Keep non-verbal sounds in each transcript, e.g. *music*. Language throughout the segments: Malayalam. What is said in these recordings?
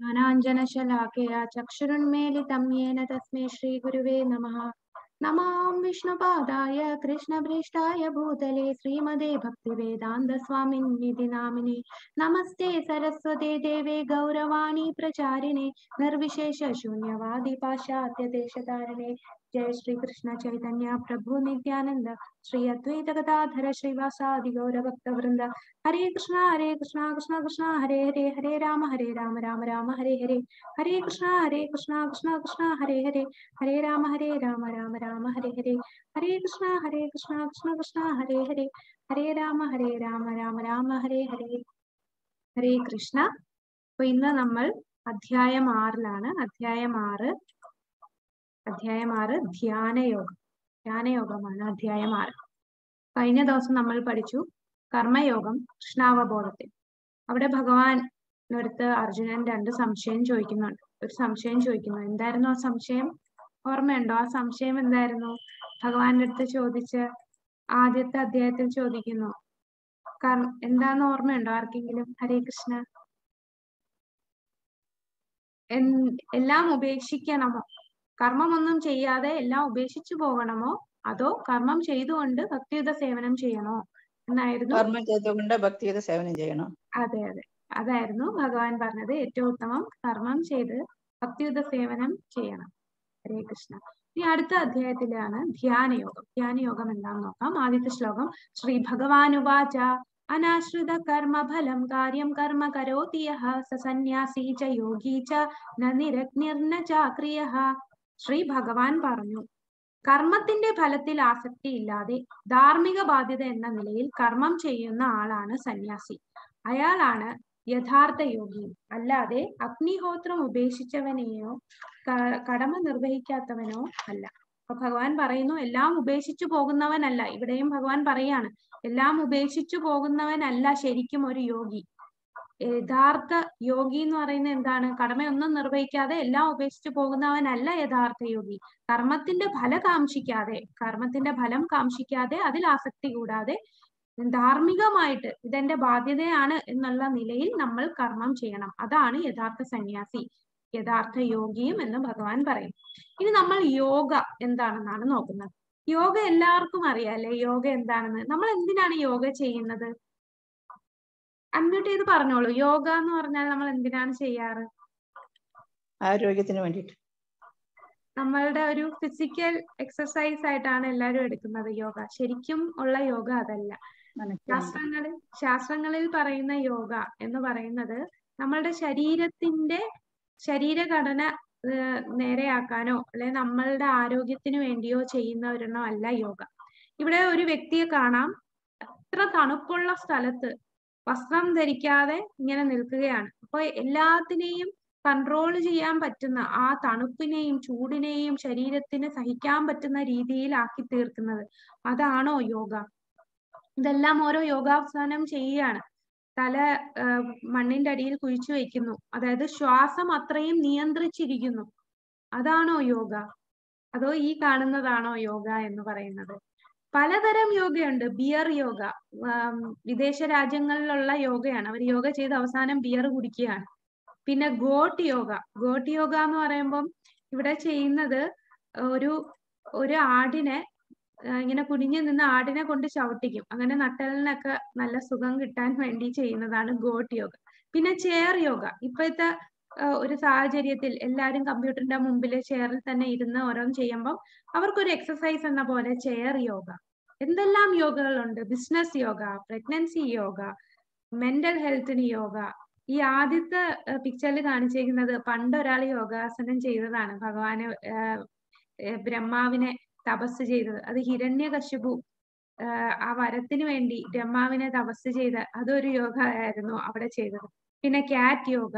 ज्ञानाञ्जनशलाकया चक्षुरुन्मीलितं येन तस्मै श्रीगुरुवे नमः। नमां विष्णुपादाय कृष्णभ्रेष्ठाय भूतले श्रीमदे भक्तिवेदान्तस्वामिन्निधि नामिने नमस्ते सरस्वते देवे गौरवाणी प्रचारिणे। निर्विशेषशून्यवादि पाश्चात्यदेशतारिणे ജയ ശ്രീകൃഷ്ണ ചൈതന്യ പ്രഭു നിത്യാനന്ദ ശ്രീ അദ്വൈത ഗതാധര ശ്രീവാസാദി ഗൗരഭക്തവൃന്ദ ഹരേ കൃഷ്ണ ഹരേ കൃഷ്ണ കൃഷ്ണ കൃഷ്ണ ഹരേ ഹരേ ഹരേ രാമ ഹരേ രാമ രാമ രാമ ഹരേ ഹരേ ഹരേ കൃഷ്ണ ഹരേ കൃഷ്ണ കൃഷ്ണ കൃഷ്ണ ഹരേ ഹരേ ഹരേ രാമ ഹരേ രാമ രാമ രാമ ഹരേ ഹരേ ഹരേ കൃഷ്ണ ഹരേ കൃഷ്ണ കൃഷ്ണ കൃഷ്ണ ഹരേ ഹരേ ഹരേ രാമ ഹരേ രാമ രാമ രാമ ഹരേ ഹരേ ഹരേ കൃഷ്ണ അപ്പൊ ഇന്ന് നമ്മൾ അധ്യായം ആറിലാണ്. അധ്യായം ആറ് അധ്യായം ആറ് ധ്യാനയോഗം. ധ്യാനയോഗമാണ് അധ്യായം ആറ് കഴിഞ്ഞ ദിവസം നമ്മൾ പഠിച്ചു കർമ്മയോഗം കൃഷ്ണാവബോധത്തിൽ അവിടെ ഭഗവാൻ അടുത്ത് അർജുനൻ രണ്ട് സംശയം ചോദിക്കുന്നുണ്ട്. ഒരു സംശയം ചോദിക്കുന്നു. എന്തായിരുന്നു ആ സംശയം? ഓർമ്മയുണ്ടോ? ആ സംശയം എന്തായിരുന്നു? ഭഗവാന്റെ അടുത്ത് ചോദിച്ച് ആദ്യത്തെ അധ്യായത്തിൽ ചോദിക്കുന്നു. കർ- എന്താന്ന് ഓർമ്മയുണ്ടോ ആർക്കെങ്കിലും? ഹരേ കൃഷ്ണ. എല്ലാം ഉപേക്ഷിക്കണമോ? കർമ്മമൊന്നും ചെയ്യാതെ എല്ലാം ഉപേക്ഷിച്ചു പോകണമോ? അതോ കർമ്മം ചെയ്തുകൊണ്ട് ഭക്തിയുത സേവനം ചെയ്യണോ? എന്നായിരുന്നു കർമ്മം ചെയ്തുകൊണ്ട് ഭക്തിയുത സേവനം ചെയ്യണം? അതെ അതെ. അതായിരുന്നു ഭഗവാൻ പറഞ്ഞത് ഏറ്റവും ഉത്തമം. കർമ്മം ചെയ്ത് ഭക്തിയുത സേവനം ചെയ്യണം. ഹരേ കൃഷ്ണ. ഇനി അടുത്ത അധ്യായത്തിലാണ് ധ്യാനയോഗം ധ്യാനയോഗം എന്താണെന്ന് നോക്കാം. ആദ്യത്തെ ശ്ലോകം. ശ്രീ ഭഗവാനുവാച അനാശ്രിത കർമ്മ ഫലം കാര്യം കർമ്മ കരോതിയ സസന്യാസി ച യോഗി ച നിരഗ്നിർന ചാക്രിയ ശ്രീ ഭഗവാൻ പറഞ്ഞു കർമ്മത്തിന്റെ ഫലത്തിൽ ആസക്തി ഇല്ലാതെ ധാർമ്മിക ബാധ്യത എന്ന നിലയിൽ കർമ്മം ചെയ്യുന്ന ആളാണ് സന്യാസി. അയാളാണ് യഥാർത്ഥ യോഗി അല്ലാതെ അഗ്നിഹോത്രം ഉപേക്ഷിച്ചവനെയോ കടമ നിർവഹിക്കാത്തവനോ അല്ല. അപ്പൊ ഭഗവാൻ പറയുന്നു എല്ലാം ഉപേക്ഷിച്ചു പോകുന്നവനല്ല. ഇവിടെയും ഭഗവാൻ പറയാണ് എല്ലാം ഉപേക്ഷിച്ചു പോകുന്നവനല്ല ശരിക്കും ഒരു യോഗി. യഥാർത്ഥ യോഗി എന്ന് പറയുന്നത് എന്താണ്? കടമയൊന്നും നിർവഹിക്കാതെ എല്ലാം ഉപേക്ഷിച്ചു പോകുന്നവനല്ല യഥാർത്ഥ യോഗി. കർമ്മത്തിന്റെ ഫല കാംക്ഷിക്കാതെ കർമ്മത്തിന്റെ ഫലം കാംക്ഷിക്കാതെ അതിൽ ആസക്തി കൂടാതെ ധാർമ്മികമായിട്ട് ഇതെന്റെ ബാധ്യതയാണ് എന്നുള്ള നിലയിൽ നമ്മൾ കർമ്മം ചെയ്യണം. അതാണ് യഥാർത്ഥ സന്യാസി യഥാർത്ഥ യോഗിയും എന്ന് ഭഗവാൻ പറയും. ഇനി നമ്മൾ യോഗ എന്താണെന്നാണ് നോക്കുന്നത്. യോഗ എല്ലാവർക്കും അറിയാം യോഗ എന്താണെന്ന്. നമ്മൾ എന്തിനാണ് യോഗ ചെയ്യുന്നത്? അൺമ്യൂട്ട് ചെയ്ത് പറഞ്ഞോളൂ. യോഗ എന്ന് പറഞ്ഞാൽ നമ്മൾ എന്തിനാണ് ചെയ്യാറ്? ആരോഗ്യത്തിന് വേണ്ടിയിട്ട്. നമ്മളുടെ ഒരു ഫിസിക്കൽ എക്സസൈസ് ആയിട്ടാണ് എല്ലാവരും എടുക്കുന്നത് യോഗ. ശരിക്കും ഉള്ള യോഗ അതല്ല. ശാസ്ത്രങ്ങളിൽ ശാസ്ത്രങ്ങളിൽ പറയുന്ന യോഗ എന്ന് പറയുന്നത് നമ്മളുടെ ശരീരത്തിന്റെ ശരീരഘടന നേരെയാക്കാനോ അല്ലെ നമ്മളുടെ ആരോഗ്യത്തിന് വേണ്ടിയോ ചെയ്യുന്ന ഒരെണ്ണം അല്ല യോഗ. ഇവിടെ ഒരു വ്യക്തിയെ കാണാം. എത്ര തണുപ്പുള്ള സ്ഥലത്ത് വസ്ത്രം ധരിക്കാതെ ഇങ്ങനെ നിൽക്കുകയാണ്. അപ്പൊ എല്ലാത്തിനെയും കൺട്രോൾ ചെയ്യാൻ പറ്റുന്ന ആ തണുപ്പിനെയും ചൂടിനെയും ശരീരത്തിന് സഹിക്കാൻ പറ്റുന്ന രീതിയിലാക്കി തീർക്കുന്നത്. അതാണോ യോഗ. ഇതെല്ലാം ഓരോ യോഗാസനം ചെയ്യുകയാണ്. തല മണ്ണിന്റെ അടിയിൽ കുഴിച്ചു വെക്കുന്നു അതായത് ശ്വാസം അത്രയും നിയന്ത്രിച്ചിരിക്കുന്നു. അതാണോ യോഗ? അതോ ഈ കാണുന്നതാണോ യോഗ എന്ന് പറയുന്നത്? പലതരം യോഗയുണ്ട്. ബിയർ യോഗ. വിദേശ രാജ്യങ്ങളിലുള്ള യോഗയാണ്. അവർ യോഗ ചെയ്ത് അവസാനം ബിയർ കുടിക്കുകയാണ്. പിന്നെ ഗോട്ട് യോഗ. ഗോട്ട് യോഗ എന്ന് പറയുമ്പം ഇവിടെ ചെയ്യുന്നത് ഒരു ഒരു ആടിനെ ഇങ്ങനെ കുനിഞ്ഞു നിന്ന് ആടിനെ കൊണ്ട് ചവിട്ടിക്കും. അങ്ങനെ നട്ടലിനൊക്കെ നല്ല സുഖം കിട്ടാൻ വേണ്ടി ചെയ്യുന്നതാണ് ഗോട്ട് യോഗ. പിന്നെ ചെയർ യോഗ. ഇപ്പോഴത്തെ ഒരു സാഹചര്യത്തിൽ എല്ലാവരും കമ്പ്യൂട്ടറിന്റെ മുമ്പിൽ ചെയറിൽ തന്നെ ഇരുന്ന് ഓരോന്ന് ചെയ്യുമ്പോൾ അവർക്കൊരു എക്സസൈസ് എന്ന പോലെ ചെയർ യോഗ. എന്തെല്ലാം യോഗകളുണ്ട്? Business yoga pregnancy yoga mental ഹെൽത്തിന് യോഗ. ഈ ആദ്യത്തെ പിക്ചറിൽ കാണിച്ചിരിക്കുന്നത് പണ്ട് ഒരാൾ യോഗാസനം ചെയ്തതാണ്. ഭഗവാന് ബ്രഹ്മാവിനെ തപസ് ചെയ്തത്. അത് ഹിരണ്യകശിപു ആ വരത്തിന് വേണ്ടി ബ്രഹ്മാവിനെ തപസ് ചെയ്ത അതൊരു യോഗ ആയിരുന്നു അവിടെ ചെയ്തത്. പിന്നെ cat yoga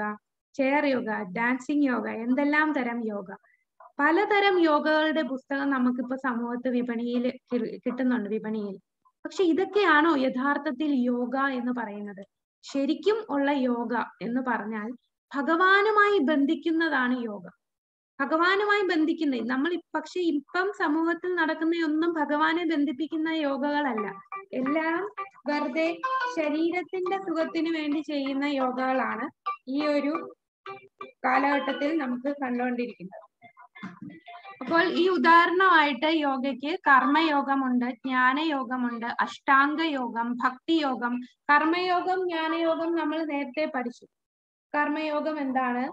chair yoga dancing yoga എന്തെല്ലാം തരം യോഗ പലതരം യോഗകളുടെ പുസ്തകം നമുക്കിപ്പോ സമൂഹത്ത് വിപണിയിൽ കിട്ടുന്നുണ്ട് വിപണിയിൽ. പക്ഷെ ഇതൊക്കെയാണോ യഥാർത്ഥത്തിൽ യോഗ എന്ന് പറയുന്നത്? ശരിക്കും ഉള്ള യോഗ എന്ന് പറഞ്ഞാൽ ഭഗവാനുമായി ബന്ധിക്കുന്നതാണ് യോഗ ഭഗവാനുമായി ബന്ധിക്കുന്ന നമ്മൾ പക്ഷെ ഇപ്പം സമൂഹത്തിൽ നടക്കുന്ന ഒന്നും ഭഗവാനെ ബന്ധിപ്പിക്കുന്ന യോഗകളല്ല എല്ലാം വെറുതെ ശരീരത്തിന്റെ സുഖത്തിന് വേണ്ടി ചെയ്യുന്ന യോഗകളാണ് ഈ ഒരു കാലഘട്ടത്തിൽ നമുക്ക് കണ്ടുകൊണ്ടിരിക്കുന്നത്. അപ്പോൾ ഈ ഉദാഹരണമായിട്ട് യോഗയ്ക്ക് കർമ്മയോഗമുണ്ട് ജ്ഞാനയോഗമുണ്ട് അഷ്ടാംഗ യോഗം ഭക്തിയോഗം കർമ്മയോഗം ജ്ഞാനയോഗം നമ്മൾ നേരത്തെ പഠിച്ചു. കർമ്മയോഗം എന്താണ്?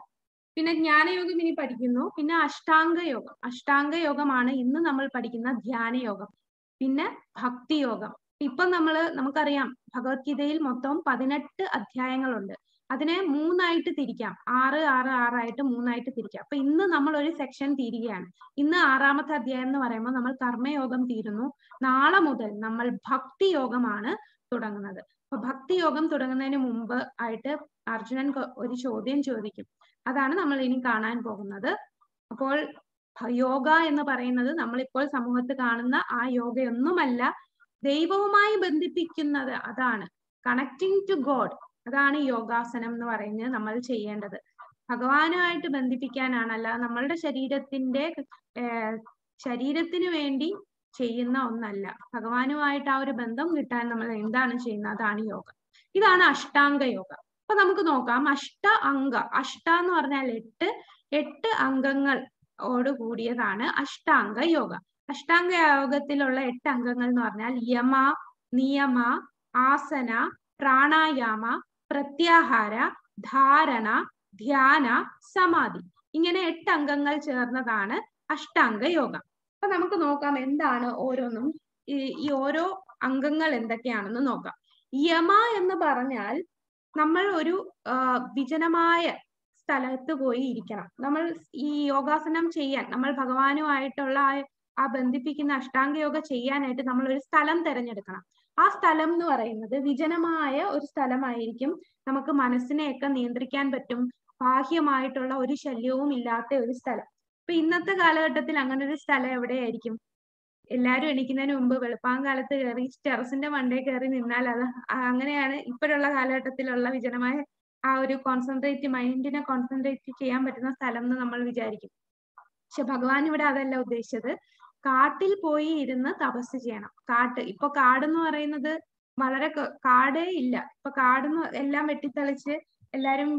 പിന്നെ ജ്ഞാനയോഗം ഇനി പഠിക്കുന്നു. പിന്നെ അഷ്ടാംഗ യോഗം അഷ്ടാംഗ യോഗമാണ് ഇന്ന് നമ്മൾ പഠിക്കുന്ന ധ്യാനയോഗം. പിന്നെ ഭക്തിയോഗം. ഇപ്പൊ നമ്മൾ നമുക്കറിയാം ഭഗവത്ഗീതയിൽ മൊത്തം പതിനെട്ട് അധ്യായങ്ങളുണ്ട്. അതിനെ മൂന്നായിട്ട് തിരിക്കാം. ആറ് ആറ് ആറായിട്ട് മൂന്നായിട്ട് തിരിക്കാം. അപ്പൊ ഇന്ന് നമ്മൾ ഒരു സെക്ഷൻ തീരുകയാണ്. ഇന്ന് ആറാമത്തെ അധ്യായം എന്ന് പറയുമ്പോൾ നമ്മൾ കർമ്മയോഗം തീരുന്നു. നാളെ മുതൽ നമ്മൾ ഭക്തി യോഗമാണ് തുടങ്ങുന്നത്. അപ്പൊ ഭക്തി യോഗം തുടങ്ങുന്നതിന് മുമ്പ് ആയിട്ട് അർജുനൻ ഒരു ചോദ്യം ചോദിക്കും. അതാണ് നമ്മൾ ഇനി കാണാൻ പോകുന്നത്. അപ്പോൾ യോഗ എന്ന് പറയുന്നത് നമ്മളിപ്പോൾ സമൂഹത്ത് കാണുന്ന ആ യോഗയൊന്നുമല്ല ദൈവവുമായി ബന്ധിപ്പിക്കുന്നത് അതാണ്. കണക്ടിങ് ടു ഗോഡ് അതാണ് യോഗാസനം എന്ന് പറയുന്നത് നമ്മൾ ചെയ്യേണ്ടത്. ഭഗവാനുമായിട്ട് ബന്ധിപ്പിക്കാനാണല്ല നമ്മളുടെ ശരീരത്തിന്റെ ശരീരത്തിന് വേണ്ടി ചെയ്യുന്ന ഒന്നല്ല. ഭഗവാനുമായിട്ട് ആ ഒരു ബന്ധം കിട്ടാൻ നമ്മൾ എന്താണ് ചെയ്യുന്നത്? അതാണ് യോഗ. ഇതാണ് അഷ്ടാംഗ യോഗ. അപ്പൊ നമുക്ക് നോക്കാം. അഷ്ട അംഗ. അഷ്ട എന്ന് പറഞ്ഞാൽ എട്ട് എട്ട് അംഗങ്ങൾ ഓട് കൂടിയതാണ് അഷ്ടാംഗ യോഗ. അഷ്ടാംഗ യോഗത്തിലുള്ള എട്ട് അംഗങ്ങൾ എന്ന് പറഞ്ഞാൽ യമ നിയമ ആസന പ്രാണായാമ പ്രത്യാഹാര ധാരണ ധ്യാന സമാധി. ഇങ്ങനെ എട്ട് അംഗങ്ങൾ ചേർന്നതാണ് അഷ്ടാംഗ യോഗ. അപ്പൊ നമുക്ക് നോക്കാം എന്താണ് ഓരോന്നും. ഈ ഓരോ അംഗങ്ങൾ എന്തൊക്കെയാണെന്ന് നോക്കാം. യമ എന്ന് പറഞ്ഞാൽ നമ്മൾ ഒരു വിജനമായ സ്ഥലത്ത് പോയി ഇരിക്കണം. നമ്മൾ ഈ യോഗാസനം ചെയ്യാൻ നമ്മൾ ഭഗവാനുമായിട്ടുള്ള ആ ബന്ധിപ്പിക്കുന്ന അഷ്ടാംഗ യോഗ ചെയ്യാനായിട്ട് നമ്മൾ ഒരു സ്ഥലം തിരഞ്ഞെടുക്കണം. ആ സ്ഥലം എന്ന് പറയുന്നത് വിജനമായ ഒരു സ്ഥലമായിരിക്കും നമുക്ക് മനസ്സിനെയൊക്കെ നിയന്ത്രിക്കാൻ പറ്റും ബാഹ്യമായിട്ടുള്ള ഒരു ശല്യവും ഇല്ലാത്ത ഒരു സ്ഥലം. ഇപ്പൊ ഇന്നത്തെ കാലഘട്ടത്തിൽ അങ്ങനെ ഒരു സ്ഥലം എവിടെയായിരിക്കും? എല്ലാരും എണീക്കുന്നതിന് മുമ്പ് വെളുപ്പാങ്കാലത്ത് കയറി ടെറസിന്റെ മണ്ടേ കയറി നിന്നാൽ അത് അങ്ങനെയാണ് ഇപ്പോഴുള്ള കാലഘട്ടത്തിലുള്ള വിജനമായ ആ ഒരു കോൺസെൻട്രേറ്റ് മൈൻഡിനെ കോൺസെൻട്രേറ്റ് ചെയ്യാൻ പറ്റുന്ന സ്ഥലം എന്ന് നമ്മൾ വിചാരിക്കും. പക്ഷെ ഭഗവാൻ ഇവിടെ അതല്ല ഉദ്ദേശിച്ചത്. കാട്ടിൽ പോയി ഇരുന്ന് തപസ് ചെയ്യണം. കാട്ട് ഇപ്പൊ കാട് എന്ന് പറയുന്നത് വളരെ കാടേ ഇല്ല. ഇപ്പൊ കാടെന്ന് എല്ലാം വെട്ടിത്തെളിച്ച് എല്ലാരും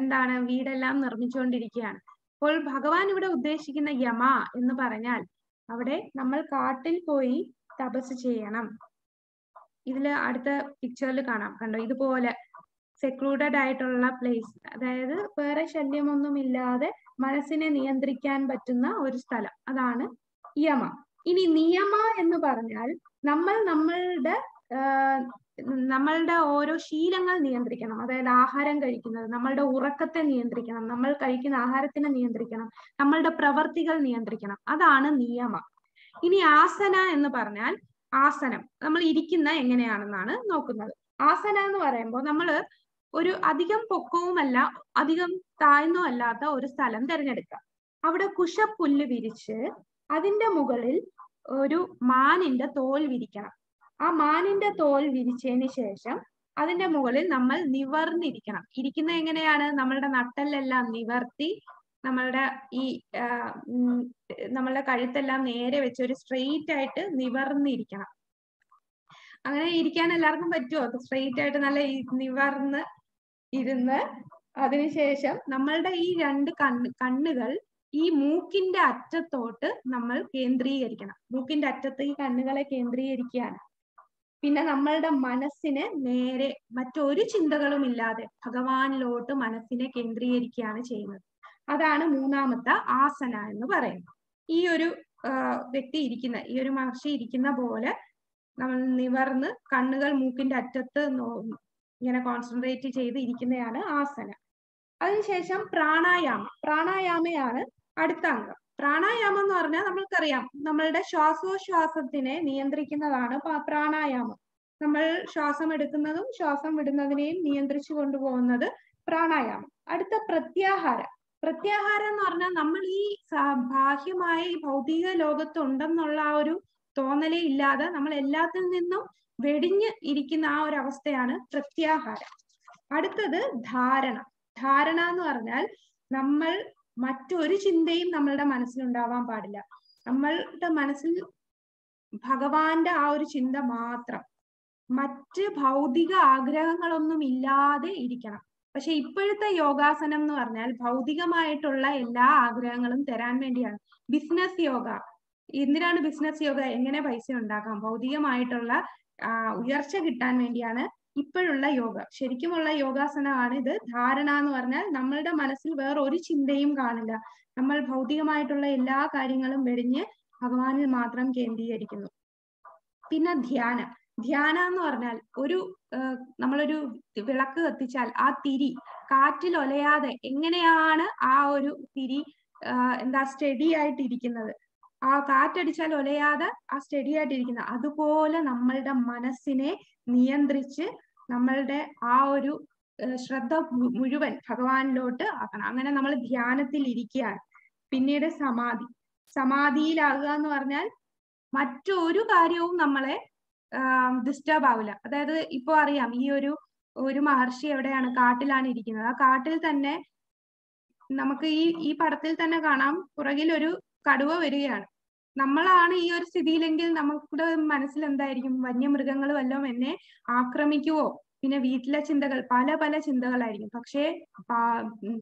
എന്താണ് വീടെല്ലാം നിർമ്മിച്ചുകൊണ്ടിരിക്കുകയാണ് അപ്പോൾ ഭഗവാൻ ഇവിടെ ഉദ്ദേശിക്കുന്ന യമ എന്ന് പറഞ്ഞാൽ അവിടെ നമ്മൾ കാട്ടിൽ പോയി തപസ് ചെയ്യണം. ഇതിൽ അടുത്ത പിക്ചറിൽ കാണാം. കണ്ടോ? ഇതുപോലെ സെക്ലൂഡഡ് ആയിട്ടുള്ള പ്ലേസ് അതായത് വേറെ ശല്യമൊന്നും ഇല്ലാതെ മനസ്സിനെ നിയന്ത്രിക്കാൻ പറ്റുന്ന ഒരു സ്ഥലം. അതാണ് യമ ഇനി നിയമ എന്ന് പറഞ്ഞാൽ നമ്മൾ നമ്മളുടെ നമ്മളുടെ ഓരോ ശീലങ്ങൾ നിയന്ത്രിക്കണം. അതായത് ആഹാരം കഴിക്കുന്നത് നമ്മളുടെ ഉറക്കത്തെ നിയന്ത്രിക്കണം നമ്മൾ കഴിക്കുന്ന ആഹാരത്തിനെ നിയന്ത്രിക്കണം നമ്മളുടെ പ്രവർത്തികൾ നിയന്ത്രിക്കണം. അതാണ് നിയമ. ഇനി ആസന എന്ന് പറഞ്ഞാൽ ആസനം. നമ്മൾ ഇരിക്കുന്ന എങ്ങനെയാണെന്നാണ് നോക്കുന്നത്. ആസന എന്ന് പറയുമ്പോൾ നമ്മൾ ഒരു അധികം പൊക്കവുമല്ല അധികം താഴ്ന്നോ അല്ലാത്ത ഒരു സ്ഥലം തിരഞ്ഞെടുക്കുക. അവിടെ കുശപ്പുല്ല് വിരിച്ച് അതിന്റെ മുകളിൽ ഒരു മാനിന്റെ തോൽ വിരിക്കണം. ആ മാനിന്റെ തോൽ വിരിച്ചതിന് ശേഷം അതിന്റെ മുകളിൽ നമ്മൾ നിവർന്നിരിക്കണം. ഇരിക്കുന്നത് എങ്ങനെയാണ്? നമ്മളുടെ നട്ടലെല്ലാം നിവർത്തി നമ്മളുടെ ഈ നമ്മളുടെ കഴുത്തെല്ലാം നേരെ വെച്ച് ഒരു സ്ട്രെയിറ്റ് ആയിട്ട് നിവർന്നിരിക്കണം. അങ്ങനെ ഇരിക്കാൻ എല്ലാവർക്കും പറ്റുമോ സ്ട്രെയിറ്റ് ആയിട്ട് നല്ല നിവർന്ന് ഇരുന്ന് അതിനുശേഷം നമ്മളുടെ ഈ രണ്ട് കണ്ണ് കണ്ണുകൾ ഈ മൂക്കിന്റെ അറ്റത്തോട്ട് നമ്മൾ കേന്ദ്രീകരിക്കണം. മൂക്കിന്റെ അറ്റത്ത് ഈ കണ്ണുകളെ കേന്ദ്രീകരിക്കുകയാണ്. പിന്നെ നമ്മളുടെ മനസ്സിനെ നേരെ മറ്റൊരു ചിന്തകളും ഇല്ലാതെ ഭഗവാനിലോട്ട് മനസ്സിനെ കേന്ദ്രീകരിക്കുകയാണ് ചെയ്യുന്നത്. അതാണ് മൂന്നാമത്തെ ആസന എന്ന് പറയുന്നത്. ഈ ഒരു വ്യക്തി ഇരിക്കുന്ന ഈ ഒരു മഹർഷി ഇരിക്കുന്ന പോലെ നമ്മൾ നിവർന്ന് കണ്ണുകൾ മൂക്കിന്റെ അറ്റത്ത് ഇങ്ങനെ കോൺസെൻട്രേറ്റ് ചെയ്ത് ഇരിക്കുന്നതാണ് ആസന. അതിനുശേഷം പ്രാണായാമം. പ്രാണായാമയാണ് അടുത്ത അംഗം പ്രാണായാമം എന്ന് പറഞ്ഞാൽ നമ്മൾക്കറിയാം. നമ്മളുടെ ശ്വാസോശ്വാസത്തിനെ നിയന്ത്രിക്കുന്നതാണ് പ്രാണായാമം. നമ്മൾ ശ്വാസം എടുക്കുന്നതും ശ്വാസം വിടുന്നതിനെയും നിയന്ത്രിച്ചു കൊണ്ടുപോകുന്നത് പ്രാണായാമം. അടുത്ത പ്രത്യാഹാരം. പ്രത്യാഹാരം എന്ന് പറഞ്ഞാൽ നമ്മൾ ഈ ബാഹ്യമായ ഈ ഭൗതിക ലോകത്തുണ്ടെന്നുള്ള ആ ഒരു തോന്നലേ ഇല്ലാതെ നമ്മൾ എല്ലാത്തിൽ നിന്നും വെടിഞ്ഞ് ഇരിക്കുന്ന ആ ഒരു അവസ്ഥയാണ് പ്രത്യാഹാരം. അടുത്തത് ധാരണ. ധാരണ എന്ന് പറഞ്ഞാൽ നമ്മൾ മറ്റൊരു ചിന്തയും നമ്മളുടെ മനസ്സിലുണ്ടാവാൻ പാടില്ല. നമ്മളുടെ മനസ്സിൽ ഭഗവാന്റെ ആ ഒരു ചിന്ത മാത്രം. മറ്റ് ഭൗതിക ആഗ്രഹങ്ങളൊന്നും ഇല്ലാതെ ഇരിക്കണം. പക്ഷെ ഇപ്പോഴത്തെ യോഗാസനം എന്ന് പറഞ്ഞാൽ ഭൗതികമായിട്ടുള്ള എല്ലാ ആഗ്രഹങ്ങളും തരാൻ വേണ്ടിയാണ്. ബിസിനസ് യോഗ. എന്തിനാണ് ബിസിനസ് യോഗ? എങ്ങനെ പൈസ ഉണ്ടാക്കാം? ഭൗതികമായിട്ടുള്ള ഉയർച്ച കിട്ടാൻ വേണ്ടിയാണ് ഇപ്പോഴുള്ള യോഗ. ശരിക്കുമുള്ള യോഗാസനമാണ് ഇത്. ധാരണ എന്ന് പറഞ്ഞാൽ നമ്മളുടെ മനസ്സിൽ വേറെ ഒരു ചിന്തയും കാണില്ല. നമ്മൾ ഭൗതികമായിട്ടുള്ള എല്ലാ കാര്യങ്ങളും വെടിഞ്ഞ് ഭഗവാനിൽ മാത്രം കേന്ദ്രീകരിക്കുന്നു. പിന്നെ ധ്യാനം. ധ്യാന എന്ന് പറഞ്ഞാൽ ഒരു നമ്മളൊരു വിളക്ക് കത്തിച്ചാൽ ആ തിരി കാറ്റിൽ ഒലയാതെ എങ്ങനെയാണ് ആ ഒരു തിരി എന്താ സ്റ്റഡി ആയിട്ടിരിക്കുന്നത്? ആ കാറ്റടിച്ചാൽ ഒലയാതെ ആ സ്റ്റഡി ആയിട്ടിരിക്കുന്നത്. അതുപോലെ നമ്മളുടെ മനസ്സിനെ നിയന്ത്രിച്ച് നമ്മളുടെ ആ ഒരു ശ്രദ്ധ മുഴുവൻ ഭഗവാനിലോട്ട് ആക്കണം. അങ്ങനെ നമ്മൾ ധ്യാനത്തിൽ ഇരിക്കുകയാണ്. പിന്നീട് സമാധി. സമാധിയിലാകുക എന്ന് പറഞ്ഞാൽ മറ്റൊരു കാര്യവും നമ്മളെ ഡിസ്റ്റർബ് ആവില്ല. അതായത് ഇപ്പൊ അറിയാം ഈ ഒരു ഒരു മഹർഷി എവിടെയാണ്? കാട്ടിലാണ് ഇരിക്കുന്നത്. ആ കാട്ടിൽ തന്നെ നമുക്ക് ഈ ഈ പടത്തിൽ തന്നെ കാണാം പുറകിൽ ഒരു കടുവ വരികയാണ്. നമ്മളാണ് ഈ ഒരു സ്ഥിതിയിലെങ്കിൽ നമ്മുടെ മനസ്സിൽ എന്തായിരിക്കും വന്യമൃഗങ്ങൾ വല്ലതും എന്നെ ആക്രമിക്കുവോ? പിന്നെ വീട്ടിലെ ചിന്തകൾ പല പല ചിന്തകളായിരിക്കും. പക്ഷേ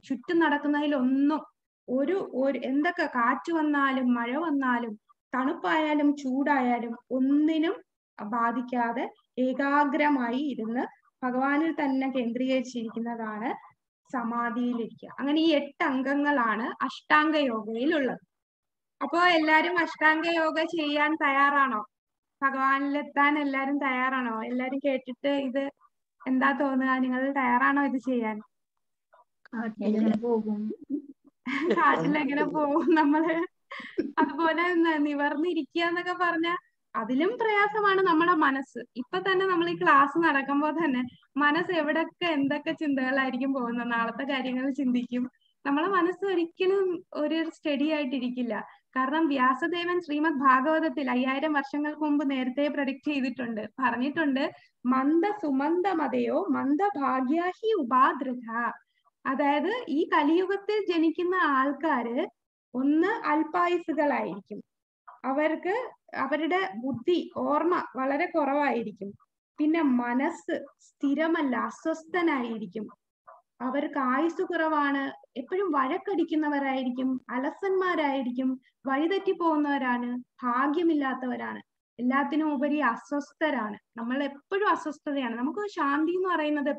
ചുറ്റും നടക്കുന്നതിൽ ഒന്നും ഒരു ഒരു എന്തൊക്കെ കാറ്റ് വന്നാലും മഴ വന്നാലും തണുപ്പായാലും ചൂടായാലും ഒന്നിനും ബാധിക്കാതെ ഏകാഗ്രമായി ഇരുന്ന് ഭഗവാനിൽ തന്നെ കേന്ദ്രീകരിച്ചിരിക്കുന്നതാണ് സമാധിയിലിരിക്കുക. അങ്ങനെ ഈ എട്ട് അംഗങ്ങളാണ് അഷ്ടാംഗ യോഗയിലുള്ളത് അപ്പോ എല്ലാരും അഷ്ടാംഗ യോഗ ചെയ്യാൻ തയ്യാറാണോ? ഭഗവാനിലെത്താൻ എല്ലാരും തയ്യാറാണോ? എല്ലാരും കേട്ടിട്ട് ഇത് എന്താ തോന്നുക? നിങ്ങൾ തയ്യാറാണോ ഇത് ചെയ്യാൻ? കാട്ടിലിങ്ങനെ പോകും? നമ്മൾ? അതുപോലെ നിവർന്നിരിക്കുക എന്നൊക്കെ പറഞ്ഞ അതിലും പ്രയാസമാണ് നമ്മുടെ മനസ്സ്. ഇപ്പൊ തന്നെ നമ്മൾ ഈ ക്ലാസ് നടക്കുമ്പോൾ തന്നെ മനസ്സ് എവിടൊക്കെ എന്തൊക്കെ ചിന്തകളായിരിക്കും പോകുന്നത്? നാളത്തെ കാര്യങ്ങൾ ചിന്തിക്കും. നമ്മളെ മനസ്സ് ഒരിക്കലും ഒരു സ്റ്റഡി ആയിട്ടിരിക്കില്ല. കാരണം വ്യാസദേവൻ ശ്രീമദ് ഭാഗവതത്തിൽ അയ്യായിരം വർഷങ്ങൾക്ക് മുമ്പ് നേരത്തെ പ്രഡിക്റ്റ് ചെയ്തിട്ടുണ്ട്. പറഞ്ഞിട്ടുണ്ട് മന്ദ സുമന്ദ മതയോ മന്ദഭാഗ്യാഹി ഉപാദ്രത അതായത് ഈ കലിയുഗത്തിൽ ജനിക്കുന്ന ആൾക്കാര് ഒന്ന് അൽപായുസുകളായിരിക്കും. അവർക്ക് അവരുടെ ബുദ്ധി ഓർമ്മ വളരെ കുറവായിരിക്കും. പിന്നെ മനസ്സ് സ്ഥിരമല്ല അസ്വസ്ഥനായിരിക്കും. അവർക്ക് ആയുസ് കുറവാണ്. എപ്പോഴും വഴക്കടിക്കുന്നവരായിരിക്കും അലസന്മാരായിരിക്കും വഴിതെറ്റി പോകുന്നവരാണ് ഭാഗ്യമില്ലാത്തവരാണ്. എല്ലാത്തിനും ഉപരി അസ്വസ്ഥരാണ്. നമ്മൾ എപ്പോഴും അസ്വസ്ഥതയാണ്. നമുക്ക് ശാന്തി എന്ന് പറയുന്നത്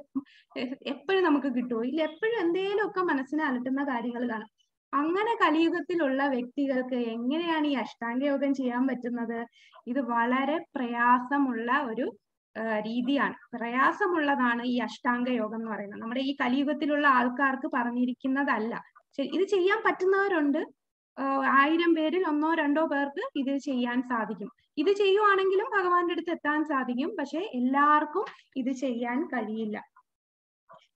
എപ്പോഴും നമുക്ക് കിട്ടുമോ ഇല്ല എപ്പോഴും എന്തേലുമൊക്കെ മനസ്സിനെ അലട്ടുന്ന കാര്യങ്ങൾ കാണും. അങ്ങനെ കലിയുഗത്തിലുള്ള വ്യക്തികൾക്ക് എങ്ങനെയാണ് ഈ അഷ്ടാംഗ യോഗം ചെയ്യാൻ പറ്റുന്നത്? ഇത് വളരെ പ്രയാസമുള്ള ഒരു രീതിയാണ്. പ്രയാസമുള്ളതാണ് ഈ അഷ്ടാംഗ യോഗം എന്ന് പറയുന്നത്. നമ്മുടെ ഈ കലിയുഗത്തിലുള്ള ആൾക്കാർക്ക് പറഞ്ഞിരിക്കുന്നതല്ല. ഇത് ചെയ്യാൻ പറ്റുന്നവരുണ്ട്. ആയിരം പേരിൽ ഒന്നോ രണ്ടോ പേർക്ക് ഇത് ചെയ്യാൻ സാധിക്കും. ഇത് ചെയ്യുവാണെങ്കിലും ഭഗവാന്റെ അടുത്ത് എത്താൻ സാധിക്കും. പക്ഷെ എല്ലാവർക്കും ഇത് ചെയ്യാൻ കഴിയില്ല.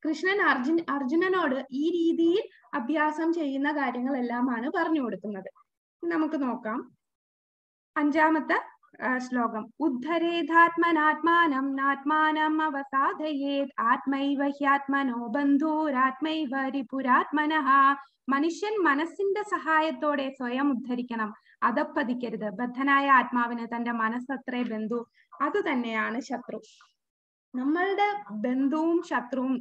കൃഷ്ണൻ അർജുൻ അർജുനനോട് ഈ രീതിയിൽ അഭ്യാസം ചെയ്യുന്ന കാര്യങ്ങളെല്ലാമാണ് പറഞ്ഞു കൊടുക്കുന്നത്. നമുക്ക് നോക്കാം. അഞ്ചാമത്തെ ശ്ലോകം. ഉദ്ധരേധാത്മനാത്മാനം നാത്മാനം അവസാധയേത്. ആത്മൈവ ഹ്യാത്മനോ ബന്ധൂരാത്മൈവ മനുഷ്യൻ മനസ്സിന്റെ സഹായത്തോടെ സ്വയം ഉദ്ധരിക്കണം. അതപ്പതിക്കരുത്. ബദ്ധനായ ആത്മാവിന് തന്റെ മനസ്സത്രേ ബന്ധു. അത് തന്നെയാണ് ശത്രു. നമ്മളുടെ ബന്ധുവും ശത്രുവും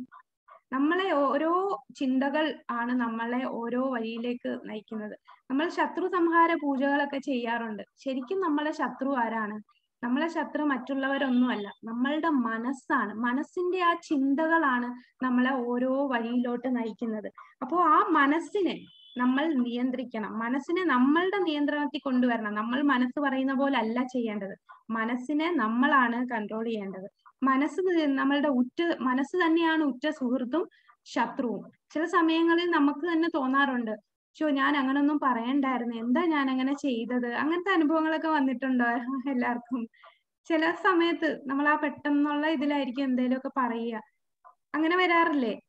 നമ്മളെ ഓരോ ചിന്തകൾ ആണ് നമ്മളെ ഓരോ വഴിയിലേക്ക് നയിക്കുന്നത്. നമ്മൾ ശത്രു സംഹാര പൂജകളൊക്കെ ചെയ്യാറുണ്ട്. ശരിക്കും നമ്മളെ ശത്രു ആരാണ്? നമ്മളെ ശത്രു മറ്റുള്ളവരൊന്നുമല്ല. നമ്മളുടെ മനസ്സാണ്. മനസ്സിന്റെ ആ ചിന്തകളാണ് നമ്മളെ ഓരോ വഴിയിലോട്ട് നയിക്കുന്നത്. അപ്പോ ആ മനസ്സിനെ നമ്മൾ നിയന്ത്രിക്കണം. മനസ്സിനെ നമ്മളുടെ നിയന്ത്രണത്തിൽ കൊണ്ടുവരണം. നമ്മൾ മനസ്സ് പറയുന്ന പോലെ അല്ല ചെയ്യേണ്ടത്. മനസ്സിനെ നമ്മളാണ് കൺട്രോൾ ചെയ്യേണ്ടത്. മനസ്സ് നമ്മളുടെ ഉറ്റ മനസ്സ് തന്നെയാണ് ഉറ്റ സുഹൃത്തും ശത്രുവും. ചില സമയങ്ങളിൽ നമുക്ക് തന്നെ തോന്നാറുണ്ട്. ചോ ഞാൻ അങ്ങനൊന്നും പറയണ്ടായിരുന്നു. എന്താ ഞാൻ അങ്ങനെ ചെയ്തത്? അങ്ങനത്തെ അനുഭവങ്ങളൊക്കെ വന്നിട്ടുണ്ടോ *laughs* എല്ലാവർക്കും? ചില സമയത്ത് നമ്മൾ ആ പെട്ടെന്നുള്ള ഇതിലായിരിക്കും എന്തെങ്കിലുമൊക്കെ പറയുക. അങ്ങനെ വരാറില്ലേ.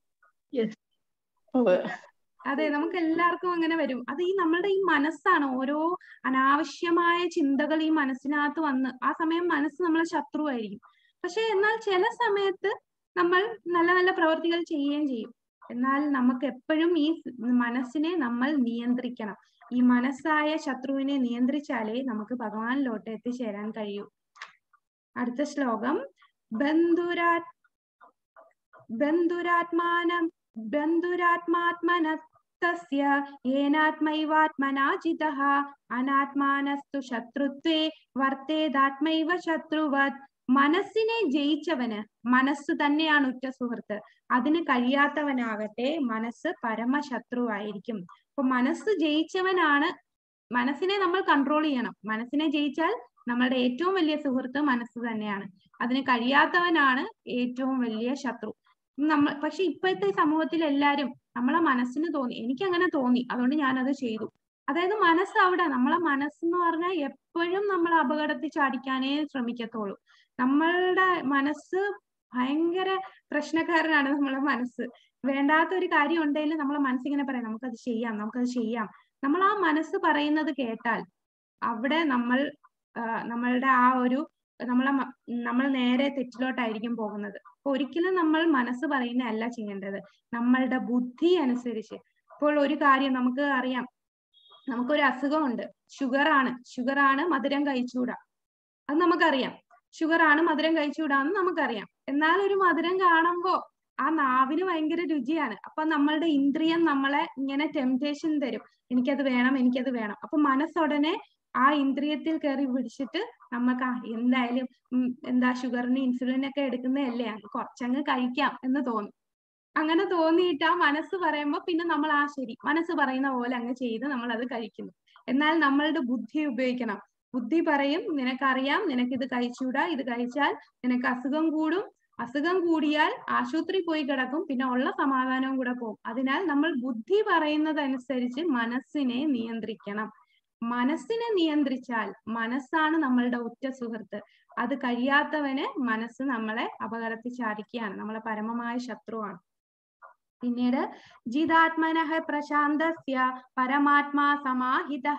അതെ നമുക്ക് എല്ലാവർക്കും അങ്ങനെ വരും. അത് ഈ നമ്മളുടെ ഈ മനസ്സാണ്. ഓരോ അനാവശ്യമായ ചിന്തകൾ ഈ മനസ്സിനകത്ത് വന്ന് ആ സമയം മനസ്സ് നമ്മളെ ശത്രുവായിരിക്കും. പക്ഷെ എന്നാൽ ചില സമയത്ത് നമ്മൾ നല്ല നല്ല പ്രവർത്തികൾ ചെയ്യുകയും ചെയ്യും. എന്നാൽ നമുക്ക് എപ്പോഴും ഈ മനസ്സിനെ നമ്മൾ നിയന്ത്രിക്കണം. ഈ മനസ്സായ ശത്രുവിനെ നിയന്ത്രിച്ചാലേ നമുക്ക് ഭഗവാനിലോട്ട് എത്തിച്ചേരാൻ കഴിയൂ. അടുത്ത ശ്ലോകം. ബന്ധുരാ ബന്ധുരാത്മാനം ഏനാത്മൈവാത്മനാ ജിതഃ അനാത്മാനസ്തു ശത്രുത്വേ വർത്തേതാത്മൈവ ശത്രുവത് മനസ്സിനെ ജയിച്ചവന് മനസ്സ് തന്നെയാണ് ഉറ്റ സുഹൃത്ത്. അതിന് കഴിയാത്തവനാകട്ടെ മനസ്സ് പരമശത്രുവായിരിക്കും അപ്പൊ മനസ്സ് ജയിച്ചവനാണ് മനസ്സിനെ നമ്മൾ കൺട്രോൾ ചെയ്യണം. മനസ്സിനെ ജയിച്ചാൽ നമ്മളുടെ ഏറ്റവും വലിയ സുഹൃത്ത് മനസ്സ് തന്നെയാണ്. അതിന് കഴിയാത്തവനാണ് ഏറ്റവും വലിയ ശത്രു. നമ്മൾ പക്ഷെ ഇപ്പോഴത്തെ സമൂഹത്തിൽ എല്ലാരും നമ്മളെ മനസ്സിന് തോന്നി എനിക്ക് അങ്ങനെ തോന്നി അതുകൊണ്ട് ഞാനത് ചെയ്തു. അതായത് മനസ്സ് അവിടെ നമ്മളെ മനസ്സെന്ന് പറഞ്ഞാൽ എപ്പോഴും നമ്മൾ അപകടത്തിൽ ചാടിക്കാനേ ശ്രമിക്കത്തുള്ളൂ. നമ്മളുടെ മനസ്സ് ഭയങ്കര പ്രശ്നക്കാരനാണ് നമ്മളെ മനസ്സ്. വേണ്ടാത്ത ഒരു കാര്യം ഉണ്ടെങ്കിൽ നമ്മളെ മനസ്സിങ്ങനെ പറയാം നമുക്കത് ചെയ്യാം നമുക്കത് ചെയ്യാം. നമ്മൾ ആ മനസ്സ് പറയുന്നത് കേട്ടാൽ അവിടെ നമ്മൾ നമ്മളുടെ ആ ഒരു നമ്മളെ നമ്മൾ നേരെ തെറ്റിലോട്ടായിരിക്കും പോകുന്നത്. അപ്പൊ ഒരിക്കലും നമ്മൾ മനസ്സ് പറയുന്ന അല്ല ചെയ്യേണ്ടത്. നമ്മളുടെ ബുദ്ധി അനുസരിച്ച്. ഇപ്പോൾ ഒരു കാര്യം നമുക്ക് അറിയാം. നമുക്കൊരു അസുഖമുണ്ട്. ഷുഗർ ആണ് ഷുഗർ ആണ് മധുരം കഴിച്ചുകൂടാ. അത് നമുക്കറിയാം. ഷുഗർ ആണ് മധുരം കഴിച്ചുകൂടാന്ന് നമുക്കറിയാം. എന്നാൽ ഒരു മധുരം കാണുമ്പോ ആ നാവിന് ഭയങ്കര രുചിയാണ്. അപ്പൊ നമ്മളുടെ ഇന്ദ്രിയം നമ്മളെ ഇങ്ങനെ ടെംപ്റ്റേഷൻ തരും. എനിക്കത് വേണം എനിക്കത് വേണം. അപ്പൊ മനസ്സുടനെ ആ ഇന്ദ്രിയത്തിൽ കയറി പിടിച്ചിട്ട് നമുക്ക് ആ എന്തായാലും എന്താ ഷുഗറിന് ഇൻസുലിൻ ഒക്കെ എടുക്കുന്നതല്ലേ കുറച്ചങ്ങ് കഴിക്കാം എന്ന് തോന്നും. അങ്ങനെ തോന്നിയിട്ട് ആ മനസ്സ് പറയുമ്പോ പിന്നെ നമ്മൾ ആ ശരി മനസ്സ് പറയുന്ന പോലെ അങ്ങ് ചെയ്ത് നമ്മൾ അത് കഴിക്കുന്നു. എന്നാൽ നമ്മളുടെ ബുദ്ധി ഉപയോഗിക്കണം. ബുദ്ധി പറയും നിനക്കറിയാം നിനക്ക് ഇത് കഴിച്ചൂടാ ഇത് കഴിച്ചാൽ നിനക്ക് അസുഖം കൂടും. അസുഖം കൂടിയാൽ ആശുപത്രി പോയി കിടക്കും പിന്നെ ഉള്ള സമാധാനവും കൂടെ പോകും. അതിനാൽ നമ്മൾ ബുദ്ധി പറയുന്നതനുസരിച്ച് മനസ്സിനെ നിയന്ത്രിക്കണം. മനസ്സിനെ നിയന്ത്രിച്ചാൽ മനസ്സാണ് നമ്മളുടെ ഉറ്റ സുഹൃത്ത്. അത് കഴിയാത്തവന് മനസ്സ് നമ്മളെ അപകടത്തിൽ ചാടിക്കുകയാണ്. നമ്മളെ പരമമായ ശത്രുവാണ്. പിന്നീട് ജിതാത്മനഹ പ്രശാന്തസ്യ പരമാത്മാ സമാഹിത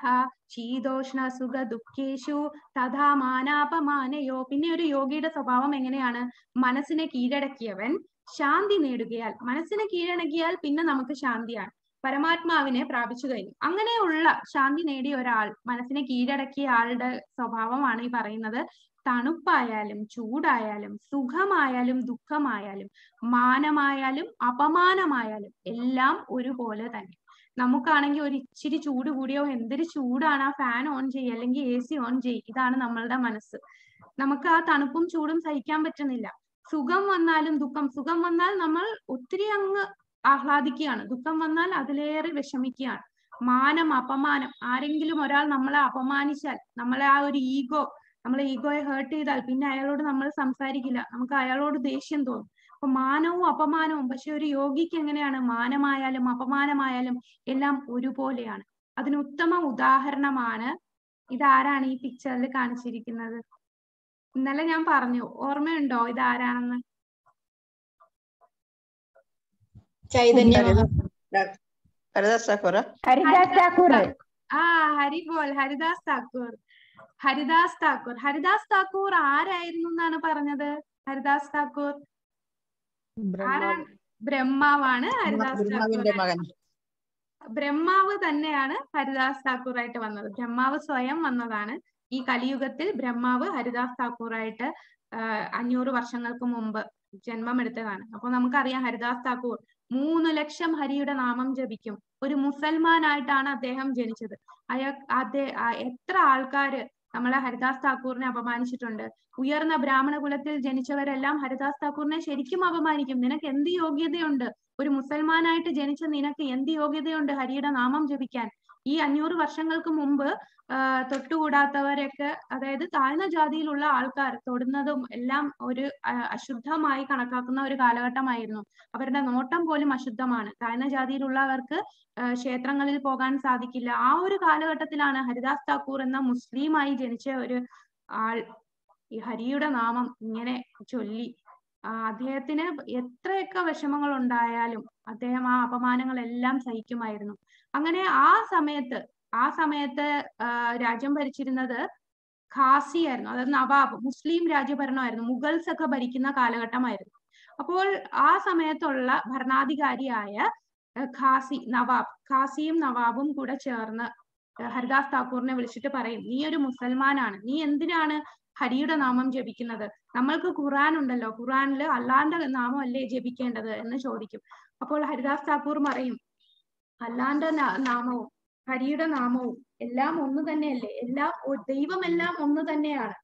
ശീതോഷ്ണ സുഖ ദുഃഖേഷു തഥാ മാനാപമാനയോ പിന്നെ ഒരു യോഗിയുടെ സ്വഭാവം എങ്ങനെയാണ്? മനസ്സിനെ കീഴടക്കിയവൻ ശാന്തി നേടുകയാൽ. മനസ്സിനെ കീഴടക്കിയാൽ പിന്നെ നമുക്ക് ശാന്തിയാണ്. പരമാത്മാവിനെ പ്രാപിച്ചു കഴിഞ്ഞു. അങ്ങനെയുള്ള ശാന്തി നേടിയ ഒരാൾ മനസ്സിനെ കീഴടക്കിയ ആളുടെ സ്വഭാവമാണ് ഈ പറയുന്നത്. തണുപ്പായാലും ചൂടായാലും സുഖമായാലും ദുഃഖമായാലും മാനമായാലും അപമാനമായാലും എല്ലാം ഒരുപോലെ തന്നെ. നമുക്കാണെങ്കിൽ ഒരു ഇച്ചിരി ചൂട് കൂടിയോ എന്തൊരു ചൂടാണ് ആ ഫാൻ ഓൺ ചെയ്യുക അല്ലെങ്കിൽ എ സി ഓൺ ചെയ് ഇതാണ് നമ്മളുടെ മനസ്സ്. നമുക്ക് ആ തണുപ്പും ചൂടും സഹിക്കാൻ പറ്റുന്നില്ല. സുഖം വന്നാലും ദുഃഖം. സുഖം വന്നാൽ നമ്മൾ ഒത്തിരി അങ്ങ് ആഹ്ലാദിക്കുകയാണ്. ദുഃഖം വന്നാൽ അതിലേറെ വിഷമിക്കുകയാണ്. മാനം അപമാനം. ആരെങ്കിലും ഒരാൾ നമ്മളെ അപമാനിച്ചാൽ നമ്മളെ ആ ഒരു ഈഗോ നമ്മളെ ഈഗോയെ ഹേർട്ട് ചെയ്താൽ പിന്നെ അയാളോട് നമ്മൾ സംസാരിക്കില്ല. നമുക്ക് അയാളോട് ദേഷ്യം തോന്നും. അപ്പൊ മാനവും അപമാനവും പക്ഷെ ഒരു യോഗിക്ക് എങ്ങനെയാണ്? മാനമായാലും അപമാനമായാലും എല്ലാം ഒരുപോലെയാണ്. അതിന് ഉത്തമ ഉദാഹരണമാണ് ഇതാരാണ് ഈ പിക്ചറിൽ കാണിച്ചിരിക്കുന്നത്? ഇന്നലെ ഞാൻ പറഞ്ഞു ഓർമ്മയുണ്ടോ ഇതാരാണെന്ന്? ഹരിദാസ് താക്കൂർ ഹരിദാസ് താക്കൂർ ആ ഹരി ബോൾ ഹരിദാസ് താക്കൂർ ഹരിദാസ് താക്കൂർ ഹരിദാസ് താക്കൂർ ആരായിരുന്നു എന്നാണ് പറഞ്ഞത്? ഹരിദാസ് താക്കൂർ ആരാണ്? ബ്രഹ്മാവാണ് ഹരിദാസ് താക്കൂർ ബ്രഹ്മാവ് തന്നെയാണ് ഹരിദാസ് താക്കൂറായിട്ട് വന്നത്. ബ്രഹ്മാവ് സ്വയം വന്നതാണ്. ഈ കലിയുഗത്തിൽ ബ്രഹ്മാവ് ഹരിദാസ് താക്കൂറായിട്ട് അഞ്ഞൂറ് വർഷങ്ങൾക്ക് മുമ്പ് ജന്മമെടുത്തതാണ്. അപ്പൊ നമുക്കറിയാം ഹരിദാസ് താക്കൂർ മൂന്ന് ലക്ഷം ഹരിയുടെ നാമം ജപിക്കും. ഒരു മുസൽമാനായിട്ടാണ് അദ്ദേഹം ജനിച്ചത്. അയാൾ എത്ര ആൾക്കാര് നമ്മളെ ഹരിദാസ് താക്കൂറിനെ അപമാനിച്ചിട്ടുണ്ട്. ഉയർന്ന ബ്രാഹ്മണ കുലത്തിൽ ജനിച്ചവരെല്ലാം ഹരിദാസ് താക്കൂറിനെ ശരിക്കും അപമാനിക്കും. നിനക്ക് എന്ത് യോഗ്യതയുണ്ട്? ഒരു മുസൽമാനായിട്ട് ജനിച്ച നിനക്ക് എന്ത് യോഗ്യതയുണ്ട് ഹരിയുടെ നാമം ജപിക്കാൻ? ഈ അഞ്ഞൂറ് വർഷങ്ങൾക്ക് മുമ്പ് തൊട്ടുകൂടാത്തവരൊക്കെ അതായത് താഴ്ന്ന ജാതിയിലുള്ള ആൾക്കാർ തൊടുന്നതും എല്ലാം ഒരു അശുദ്ധമായി കണക്കാക്കുന്ന ഒരു കാലഘട്ടമായിരുന്നു. അവരുടെ നോട്ടം പോലും അശുദ്ധമാണ്. താഴ്ന്ന ജാതിയിലുള്ളവർക്ക് ക്ഷേത്രങ്ങളിൽ പോകാൻ സാധിക്കില്ല. ആ ഒരു കാലഘട്ടത്തിലാണ് ഹരിദാസ് താക്കൂർ എന്ന മുസ്ലിമായി ജനിച്ച ഒരു ആൾ ഈ ഹരിയുടെ നാമം ഇങ്ങനെ ചൊല്ലി. അദ്ദേഹത്തിന് എത്രയൊക്കെ വിഷമങ്ങൾ ഉണ്ടായാലും അദ്ദേഹം ആ അപമാനങ്ങളെല്ലാം സഹിക്കുമായിരുന്നു. അങ്ങനെ ആ സമയത്ത് ആ സമയത്ത് രാജ്യം ഭരിച്ചിരുന്നത് ഖാസി ആയിരുന്നു അതായത് നവാബ് മുസ്ലിം രാജ്യഭരണമായിരുന്നു. മുഗൾസ് ഒക്കെ ഭരിക്കുന്ന കാലഘട്ടമായിരുന്നു. അപ്പോൾ ആ സമയത്തുള്ള ഭരണാധികാരിയായ ഖാസി നവാബ്. ഖാസിയും നവാബും കൂടെ ചേർന്ന് ഹരിദാസ് താക്കൂറിനെ വിളിച്ചിട്ട് പറയും നീ ഒരു മുസൽമാനാണ്. നീ എന്തിനാണ് ഹരിയുടെ നാമം ജപിക്കുന്നത്? നമ്മൾക്ക് ഖുറാൻ ഉണ്ടല്ലോ. ഖുറാനിൽ അള്ളാന്റെ നാമം അല്ലേ ജപിക്കേണ്ടത്? എന്ന് ചോദിക്കും. അപ്പോൾ ഹരിദാസ് താക്കൂർ പറയും അള്ളാന്റെ നാ- നാമവും ഹരിയുടെ നാമവും എല്ലാം ഒന്ന് തന്നെയല്ലേ? എല്ലാം ദൈവമെല്ലാം ഒന്ന് തന്നെയാണ്.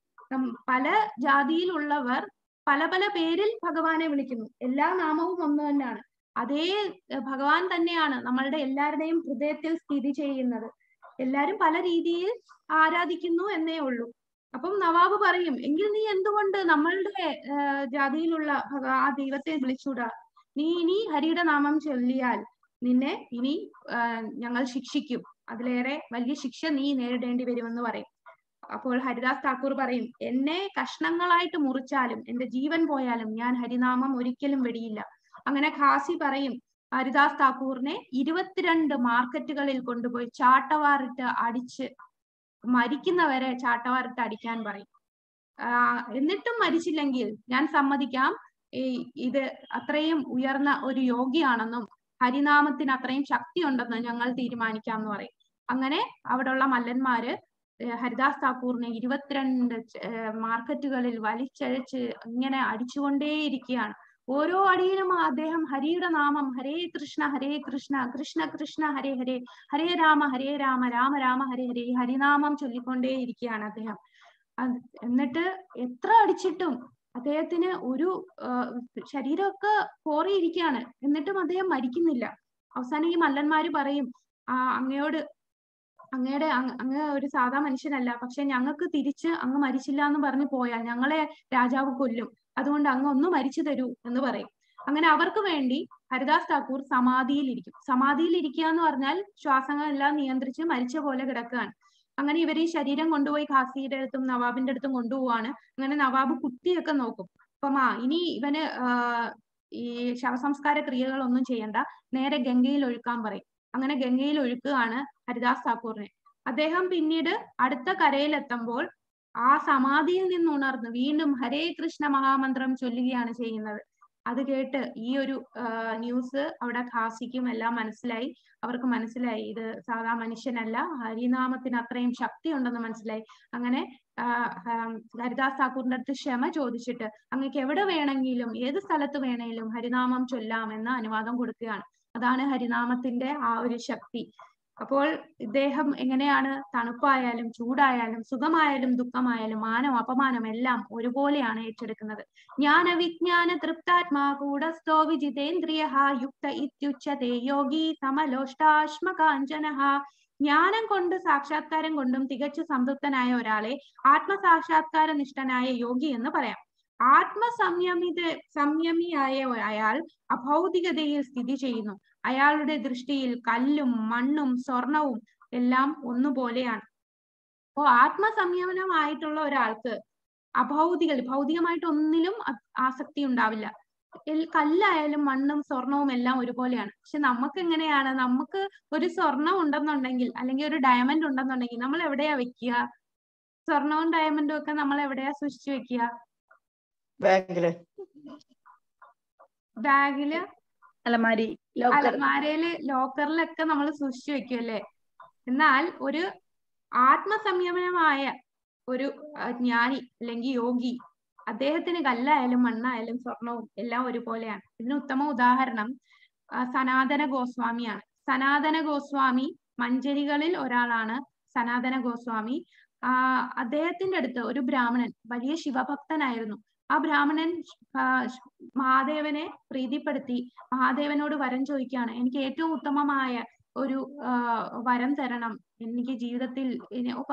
പല ജാതിയിലുള്ളവർ പല പല പേരിൽ ഭഗവാനെ വിളിക്കുന്നു. എല്ലാ നാമവും ഒന്ന് തന്നെയാണ്. അതേ ഭഗവാൻ തന്നെയാണ് നമ്മളുടെ എല്ലാവരുടെയും ഹൃദയത്തിൽ സ്ഥിതി ചെയ്യുന്നത്. എല്ലാരും പല രീതിയിൽ ആരാധിക്കുന്നു എന്നേ ഉള്ളൂ. അപ്പം നവാബ് പറയും എങ്കിൽ നീ എന്തുകൊണ്ട് നമ്മളുടെ ജാതിയിലുള്ള ഭഗ- ആ ദൈവത്തെ വിളിച്ചൂടാ? നീ ഇനി ഹരിയുടെ നാമം ചൊല്ലിയാൽ നിന്നെ ഇനി ഞങ്ങൾ ശിക്ഷിക്കും. അതിലേറെ വലിയ ശിക്ഷ നീ നേരിടേണ്ടി വരുമെന്ന് പറയും. അപ്പോൾ ഹരിദാസ് താക്കൂർ പറയും എന്നെ കഷ്ണങ്ങളായിട്ട് മുറിച്ചാലും എന്റെ ജീവൻ പോയാലും ഞാൻ ഹരിനാമം ഒരിക്കലും വെടിയില്ല. അങ്ങനെ ഖാസി പറയും ഹരിദാസ് താക്കൂറിനെ ഇരുപത്തിരണ്ട് മാർക്കറ്റുകളിൽ കൊണ്ടുപോയി ചാട്ടവാറിട്ട് അടിച്ച് മരിക്കുന്നവരെ ചാട്ടവാറിട്ട് അടിക്കാൻ പറയും. എന്നിട്ടും മരിച്ചില്ലെങ്കിൽ ഞാൻ സമ്മതിക്കാം ഈ ഇത് അത്രയും ഉയർന്ന ഒരു യോഗിയാണെന്നും ഹരിനാമത്തിന് അത്രയും ശക്തി ഉണ്ടെന്ന് ഞങ്ങൾ തീരുമാനിക്കാം എന്ന് പറയും. അങ്ങനെ അവിടെയുള്ള മല്ലന്മാര് ഹരിദാസ് താക്കൂറിനെ ഇരുപത്തിരണ്ട് മാർക്കറ്റുകളിൽ വലിച്ചഴച്ച് ഇങ്ങനെ അടിച്ചുകൊണ്ടേയിരിക്കുകയാണ്. ഓരോ അടിയിലും അദ്ദേഹം ഹരിയുടെ നാമം ഹരേ കൃഷ്ണ ഹരേ കൃഷ്ണ കൃഷ്ണ കൃഷ്ണ ഹരേ ഹരേ ഹരേ രാമ ഹരേ രാമ രാമ രാമ ഹരേ ഹരേ ഹരിനാമം ചൊല്ലിക്കൊണ്ടേയിരിക്കുകയാണ് അദ്ദേഹം. എന്നിട്ട് എത്ര അടിച്ചിട്ടും അദ്ദേഹത്തിന് ഒരു ശരീരമൊക്കെ കോറിയിരിക്കുകയാണ്. എന്നിട്ടും അദ്ദേഹം മരിക്കുന്നില്ല. അവസാനം ഈ മല്ലന്മാര് പറയും ആ അങ്ങയോട് അങ്ങയുടെ അങ്ങ് ഒരു സാധാ മനുഷ്യനല്ല. പക്ഷെ ഞങ്ങൾക്ക് തിരിച്ച് അങ്ങ് മരിച്ചില്ല എന്ന് പറഞ്ഞു പോയാൽ ഞങ്ങളെ രാജാവ് കൊല്ലും. അതുകൊണ്ട് അങ്ങ് ഒന്ന് മരിച്ചു തരൂ എന്ന് പറയും. അങ്ങനെ അവർക്ക് വേണ്ടി ഹരിദാസ് താക്കൂർ സമാധിയിലിരിക്കും. സമാധിയിലിരിക്കുക എന്ന് പറഞ്ഞാൽ ശ്വാസങ്ങളെല്ലാം നിയന്ത്രിച്ച് മരിച്ച പോലെ കിടക്കുകയാണ്. അങ്ങനെ ഇവർ ഈ ശരീരം കൊണ്ടുപോയി ഖാസിയുടെ അടുത്തും നവാബിന്റെ അടുത്തും കൊണ്ടുപോവാണ്. അങ്ങനെ നവാബ് കുത്തിയൊക്കെ നോക്കും. അപ്പം ആ ഇനി ഇവന് ഈ ശവസംസ്കാര ക്രിയകളൊന്നും ചെയ്യണ്ട. നേരെ ഗംഗയിൽ ഒഴുക്കാൻ പറയും. അങ്ങനെ ഗംഗയിൽ ഒഴുക്കുകയാണ് ഹരിദാസ് താക്കൂറിനെ. അദ്ദേഹം പിന്നീട് അടുത്ത കരയിലെത്തുമ്പോൾ ആ സമാധിയിൽ നിന്ന് ഉണർന്ന് വീണ്ടും ഹരേ കൃഷ്ണ മഹാമന്ത്രം ചൊല്ലുകയാണ് ചെയ്യുന്നത്. അത് കേട്ട് ഈ ഒരു ന്യൂസ് അവിടെ ഖാസിക്കും എല്ലാം മനസ്സിലായി. അവർക്ക് മനസ്സിലായി ഇത് സാധാ മനുഷ്യനല്ല ഹരിനാമത്തിന് അത്രയും ശക്തി ഉണ്ടെന്ന് മനസ്സിലായി. അങ്ങനെ ഹരിദാസ് താക്കൂറിന്റെ അടുത്ത് ക്ഷമ ചോദിച്ചിട്ട് അങ്ങക്ക് എവിടെ വേണമെങ്കിലും ഏത് സ്ഥലത്ത് വേണമെങ്കിലും ഹരിനാമം ചൊല്ലാം എന്ന അനുവാദം കൊടുക്കുകയാണ്. അതാണ് ഹരിനാമത്തിന്റെ ആ ഒരു ശക്തി. അപ്പോൾ ഇദ്ദേഹം എങ്ങനെയാണ് തണുപ്പായാലും ചൂടായാലും സുഖമായാലും ദുഃഖമായാലും മാനം അപമാനം എല്ലാം ഒരുപോലെയാണ് ഏറ്റെടുക്കുന്നത്. ജ്ഞാന വിജ്ഞാന തൃപ്താത്മാ കൂടസ്ഥോ വിജിതേന്ദ്രിയ യുക്ത ഇത്യുച്ചതേ യോഗി സമലോഷ്ടാശ്മകാഞ്ചന ജ്ഞാനം കൊണ്ട് സാക്ഷാത്കാരം കൊണ്ടും തികച്ചു സംതൃപ്തനായ ഒരാളെ ആത്മസാക്ഷാത്കാര നിഷ്ഠനായ യോഗി എന്ന് പറയാം. ആത്മസംയമിത സംയമിയായ അയാൾ അഭൗതികതയിൽ സ്ഥിതി ചെയ്യുന്നു. അയാളുടെ ദൃഷ്ടിയിൽ കല്ലും മണ്ണും സ്വർണവും എല്ലാം ഒന്നുപോലെയാണ്. അപ്പോ ആത്മസംയമനമായിട്ടുള്ള ഒരാൾക്ക് അഭൗതികൾ ഭൗതികമായിട്ട് ഒന്നിലും ആസക്തി ഉണ്ടാവില്ല. കല്ലായാലും മണ്ണും സ്വർണവും എല്ലാം ഒരുപോലെയാണ്. പക്ഷെ നമുക്ക് എങ്ങനെയാണ് നമുക്ക് ഒരു സ്വർണം ഉണ്ടെന്നുണ്ടെങ്കിൽ അല്ലെങ്കിൽ ഒരു ഡയമണ്ട് ഉണ്ടെന്നുണ്ടെങ്കിൽ നമ്മൾ എവിടെയാ വെക്കുക? സ്വർണവും ഡയമണ്ടും ഒക്കെ നമ്മൾ എവിടെയാ സൂക്ഷിച്ചു വെക്കുക? ബാഗിൽ. ബാഗിൽ അലമാരി അലമാരയിൽ ലോക്കറിലൊക്കെ നമ്മൾ സൂക്ഷിച്ചു വെക്കും അല്ലേ എന്നാൽ ഒരു ആത്മസംയമനമായ ഒരു ജ്ഞാനി അല്ലെങ്കിൽ യോഗി അദ്ദേഹത്തിന് കല്ലായാലും മണ്ണായാലും സ്വർണവും എല്ലാം ഒരുപോലെയാണ്. ഇതിന് ഉത്തമ ഉദാഹരണം സനാതന ഗോസ്വാമിയാണ്. സനാതന ഗോസ്വാമി മഞ്ചരികളിൽ ഒരാളാണ് സനാതന ഗോസ്വാമി. ആ അദ്ദേഹത്തിന്റെ അടുത്ത് ഒരു ബ്രാഹ്മണൻ വലിയ ശിവഭക്തനായിരുന്നു. ആ ബ്രാഹ്മണൻ മഹാദേവനെ പ്രീതിപ്പെടുത്തി മഹാദേവനോട് വരം ചോദിക്കുകയാണ്. എനിക്ക് ഏറ്റവും ഉത്തമമായ ഒരു വരം തരണം എനിക്ക് ജീവിതത്തിൽ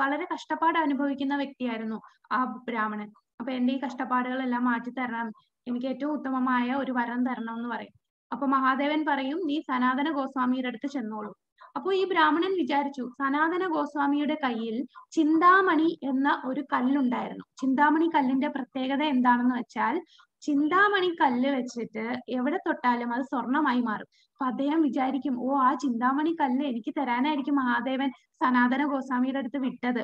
വളരെ കഷ്ടപ്പാട് അനുഭവിക്കുന്ന വ്യക്തിയായിരുന്നു ആ ബ്രാഹ്മണൻ. അപ്പൊ എന്റെ ഈ കഷ്ടപ്പാടുകളെല്ലാം മാറ്റി തരണം. എനിക്ക് ഏറ്റവും ഉത്തമമായ ഒരു വരം തരണം എന്ന് പറയും. അപ്പൊ മഹാദേവൻ പറയും നീ സനാതന ഗോസ്വാമിയുടെ അടുത്ത് ചെന്നോളൂ. അപ്പൊ ഈ ബ്രാഹ്മണൻ വിചാരിച്ചു സനാതന ഗോസ്വാമിയുടെ കയ്യിൽ ചിന്താമണി എന്ന ഒരു കല്ലുണ്ടായിരുന്നു. ചിന്താമണി കല്ലിന്റെ പ്രത്യേകത എന്താണെന്ന് വെച്ചാൽ ചിന്താമണി കല്ല് വെച്ചിട്ട് എവിടെ തൊട്ടാലും അത് സ്വർണമായി മാറും. അപ്പൊ അദ്ദേഹം വിചാരിക്കും ഓ ആ ചിന്താമണി കല്ല് എനിക്ക് തരാനായിരിക്കും മഹാദേവൻ സനാതന ഗോസ്വാമിയുടെ അടുത്ത് വിട്ടത്.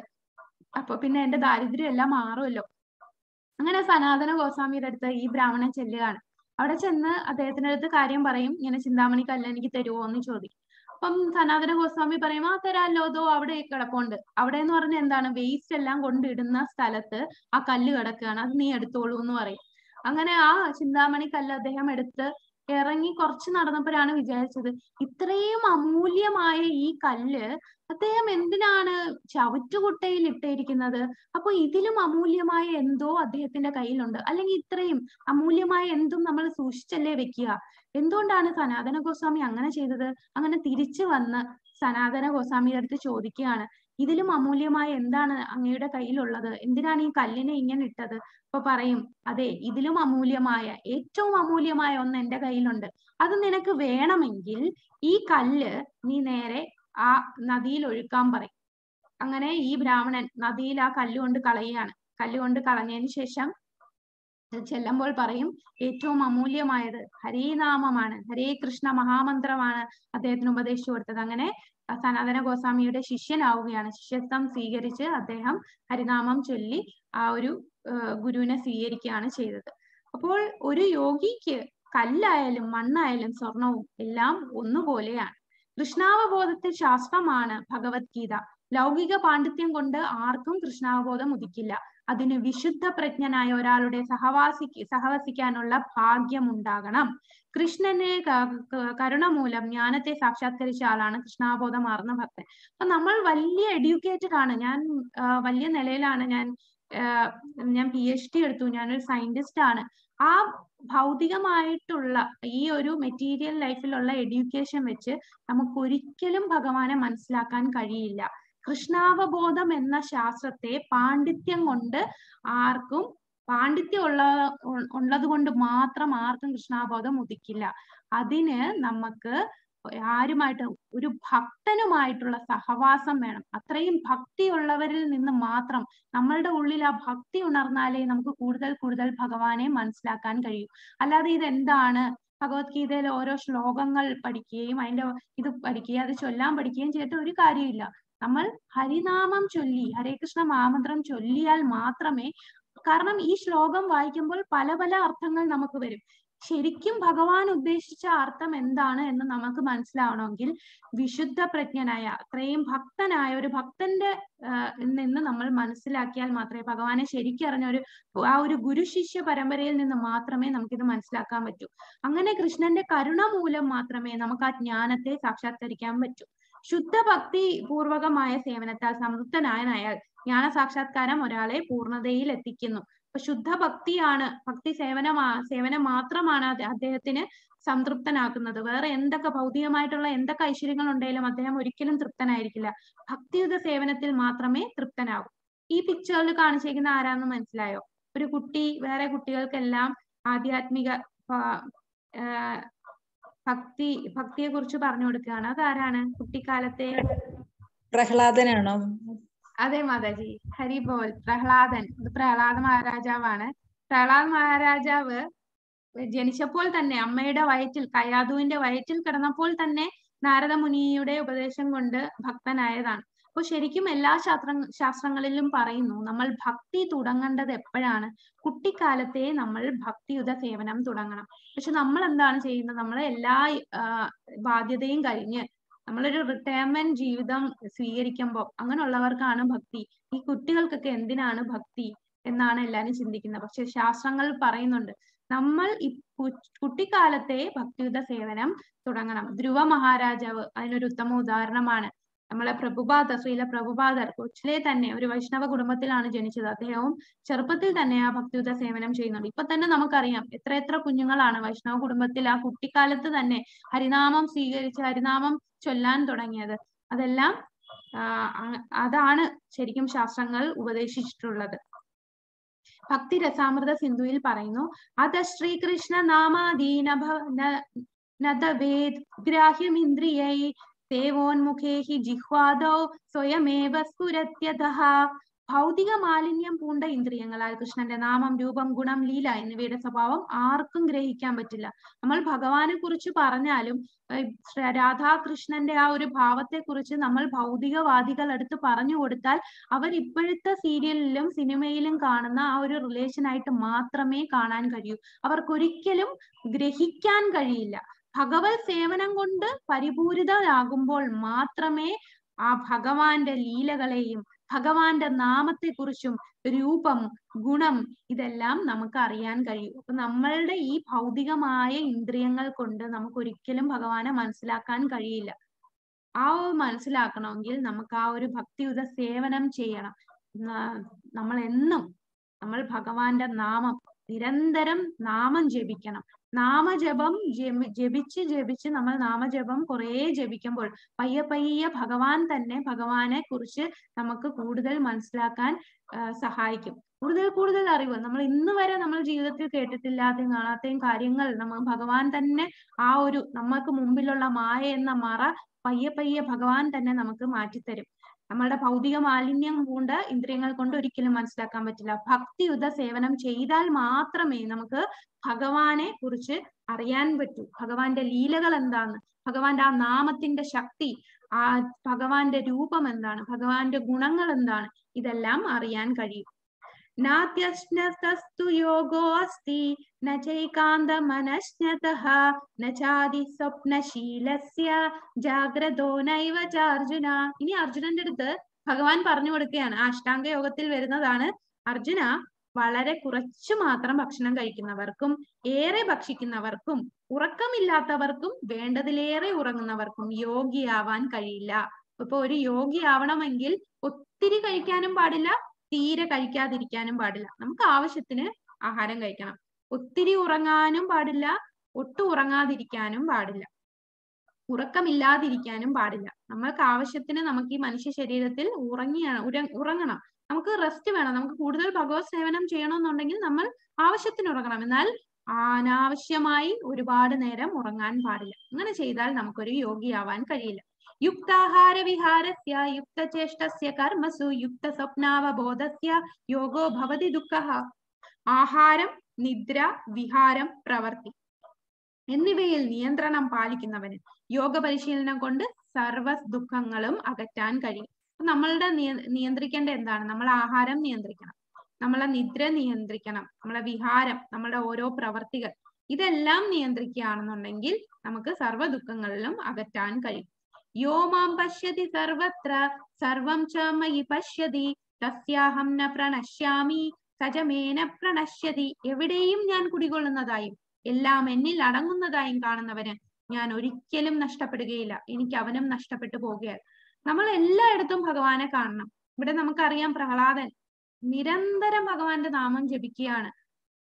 അപ്പൊ പിന്നെ എന്റെ ദാരിദ്ര്യം എല്ലാം മാറുമല്ലോ. അങ്ങനെ സനാതന ഗോസ്വാമിയുടെ അടുത്ത് ഈ ബ്രാഹ്മണൻ ചെല്ലുകയാണ്. അവിടെ ചെന്ന് അദ്ദേഹത്തിന്റെ അടുത്ത് കാര്യം പറയും ഇങ്ങനെ ചിന്താമണി കല്ല് എനിക്ക് തരുമോ എന്ന് ചോദിക്കും അപ്പം സനാതന ഗോസ്വാമി പറയും ആ തരാല്ലോ ദോ അവിടെ കിടപ്പുണ്ട്. അവിടെ എന്ന് പറഞ്ഞ എന്താണ്? വേസ്റ്റ് എല്ലാം കൊണ്ടിടുന്ന സ്ഥലത്ത് ആ കല്ല് കിടക്കുകയാണ്. അത് നീ എടുത്തോളൂ എന്ന് പറയും. അങ്ങനെ ആ ചിന്താമണി കല്ല് അദ്ദേഹം എടുത്ത് ഇറങ്ങി കുറച്ച് നടന്നപ്പോഴാണ് വിചാരിച്ചത് ഇത്രയും അമൂല്യമായ ഈ കല്ല് അദ്ദേഹം എന്തിനാണ് ചവിറ്റുകുട്ടയിൽ ഇട്ടിരിക്കുന്നത്? അപ്പൊ ഇതിലും അമൂല്യമായ എന്തോ അദ്ദേഹത്തിന്റെ കയ്യിലുണ്ട്. അല്ലെങ്കിൽ ഇത്രയും അമൂല്യമായ എന്തും നമ്മൾ സൂക്ഷിച്ചല്ലേ വെക്കുക? എന്തുകൊണ്ടാണ് സനാതന ഗോസ്വാമി അങ്ങനെ ചെയ്തത്? അങ്ങനെ തിരിച്ചു വന്ന് സനാതന ഗോസ്വാമിയുടെ അടുത്ത് ചോദിക്കുകയാണ്. ഇതിലും അമൂല്യമായ എന്താണ് അങ്ങയുടെ കയ്യിലുള്ളത്? എന്തിനാണ് ഈ കല്ലിനെ ഇങ്ങനെ ഇട്ടത്? അപ്പൊ പറയും അതെ ഇതിലും അമൂല്യമായ ഏറ്റവും അമൂല്യമായ ഒന്ന് എന്റെ കയ്യിലുണ്ട്. അത് നിനക്ക് വേണമെങ്കിൽ ഈ കല്ല് നീ നേരെ ആ നദിയിൽ ഒഴുക്കാൻ പറയും. അങ്ങനെ ഈ ബ്രാഹ്മണൻ നദിയിൽ ആ കല്ലുകൊണ്ട് കളയുകയാണ്. കല്ലുകൊണ്ട് കളഞ്ഞതിന് ശേഷം ചെല്ലുമ്പോൾ പറയും ഏറ്റവും അമൂല്യമായത് ഹരിനാമമാണ്. ഹരേ കൃഷ്ണ മഹാമന്ത്രമാണ് അദ്ദേഹത്തിന് ഉപദേശിച്ചു കൊടുത്തത്. അങ്ങനെ സനാതന ഗോസ്വാമിയുടെ ശിഷ്യനാവുകയാണ്. ശിഷ്യത്വം സ്വീകരിച്ച് അദ്ദേഹം ഹരിനാമം ചൊല്ലി ആ ഒരു ഗുരുവിനെ സ്വീകരിക്കുകയാണ് ചെയ്തത്. അപ്പോൾ ഒരു യോഗിക്ക് കല്ലായാലും മണ്ണായാലും സ്വർണവും എല്ലാം ഒന്നുപോലെയാണ്. കൃഷ്ണാവബോധത്തിൽ ശാസ്ത്രമാണ് ഭഗവത്ഗീത. ലൗകിക പാണ്ഡിത്യം കൊണ്ട് ആർക്കും കൃഷ്ണാവബോധം ഉദിക്കില്ല. അതിന് വിശുദ്ധ പ്രജ്ഞനായ ഒരാളുടെ സഹവാസിക്ക് സഹവസിക്കാനുള്ള ഭാഗ്യം ഉണ്ടാകണം കൃഷ്ണനെ കരുണ മൂലം ജ്ഞാനത്തെ സാക്ഷാത്കരിച്ച ആളാണ് കൃഷ്ണാബോധമാർന്ന ഭക്തൻ. അപ്പൊ നമ്മൾ വലിയ എഡ്യൂക്കേറ്റഡ് ആണ്. ഞാൻ വലിയ നിലയിലാണ്. ഞാൻ ഞാൻ പി എച്ച് ഡി എടുത്തു. ഞാനൊരു സയന്റിസ്റ്റ് ആണ്. ആ ഭൗതികമായിട്ടുള്ള ഈ ഒരു മെറ്റീരിയൽ ലൈഫിലുള്ള എഡ്യൂക്കേഷൻ വെച്ച് നമുക്ക് ഒരിക്കലും ഭഗവാനെ മനസ്സിലാക്കാൻ കഴിയില്ല. കൃഷ്ണാവബോധം എന്ന ശാസ്ത്രത്തെ പാണ്ഡിത്യം കൊണ്ട് ആർക്കും പാണ്ഡിത്യം ഉള്ള ഉള്ളത് കൊണ്ട് മാത്രം ആർക്കും കൃഷ്ണാബോധം ഉദിക്കില്ല. അതിന് നമുക്ക് ആരുമായിട്ട് ഒരു ഭക്തനുമായിട്ടുള്ള സഹവാസം വേണം. അത്രയും ഭക്തിയുള്ളവരിൽ നിന്ന് മാത്രം നമ്മളുടെ ഉള്ളിൽ ആ ഭക്തി ഉണർന്നാലേ നമുക്ക് കൂടുതൽ കൂടുതൽ ഭഗവാനെ മനസ്സിലാക്കാൻ കഴിയൂ. അല്ലാതെ ഇതെന്താണ്? ഭഗവത്ഗീതയിലെ ഓരോ ശ്ലോകങ്ങൾ പഠിക്കുകയും അതിന്റെ ഇത് പഠിക്കുകയും അത് ചൊല്ലാൻ പഠിക്കുകയും ചെയ്തിട്ട് ഒരു കാര്യമില്ല നമ്മൾ ഹരിനാമം ചൊല്ലി ഹരേ കൃഷ്ണ മാമന്ത്രം ചൊല്ലിയാൽ മാത്രമേ കാരണം ഈ ശ്ലോകം വായിക്കുമ്പോൾ പല പല അർത്ഥങ്ങൾ നമുക്ക് വരും. ശരിക്കും ഭഗവാൻ ഉദ്ദേശിച്ച അർത്ഥം എന്താണ് എന്ന് നമുക്ക് മനസ്സിലാവണമെങ്കിൽ വിശുദ്ധ പ്രജ്ഞനായ അത്രയും ഭക്തനായ ഒരു ഭക്തന്റെ നിന്ന് നമ്മൾ മനസ്സിലാക്കിയാൽ മാത്രമേ ഭഗവാനെ ശരിക്കും അറിഞ്ഞ ഒരു ആ ഒരു ഗുരു ശിഷ്യ പരമ്പരയിൽ നിന്ന് മാത്രമേ നമുക്കിത് മനസ്സിലാക്കാൻ പറ്റൂ. അങ്ങനെ കൃഷ്ണന്റെ കരുണ മൂലം മാത്രമേ നമുക്ക് ആ ജ്ഞാനത്തെ സാക്ഷാത്കരിക്കാൻ പറ്റൂ. ശുദ്ധ ഭക്തി പൂർവകമായ സേവനത്താൽ സംതൃപ്തനായ അയാൾ ജ്ഞാന സാക്ഷാത്കാരം ഒരാളെ പൂർണതയിൽ എത്തിക്കുന്നു അപ്പൊ ശുദ്ധ ഭക്തിയാണ് ഭക്തി സേവനമാ സേവനം മാത്രമാണ് അദ്ദേഹത്തിന് സംതൃപ്തനാക്കുന്നത്. വേറെ എന്തൊക്കെ ഭൗതികമായിട്ടുള്ള എന്തൊക്കെ ഐശ്വര്യങ്ങൾ ഉണ്ടെങ്കിലും അദ്ദേഹം ഒരിക്കലും തൃപ്തനായിരിക്കില്ല. ഭക്തിയുത സേവനത്തിൽ മാത്രമേ തൃപ്തനാകൂ. ഈ പിക്ചറിൽ കാണിച്ചേക്കുന്ന ആരാന്ന് മനസ്സിലായോ? ഒരു കുട്ടി വേറെ കുട്ടികൾക്കെല്ലാം ആധ്യാത്മിക ഭക്തി ഭക്തിയെ കുറിച്ച് പറഞ്ഞു കൊടുക്കുകയാണ്. അതാരാണ്? കുട്ടിക്കാലത്തെ പ്രഹ്ലാദനാണോ? അതെ മാതാജി. ഹരിബോൽ പ്രഹ്ലാദൻ. ഇത് പ്രഹ്ലാദ മഹാരാജാവാണ്. പ്രഹ്ലാദ് മഹാരാജാവ് ജനിച്ചപ്പോൾ തന്നെ അമ്മയുടെ വയറ്റിൽ കയാതുവിന്റെ വയറ്റിൽ കിടന്നപ്പോൾ തന്നെ നാരദ മുനിയുടെ ഉപദേശം കൊണ്ട് ഭക്തനായതാണ്. അപ്പൊ ശരിക്കും എല്ലാ ശാസ്ത്ര ശാസ്ത്രങ്ങളിലും പറയുന്നു നമ്മൾ ഭക്തി തുടങ്ങേണ്ടത് എപ്പോഴാണ്? കുട്ടിക്കാലത്തെ നമ്മൾ ഭക്തിയുത സേവനം തുടങ്ങണം. പക്ഷെ നമ്മൾ എന്താണ് ചെയ്യുന്നത്? നമ്മൾ എല്ലാ ബാധ്യതയും കഴിഞ്ഞ് നമ്മളൊരു റിട്ടയർമെന്റ് ജീവിതം സ്വീകരിക്കുമ്പോൾ അങ്ങനെയുള്ളവർക്കാണ് ഭക്തി. ഈ കുട്ടികൾക്കൊക്കെ എന്തിനാണ് ഭക്തി എന്നാണ് എല്ലാരും ചിന്തിക്കുന്നത്. പക്ഷെ ശാസ്ത്രങ്ങൾ പറയുന്നുണ്ട് നമ്മൾ ഈ കുട്ടിക്കാലത്തെ ഭക്തിയുത സേവനം തുടങ്ങണം. ധ്രുവ മഹാരാജാവ് അതിനൊരു ഉത്തമ ഉദാഹരണമാണ്. നമ്മളെ പ്രഭുപാദർ ശ്രീല പ്രഭുപാദർ കൊച്ചിലെ തന്നെ ഒരു വൈഷ്ണവ കുടുംബത്തിലാണ് ജനിച്ചത്. അദ്ദേഹവും ചെറുപ്പത്തിൽ തന്നെ ആ ഭക്തിയുത സേവനം ചെയ്യുന്നുണ്ട്. ഇപ്പൊ തന്നെ നമുക്കറിയാം എത്ര എത്ര കുഞ്ഞുങ്ങളാണ് വൈഷ്ണവ കുടുംബത്തിൽ ആ കുട്ടിക്കാലത്ത് തന്നെ ഹരിനാമം സ്വീകരിച്ച് ഹരിനാമം ചൊല്ലാൻ തുടങ്ങിയത്. അതെല്ലാം അതാണ് ശരിക്കും ശാസ്ത്രങ്ങൾ ഉപദേശിച്ചിട്ടുള്ളത്. ഭക്തി രസാമൃത സിന്ധുവിൽ പറയുന്നു അത ശ്രീകൃഷ്ണ നാമാധീന നദവേദ് ഗ്രാഹ്യമിന്ദ്രിയൈ സേവോന്മുഖേ ഹി ജിഹ്വാദോ സ്വയമേവ സ്ഫുരത്യതഃ ഭൗതിക മാലിന്യം പൂണ്ട ഇന്ദ്രിയങ്ങളാൽ കൃഷ്ണന്റെ നാമം രൂപം ഗുണം ലീല എന്നിവയുടെ സ്വഭാവം ആർക്കും ഗ്രഹിക്കാൻ പറ്റില്ല. നമ്മൾ ഭഗവാനെ കുറിച്ച് പറഞ്ഞാലും രാധാകൃഷ്ണന്റെ ആ ഒരു ഭാവത്തെ കുറിച്ച് നമ്മൾ ഭൗതികവാദികൾ അടുത്ത് പറഞ്ഞു കൊടുത്താൽ അവർ ഇപ്പോഴത്തെ സീരിയലിലും സിനിമയിലും കാണുന്ന ആ ഒരു റിലേഷൻ ആയിട്ട് മാത്രമേ കാണാൻ കഴിയൂ. അവർക്കൊരിക്കലും ഗ്രഹിക്കാൻ കഴിയില്ല. ഭഗവത് സേവനം കൊണ്ട് പരിപൂരിതരാകുമ്പോൾ മാത്രമേ ആ ഭഗവാന്റെ ലീലകളെയും ഭഗവാന്റെ നാമത്തെക്കുറിച്ചും രൂപം ഗുണം ഇതെല്ലാം നമുക്ക് അറിയാൻ കഴിയും. അപ്പൊ നമ്മളുടെ ഈ ഭൗതികമായ ഇന്ദ്രിയങ്ങൾ കൊണ്ട് നമുക്ക് ഒരിക്കലും ഭഗവാനെ മനസ്സിലാക്കാൻ കഴിയില്ല. ആ മനസ്സിലാക്കണമെങ്കിൽ നമുക്ക് ആ ഒരു ഭക്തിയുത സേവനം ചെയ്യണം. നമ്മൾ എന്നും നമ്മൾ ഭഗവാന്റെ നാമം നിരന്തരം നാമം ജപിക്കണം. നാമജപം ജപി- ജപിച്ച് ജപിച്ച് നമ്മൾ നാമജപം കുറേ ജപിക്കുമ്പോൾ പയ്യ പയ്യ ഭഗവാൻ തന്നെ ഭഗവാനെ കുറിച്ച് നമുക്ക് കൂടുതൽ മനസ്സിലാക്കാൻ സഹായിക്കും. കൂടുതൽ കൂടുതൽ അറിവ്. നമ്മൾ ഇന്ന് വരെ നമ്മൾ ജീവിതത്തിൽ കേട്ടിട്ടില്ലാത്തയും കാണാത്തയും കാര്യങ്ങൾ നമ്മൾ ഭഗവാൻ തന്നെ ആ ഒരു നമുക്ക് മുമ്പിലുള്ള മായ എന്ന മറ പയ്യെ പയ്യെ ഭഗവാൻ തന്നെ നമുക്ക് മാറ്റിത്തരും. നമ്മളുടെ ഭൗതിക മാലിന്യം കൊണ്ട് ഇന്ദ്രിയങ്ങൾ കൊണ്ട് ഒരിക്കലും മനസ്സിലാക്കാൻ പറ്റില്ല. ഭക്തിയുത സേവനം ചെയ്താൽ മാത്രമേ നമുക്ക് ഭഗവാനെ കുറിച്ച് അറിയാൻ പറ്റൂ. ഭഗവാന്റെ ലീലകൾ എന്താണ്? ഭഗവാന്റെ ആ നാമത്തിന്റെ ശക്തി ആ ഭഗവാന്റെ രൂപം എന്താണ്? ഭഗവാന്റെ ഗുണങ്ങൾ എന്താണ്? ഇതെല്ലാം അറിയാൻ കഴിയും. ന ചൈകാന്ത മനശ്നതഃ ന ചാതി സ്വപ്നശീലസ്യ ജാഗ്രതോ നൈവ ചാർജുന ഇനി അർജുനന്റെ അടുത്ത് ഭഗവാൻ പറഞ്ഞു കൊടുക്കുകയാണ്. അഷ്ടാംഗ യോഗത്തിൽ വരുന്നതാണ്. അർജുന വളരെ കുറച്ചു മാത്രം ഭക്ഷണം കഴിക്കുന്നവർക്കും ഏറെ ഭക്ഷിക്കുന്നവർക്കും ഉറക്കമില്ലാത്തവർക്കും വേണ്ടതിലേറെ ഉറങ്ങുന്നവർക്കും യോഗിയാവാൻ കഴിയില്ല. ഇപ്പൊ ഒരു യോഗിയാവണമെങ്കിൽ ഒത്തിരി കഴിക്കാനും പാടില്ല തീരെ കഴിക്കാതിരിക്കാനും പാടില്ല. നമുക്ക് ആവശ്യത്തിന് ആഹാരം കഴിക്കണം. ഒത്തിരി ഉറങ്ങാനും പാടില്ല ഒട്ടും ഉറങ്ങാതിരിക്കാനും പാടില്ല. ഉറക്കമില്ലാതിരിക്കാനും പാടില്ല. നമ്മൾക്ക് ആവശ്യത്തിന് നമുക്ക് ഈ മനുഷ്യ ശരീരത്തിൽ ഉറങ്ങിയാണ് ഉറങ്ങണം. നമുക്ക് റെസ്റ്റ് വേണം. നമുക്ക് കൂടുതൽ ഭഗവത് സേവനം ചെയ്യണമെന്നുണ്ടെങ്കിൽ നമ്മൾ ആവശ്യത്തിന് ഉറങ്ങണം. എന്നാൽ അനാവശ്യമായി ഒരുപാട് നേരം ഉറങ്ങാൻ പാടില്ല. അങ്ങനെ ചെയ്താൽ നമുക്കൊരു യോഗിയാവാൻ കഴിയില്ല. യുക്തചേഷ്ടസ്യ കർമ്മസു യുക്ത സ്വപ്നാവബോധസ്യ യോഗോ ഭവതി ദുഃഖ. ആഹാരം നിദ്ര വിഹാരം പ്രവർത്തി. എന്നിവയിൽ നിയന്ത്രണം പാലിക്കുന്നവന് യോഗ പരിശീലനം കൊണ്ട് സർവ ദുഃഖങ്ങളും അകറ്റാൻ കഴിയും. നമ്മളുടെ നിയ- നിയന്ത്രിക്കേണ്ട എന്താണ്? നമ്മൾ ആഹാരം നിയന്ത്രിക്കണം. നമ്മളെ നിദ്ര നിയന്ത്രിക്കണം. നമ്മളെ വിഹാരം നമ്മുടെ ഓരോ പ്രവർത്തികൾ ഇതെല്ലാം നിയന്ത്രിക്കുകയാണെന്നുണ്ടെങ്കിൽ നമുക്ക് സർവ ദുഃഖങ്ങളിലും അകറ്റാൻ കഴിയും. യോ മാം പശ്യതി സർവത്ര സർവം ച മയി പശ്യതി തസ്യാഹം ന പ്രണശ്യാമി സജമേന പ്രണശ്യതി എവിടെയും ഞാൻ കുടികൊള്ളുന്നതായും എല്ലാം എന്നിൽ അടങ്ങുന്നതായും കാണുന്നവന് ഞാൻ ഒരിക്കലും നഷ്ടപ്പെടുകയില്ല. എനിക്ക് അവനും നഷ്ടപ്പെട്ടു പോകുകയാണ്. നമ്മൾ എല്ലായിടത്തും ഭഗവാനെ കാണണം. ഇവിടെ നമുക്കറിയാം പ്രഹ്ലാദൻ നിരന്തരം ഭഗവാന്റെ നാമം ജപിക്കുകയാണ്.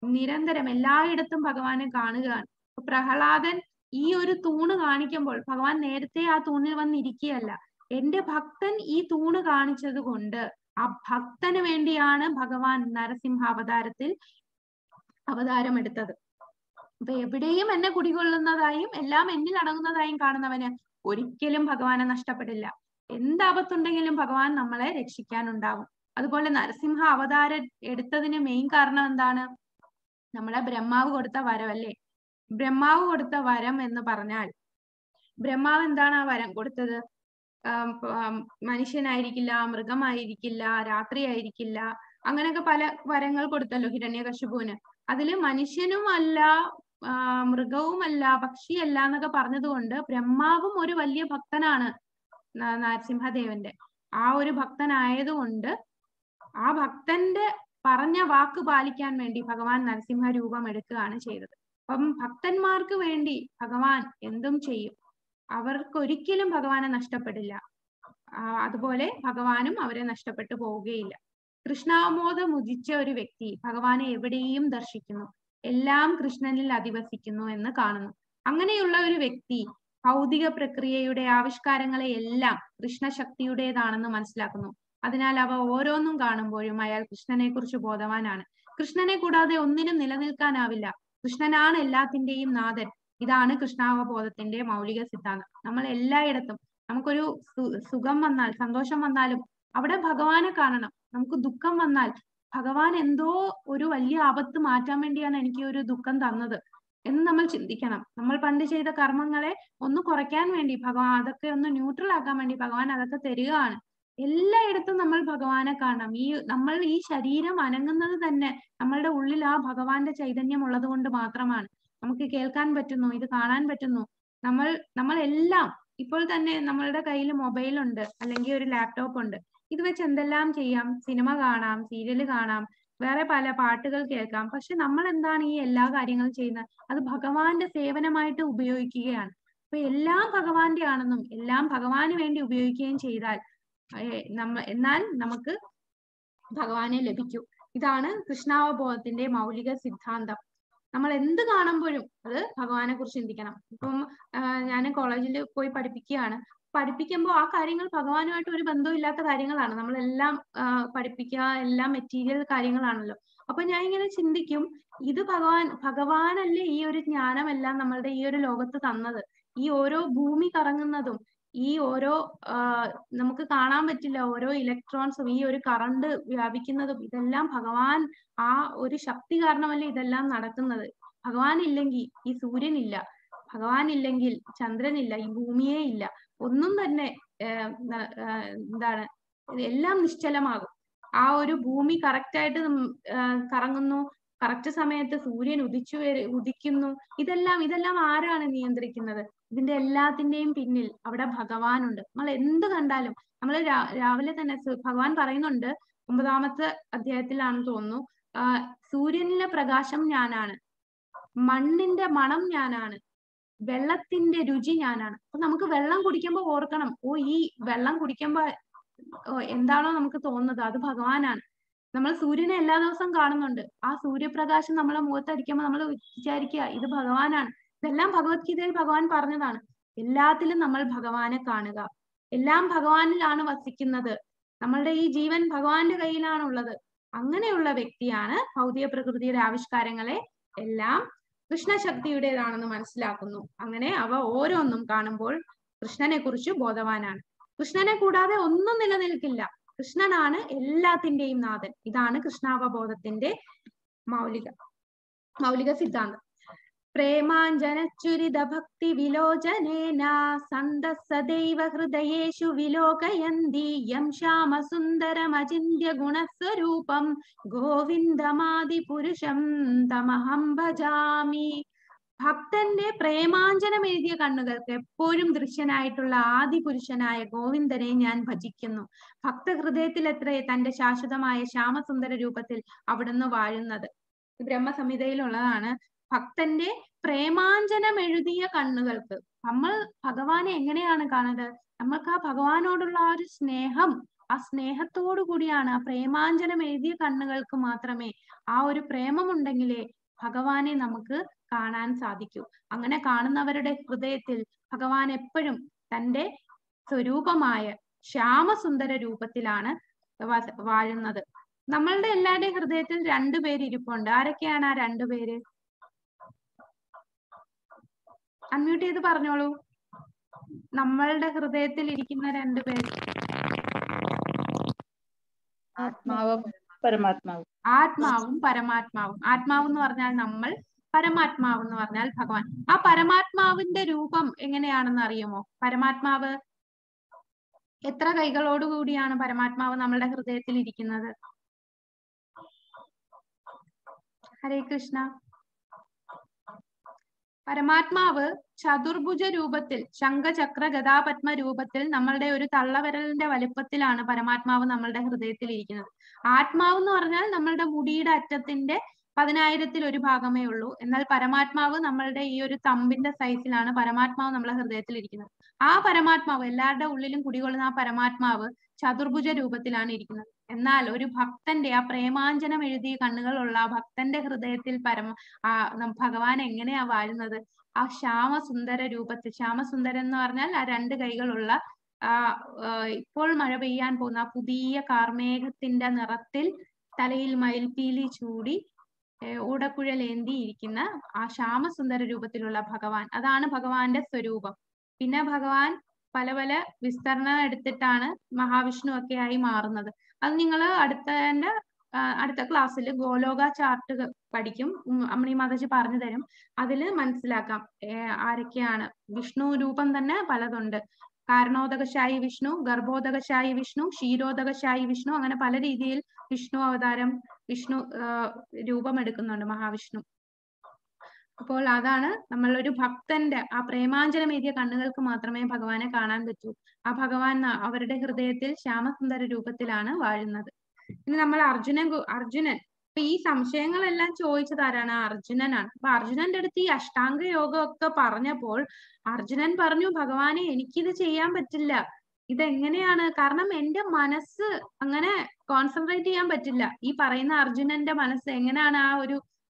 നിരന്തരം എല്ലായിടത്തും ഭഗവാനെ കാണുകയാണ്. പ്രഹ്ലാദൻ ഈ ഒരു തൂണ് കാണിക്കുമ്പോൾ ഭഗവാൻ നേരത്തെ ആ തൂണിൽ വന്നിരിക്കുകയല്ല. എന്റെ ഭക്തൻ ഈ തൂണ് കാണിച്ചത് കൊണ്ട് ആ ഭക്തന് വേണ്ടിയാണ് ഭഗവാൻ നരസിംഹ അവതാരത്തിൽ അവതാരം എടുത്തത്. അപ്പൊ എവിടെയും എന്നെ കുടികൊള്ളുന്നതായും എല്ലാം എന്നിൽ അടങ്ങുന്നതായും കാണുന്നവന് ഒരിക്കലും ഭഗവാനെ നഷ്ടപ്പെടില്ല. എന്ത് ആപത്തുണ്ടെങ്കിലും ഭഗവാൻ നമ്മളെ രക്ഷിക്കാനുണ്ടാവും. അതുപോലെ നരസിംഹ അവതാരം എടുത്തതിന് മെയിൻ കാരണം എന്താണ്? നമ്മളെ ബ്രഹ്മാവ് കൊടുത്ത വരമല്ലേ ബ്രഹ്മാവ് കൊടുത്ത വരം എന്ന് പറഞ്ഞാൽ ബ്രഹ്മാവ് എന്താണ് ആ വരം കൊടുത്തത്? മനുഷ്യനായിരിക്കില്ല മൃഗമായിരിക്കില്ല രാത്രിയായിരിക്കില്ല അങ്ങനെയൊക്കെ പല വരങ്ങൾ കൊടുത്തല്ലോ ഹിരണ്യകശിപുവിന്. അതിൽ മനുഷ്യനുമല്ല മൃഗവുമല്ല പക്ഷിയല്ല എന്നൊക്കെ പറഞ്ഞതുകൊണ്ട് ബ്രഹ്മാവും ഒരു വലിയ ഭക്തനാണ് നരസിംഹദേവന്റെ. ആ ഒരു ഭക്തനായതുകൊണ്ട് ആ ഭക്തന്റെ പറഞ്ഞ വാക്ക് പാലിക്കാൻ വേണ്ടി ഭഗവാൻ നരസിംഹ രൂപം എടുക്കുകയാണ് ചെയ്തത്. അപ്പം ഭക്തന്മാർക്ക് വേണ്ടി ഭഗവാൻ എന്തും ചെയ്യും. അവർക്കൊരിക്കലും ഭഗവാനെ നഷ്ടപ്പെടില്ല. അതുപോലെ ഭഗവാനും അവരെ നഷ്ടപ്പെട്ടു പോവുകയില്ല. കൃഷ്ണാമോദം ഉദിച്ച ഒരു വ്യക്തി ഭഗവാനെ എവിടെയും ദർശിക്കുന്നു. എല്ലാം കൃഷ്ണനിൽ അധിവസിക്കുന്നു എന്ന് കാണുന്നു. അങ്ങനെയുള്ള ഒരു വ്യക്തി ഭൗതിക പ്രക്രിയയുടെ ആവിഷ്കാരങ്ങളെ എല്ലാം കൃഷ്ണശക്തിയുടേതാണെന്ന് മനസ്സിലാക്കുന്നു. അതിനാൽ അവ ഓരോന്നും കാണുമ്പോഴും അയാൾ കൃഷ്ണനെ കുറിച്ച് ബോധവാനാണ്. കൃഷ്ണനെ കൂടാതെ ഒന്നിനും നിലനിൽക്കാനാവില്ല. കൃഷ്ണനാണ് എല്ലാത്തിന്റെയും നാഥൻ. ഇതാണ് കൃഷ്ണാവബോധത്തിന്റെ മൗലിക സിദ്ധാന്തം. നമ്മൾ എല്ലായിടത്തും നമുക്കൊരു സുഖം വന്നാൽ സന്തോഷം വന്നാലും അവിടെ ഭഗവാനെ കാണണം. നമുക്ക് ദുഃഖം വന്നാൽ ഭഗവാൻ എന്തോ ഒരു വലിയ ആപത്ത് മാറ്റാൻ വേണ്ടിയാണ് എനിക്ക് ഒരു ദുഃഖം തന്നത് എന്ന് നമ്മൾ ചിന്തിക്കണം. നമ്മൾ പണ്ട് ചെയ്ത കർമ്മങ്ങളെ ഒന്ന് കുറയ്ക്കാൻ വേണ്ടി ഭഗവാൻ അതൊക്കെ ഒന്ന് ന്യൂട്രൽ ആക്കാൻ വേണ്ടി ഭഗവാൻ അതൊക്കെ തരികയാണ്. എല്ലായിടത്തും നമ്മൾ ഭഗവാനെ കാണാം ഈ നമ്മൾ ഈ ശരീരം അനങ്ങുന്നത് തന്നെ നമ്മളുടെ ഉള്ളിൽ ആ ഭഗവാന്റെ ചൈതന്യം ഉള്ളത് കൊണ്ട് മാത്രമാണ്. നമുക്ക് കേൾക്കാൻ പറ്റുന്നു ഇത് കാണാൻ പറ്റുന്നു. നമ്മൾ നമ്മൾ എല്ലാം ഇപ്പോൾ തന്നെ നമ്മളുടെ കയ്യിൽ മൊബൈൽ ഉണ്ട് അല്ലെങ്കിൽ ഒരു ലാപ്ടോപ്പ് ഉണ്ട്. ഇത് വെച്ച് എന്തെല്ലാം ചെയ്യാം? സിനിമ കാണാം സീരിയൽ കാണാം വേറെ പല പാട്ടുകൾ കേൾക്കാം. പക്ഷെ നമ്മൾ എന്താണ് ഈ എല്ലാ കാര്യങ്ങളും ചെയ്യുന്നത്? അത് ഭഗവാന്റെ സേവനമായിട്ട് ഉപയോഗിക്കുകയാണ്. അപ്പൊ എല്ലാം ഭഗവാന്റെ ആണെന്നും എല്ലാം ഭഗവാന് വേണ്ടി ഉപയോഗിക്കുകയും ചെയ്താൽ നമ്മ എന്നാൽ നമുക്ക് ഭഗവാനെ ലഭിക്കൂ. ഇതാണ് കൃഷ്ണാവബോധത്തിന്റെ മൗലിക സിദ്ധാന്തം. നമ്മൾ എന്ത് കാണുമ്പോഴും അത് ഭഗവാനെ കുറിച്ച് ചിന്തിക്കണം. ഇപ്പം ഞാൻ കോളേജിൽ പോയി പഠിപ്പിക്കുകയാണ്. പഠിപ്പിക്കുമ്പോൾ ആ കാര്യങ്ങൾ ഭഗവാനുമായിട്ട് ഒരു ബന്ധവും ഇല്ലാത്ത കാര്യങ്ങളാണ്. നമ്മളെല്ലാം പഠിപ്പിക്കുക എല്ലാം മെറ്റീരിയൽ കാര്യങ്ങളാണല്ലോ. അപ്പൊ ഞാൻ ഇങ്ങനെ ചിന്തിക്കും ഇത് ഭഗവാൻ ഭഗവാനല്ലേ ഈ ഒരു ജ്ഞാനമെല്ലാം നമ്മളുടെ ഈ ഒരു ലോകത്ത് തന്നത്? ഈ ഓരോ ഭൂമി കറങ്ങുന്നതും ഈ ഓരോ നമുക്ക് കാണാൻ പറ്റില്ല ഓരോ ഇലക്ട്രോൺസും ഈ ഒരു കറണ്ട് വ്യാപിക്കുന്നതും ഇതെല്ലാം ഭഗവാൻ ആ ഒരു ശക്തി കാരണമല്ലേ ഇതെല്ലാം നടക്കുന്നത്? ഭഗവാൻ ഇല്ലെങ്കിൽ ഈ സൂര്യൻ ഇല്ല. ഭഗവാൻ ഇല്ലെങ്കിൽ ചന്ദ്രൻ ഇല്ല ഈ ഭൂമിയേ ഇല്ല. ഒന്നും തന്നെ എന്താണ് എല്ലാം നിശ്ചലമാകും. ആ ഒരു ഭൂമി കറക്റ്റ് ആയിട്ട് കറങ്ങുന്നു. കറക്റ്റ് സമയത്ത് സൂര്യൻ ഉദിച്ചു ഉദിക്കുന്നു. ഇതെല്ലാം ഇതെല്ലാം ആരാണ് നിയന്ത്രിക്കുന്നത്? ഇതിന്റെ എല്ലാത്തിന്റെയും പിന്നിൽ അവിടെ ഭഗവാനുണ്ട്. നമ്മൾ എന്ത് കണ്ടാലും നമ്മൾ രാവിലെ തന്നെ ഭഗവാൻ പറയുന്നുണ്ട് ഒമ്പതാമത്തെ അധ്യായത്തിലാണെന്ന് തോന്നുന്നു സൂര്യനിലെ പ്രകാശം ഞാനാണ് മണ്ണിന്റെ മണം ഞാനാണ് വെള്ളത്തിന്റെ രുചി ഞാനാണ്. അപ്പൊ നമുക്ക് വെള്ളം കുടിക്കുമ്പോൾ ഓർക്കണം ഓ ഈ വെള്ളം കുടിക്കുമ്പോ എന്താണോ നമുക്ക് തോന്നുന്നത് അത് ഭഗവാനാണ്. നമ്മൾ സൂര്യനെ എല്ലാ ദിവസവും കാണുന്നുണ്ട്. ആ സൂര്യപ്രകാശം നമ്മളെ മുഖത്തടിക്കുമ്പോൾ നമ്മൾ വിചാരിക്കുക ഇത് ഭഗവാനാണ്. ഇതെല്ലാം ഭഗവത്ഗീതയിൽ ഭഗവാൻ പറഞ്ഞതാണ്. എല്ലാത്തിലും നമ്മൾ ഭഗവാനെ കാണുക. എല്ലാം ഭഗവാനിലാണ് വസിക്കുന്നത്. നമ്മളുടെ ഈ ജീവൻ ഭഗവാന്റെ കയ്യിലാണുള്ളത്. അങ്ങനെയുള്ള വ്യക്തിയാണ് ഭൗതിക പ്രകൃതിയുടെ ആവിഷ്കാരങ്ങളെ എല്ലാം കൃഷ്ണശക്തിയുടേതാണെന്ന് മനസ്സിലാക്കുന്നു. അങ്ങനെ അവ ഓരോന്നും കാണുമ്പോൾ കൃഷ്ണനെ കുറിച്ച് ബോധവാനാണ്. കൃഷ്ണനെ കൂടാതെ ഒന്നും നിലനിൽക്കില്ല. കൃഷ്ണനാണ് എല്ലാത്തിന്റെയും നാഥൻ. ഇതാണ് കൃഷ്ണാവബോധത്തിന്റെ മൗലിക മൗലിക സിദ്ധാന്തം. സദൈവ ഹൃദയേഷു വിലോകയന്തി യം ശ്യാമ സുന്ദരമചിന്യ ഗുണസ്വരൂപം ഗോവിന്ദമാദി പുരുഷം തമഹം ഭജാമി. ഭക്തന്റെ പ്രേമാഞ്ജനം എഴുതിയ കണ്ണുകൾക്ക് എപ്പോഴും ദൃശ്യനായിട്ടുള്ള ആദി പുരുഷനായ ഗോവിന്ദനെ ഞാൻ ഭജിക്കുന്നു. ഭക്തഹൃദയത്തിൽ എത്രയെ തന്റെ ശാശ്വതമായ ശ്യാമസുന്ദര രൂപത്തിൽ അവിടുന്ന് വാഴുന്നത്. ബ്രഹ്മസംഹിതയിലുള്ളതാണ്. ഭക്തന്റെ പ്രേമാഞ്ജനം എഴുതിയ കണ്ണുകൾക്ക്. നമ്മൾ ഭഗവാനെ എങ്ങനെയാണ് കാണുന്നത്? നമ്മൾക്ക് ആ ഭഗവാനോടുള്ള ആ ഒരു സ്നേഹം ആ സ്നേഹത്തോടു കൂടിയാണ് ആ പ്രേമാഞ്ജനം എഴുതിയ കണ്ണുകൾക്ക് മാത്രമേ ആ ഒരു പ്രേമമുണ്ടെങ്കിലേ ഭഗവാനെ നമുക്ക് കാണാൻ സാധിക്കൂ. അങ്ങനെ കാണുന്നവരുടെ ഹൃദയത്തിൽ ഭഗവാൻ എപ്പോഴും തന്റെ സ്വരൂപമായ ശ്യാമസുന്ദര രൂപത്തിലാണ് വാഴുന്നത്. നമ്മളുടെ എല്ലാവരുടെയും ഹൃദയത്തിൽ രണ്ടുപേര് ഇരിപ്പുണ്ട് ആരൊക്കെയാണ് ആ രണ്ടുപേര് അൺമ്യൂട്ട് ചെയ്ത് പറഞ്ഞോളൂ. നമ്മളുടെ ഹൃദയത്തിൽ ഇരിക്കുന്ന രണ്ടുപേര് ആത്മാവും പരമാത്മാവും. ആത്മാവും പരമാത്മാവും. ആത്മാവ് എന്ന് പറഞ്ഞാൽ നമ്മൾ പരമാത്മാവ് എന്ന് പറഞ്ഞാൽ ഭഗവാൻ. ആ പരമാത്മാവിന്റെ രൂപം എങ്ങനെയാണെന്ന് അറിയുമോ? പരമാത്മാവ് എത്ര കൈകളോട് കൂടിയാണ് പരമാത്മാവ് നമ്മളുടെ ഹൃദയത്തിൽ ഇരിക്കുന്നത്? ഹരേ കൃഷ്ണ. പരമാത്മാവ് ചതുർഭുജ രൂപത്തിൽ ശംഖചക്ര ഗതാപത്മ രൂപത്തിൽ നമ്മളുടെ ഒരു തള്ളവിരലിന്റെ വലിപ്പത്തിലാണ് പരമാത്മാവ് നമ്മളുടെ ഹൃദയത്തിൽ ഇരിക്കുന്നത് ആത്മാവ് എന്ന് പറഞ്ഞാൽ നമ്മളുടെ മുടിയുടെ അറ്റത്തിന്റെ പതിനായിരത്തിൽ ഒരു ഭാഗമേ ഉള്ളൂ. എന്നാൽ പരമാത്മാവ് നമ്മളുടെ ഈ ഒരു തമ്പിന്റെ സൈസിലാണ് പരമാത്മാവ് നമ്മളെ ഹൃദയത്തിൽ ഇരിക്കുന്നത്. ആ പരമാത്മാവ് എല്ലാവരുടെ ഉള്ളിലും കുടികൊള്ളുന്ന ആ പരമാത്മാവ് ചതുർഭുജ രൂപത്തിലാണ് ഇരിക്കുന്നത്. എന്നാൽ ഒരു ഭക്തന്റെ ആ പ്രേമാഞ്ജനം എഴുതിയ കണ്ണുകളുള്ള ആ ഭക്തന്റെ ഹൃദയത്തിൽ പരമ ആ ഭഗവാൻ എങ്ങനെയാ വാഴുന്നത്? ആ ശ്യാമസുന്ദര രൂപത്തിൽ ശ്യാമസുന്ദരൻ എന്ന് പറഞ്ഞാൽ ആ രണ്ട് കൈകളുള്ള ആ, ഇപ്പോൾ മഴ പെയ്യാൻ പോകുന്ന ആ പുതിയ കാർമേഘത്തിന്റെ നിറത്തിൽ തലയിൽ മയിൽപ്പീലി ചൂടി ഏർ ഊടക്കുഴലേന്തി ആ ശ്യാമസുന്ദര രൂപത്തിലുള്ള ഭഗവാൻ. അതാണ് ഭഗവാന്റെ സ്വരൂപം. പിന്നെ ഭഗവാൻ പല പല വിസ്തരണം എടുത്തിട്ടാണ് മഹാവിഷ്ണു ഒക്കെ ആയി മാറുന്നത്. അത് നിങ്ങൾ അടുത്തതിന്റെ അടുത്ത ക്ലാസ്സിൽ ഗോലോക ചാർട്ട് പഠിക്കും. അമ്മണി മാതാജി പറഞ്ഞു തരും. അതിൽ മനസ്സിലാക്കാം ആരൊക്കെയാണ്. വിഷ്ണു രൂപം തന്നെ പലതുണ്ട്. കാരണോദകശായി വിഷ്ണു ഗർഭോദകശായി വിഷ്ണു ക്ഷീരോദകശായി വിഷ്ണു അങ്ങനെ പല രീതിയിൽ വിഷ്ണു അവതാരം വിഷ്ണു രൂപമെടുക്കുന്നുണ്ട് മഹാവിഷ്ണു. അപ്പോൾ അതാണ് നമ്മളൊരു ഭക്തന്റെ ആ പ്രേമാഞ്ജനം എഴുതിയ കണ്ണുകൾക്ക് മാത്രമേ ഭഗവാനെ കാണാൻ പറ്റൂ. ആ ഭഗവാൻ അവരുടെ ഹൃദയത്തിൽ ശ്യാമസുന്ദര രൂപത്തിലാണ് വാഴുന്നത്. ഇനി നമ്മൾ അർജുനൻ അർജുനൻ ഇപ്പൊ ഈ സംശയങ്ങളെല്ലാം ചോദിച്ചത് ആരാണ്? അർജുനനാണ്. അപ്പൊ അർജുനന്റെ അടുത്ത് ഈ അഷ്ടാംഗ യോഗം ഒക്കെ പറഞ്ഞപ്പോൾ അർജുനൻ പറഞ്ഞു ഭഗവാനെ എനിക്കിത് ചെയ്യാൻ പറ്റില്ല. ഇതെങ്ങനെയാണ്? കാരണം എന്റെ മനസ്സ് അങ്ങനെ കോൺസെൻട്രേറ്റ് ചെയ്യാൻ പറ്റില്ല. ഈ പറയുന്ന അർജുനന്റെ മനസ്സ് എങ്ങനെയാണ് ആ ഒരു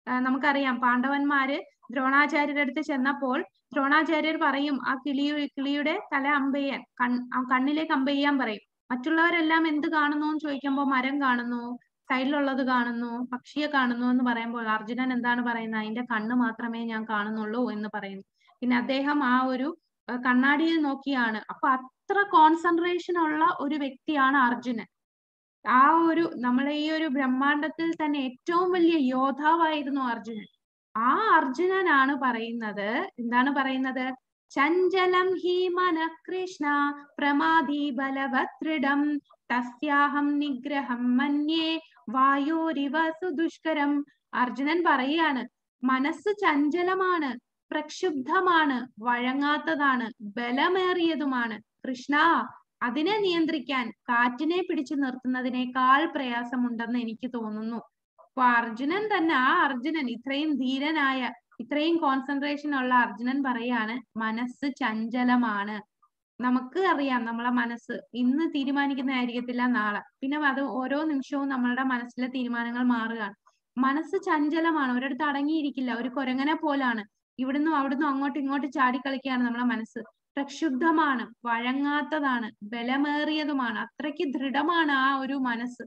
നമുക്കറിയാം. പാണ്ഡവന്മാര് ദ്രോണാചാര്യരുടെ അടുത്ത് ചെന്നപ്പോൾ ദ്രോണാചാര്യർ പറയും ആ കിളി കിളിയുടെ തല അമ്പെയ്യാൻ കൺ കണ്ണിലേക്ക് അമ്പെയ്യാൻ പറയും. മറ്റുള്ളവരെല്ലാം എന്ത് കാണുന്നു? എന്ന് ചോദിക്കുമ്പോൾ മരം കാണുന്നു. സൈഡിലുള്ളത് കാണുന്നു പക്ഷിയെ കാണുന്നു എന്ന് പറയുമ്പോൾ അർജുനൻ എന്താണ് പറയുന്നത്? അതിന്റെ കണ്ണ് മാത്രമേ ഞാൻ കാണുന്നുള്ളൂ എന്ന് പറയുന്നു. പിന്നെ അദ്ദേഹം ആ ഒരു കണ്ണാടിയിൽ നോക്കിയാണ്. അപ്പൊ അത്ര കോൺസെൻട്രേഷൻ ഉള്ള ഒരു വ്യക്തിയാണ് അർജുനൻ. ആ ഒരു നമ്മളെ ഈ ഒരു ബ്രഹ്മാണ്ടത്തിൽ തന്നെ ഏറ്റവും വലിയ യോദ്ധാവായിരുന്നു അർജുനൻ. ആ അർജുനനാണ് പറയുന്നത് എന്താണ് പറയുന്നത്? ചഞ്ചലം ഹി മന കൃഷ്ണ പ്രമാദി ബലവത്രിടം തസ്യാഹം നിഗ്രഹം മന്യേ വായോരിവ സുദുഷ്കരം അർജുനൻ പറയാണ് മനസ്സ് ചഞ്ചലമാണ് പ്രക്ഷുബ്ധമാണ് വഴങ്ങാത്തതാണ് ബലമേറിയതുമാണ്. കൃഷ്ണ അതിനെ നിയന്ത്രിക്കാൻ കാറ്റിനെ പിടിച്ചു നിർത്തുന്നതിനേക്കാൾ പ്രയാസമുണ്ടെന്ന് എനിക്ക് തോന്നുന്നു. അപ്പൊ അർജുനൻ തന്നെ ആ അർജുനൻ ഇത്രയും ധീരനായ ഇത്രയും കോൺസെൻട്രേഷൻ ഉള്ള അർജുനൻ പറയാണ് മനസ്സ് ചഞ്ചലമാണ്. നമുക്ക് അറിയാം നമ്മളെ മനസ്സ്. ഇന്ന് തീരുമാനിക്കുന്നതായിരിക്കത്തില്ല നാളെ. പിന്നെ അത് ഓരോ നിമിഷവും നമ്മളുടെ മനസ്സിലെ തീരുമാനങ്ങൾ മാറുകയാണ്. മനസ്സ് ചഞ്ചലമാണ്. ഒരിടത്ത് അടങ്ങിയിരിക്കില്ല. ഒരു കുരങ്ങനെ പോലാണ്. ഇവിടുന്നും അവിടുന്നും അങ്ങോട്ടും ഇങ്ങോട്ടും ചാടിക്കളിക്കുകയാണ് നമ്മളെ മനസ്സ്. പ്രക്ഷുബ്ധമാണ്. വഴങ്ങാത്തതാണ്. ബലമേറിയതുമാണ്. അത്രയ്ക്ക് ദൃഢമാണ് ആ ഒരു മനസ്സ്.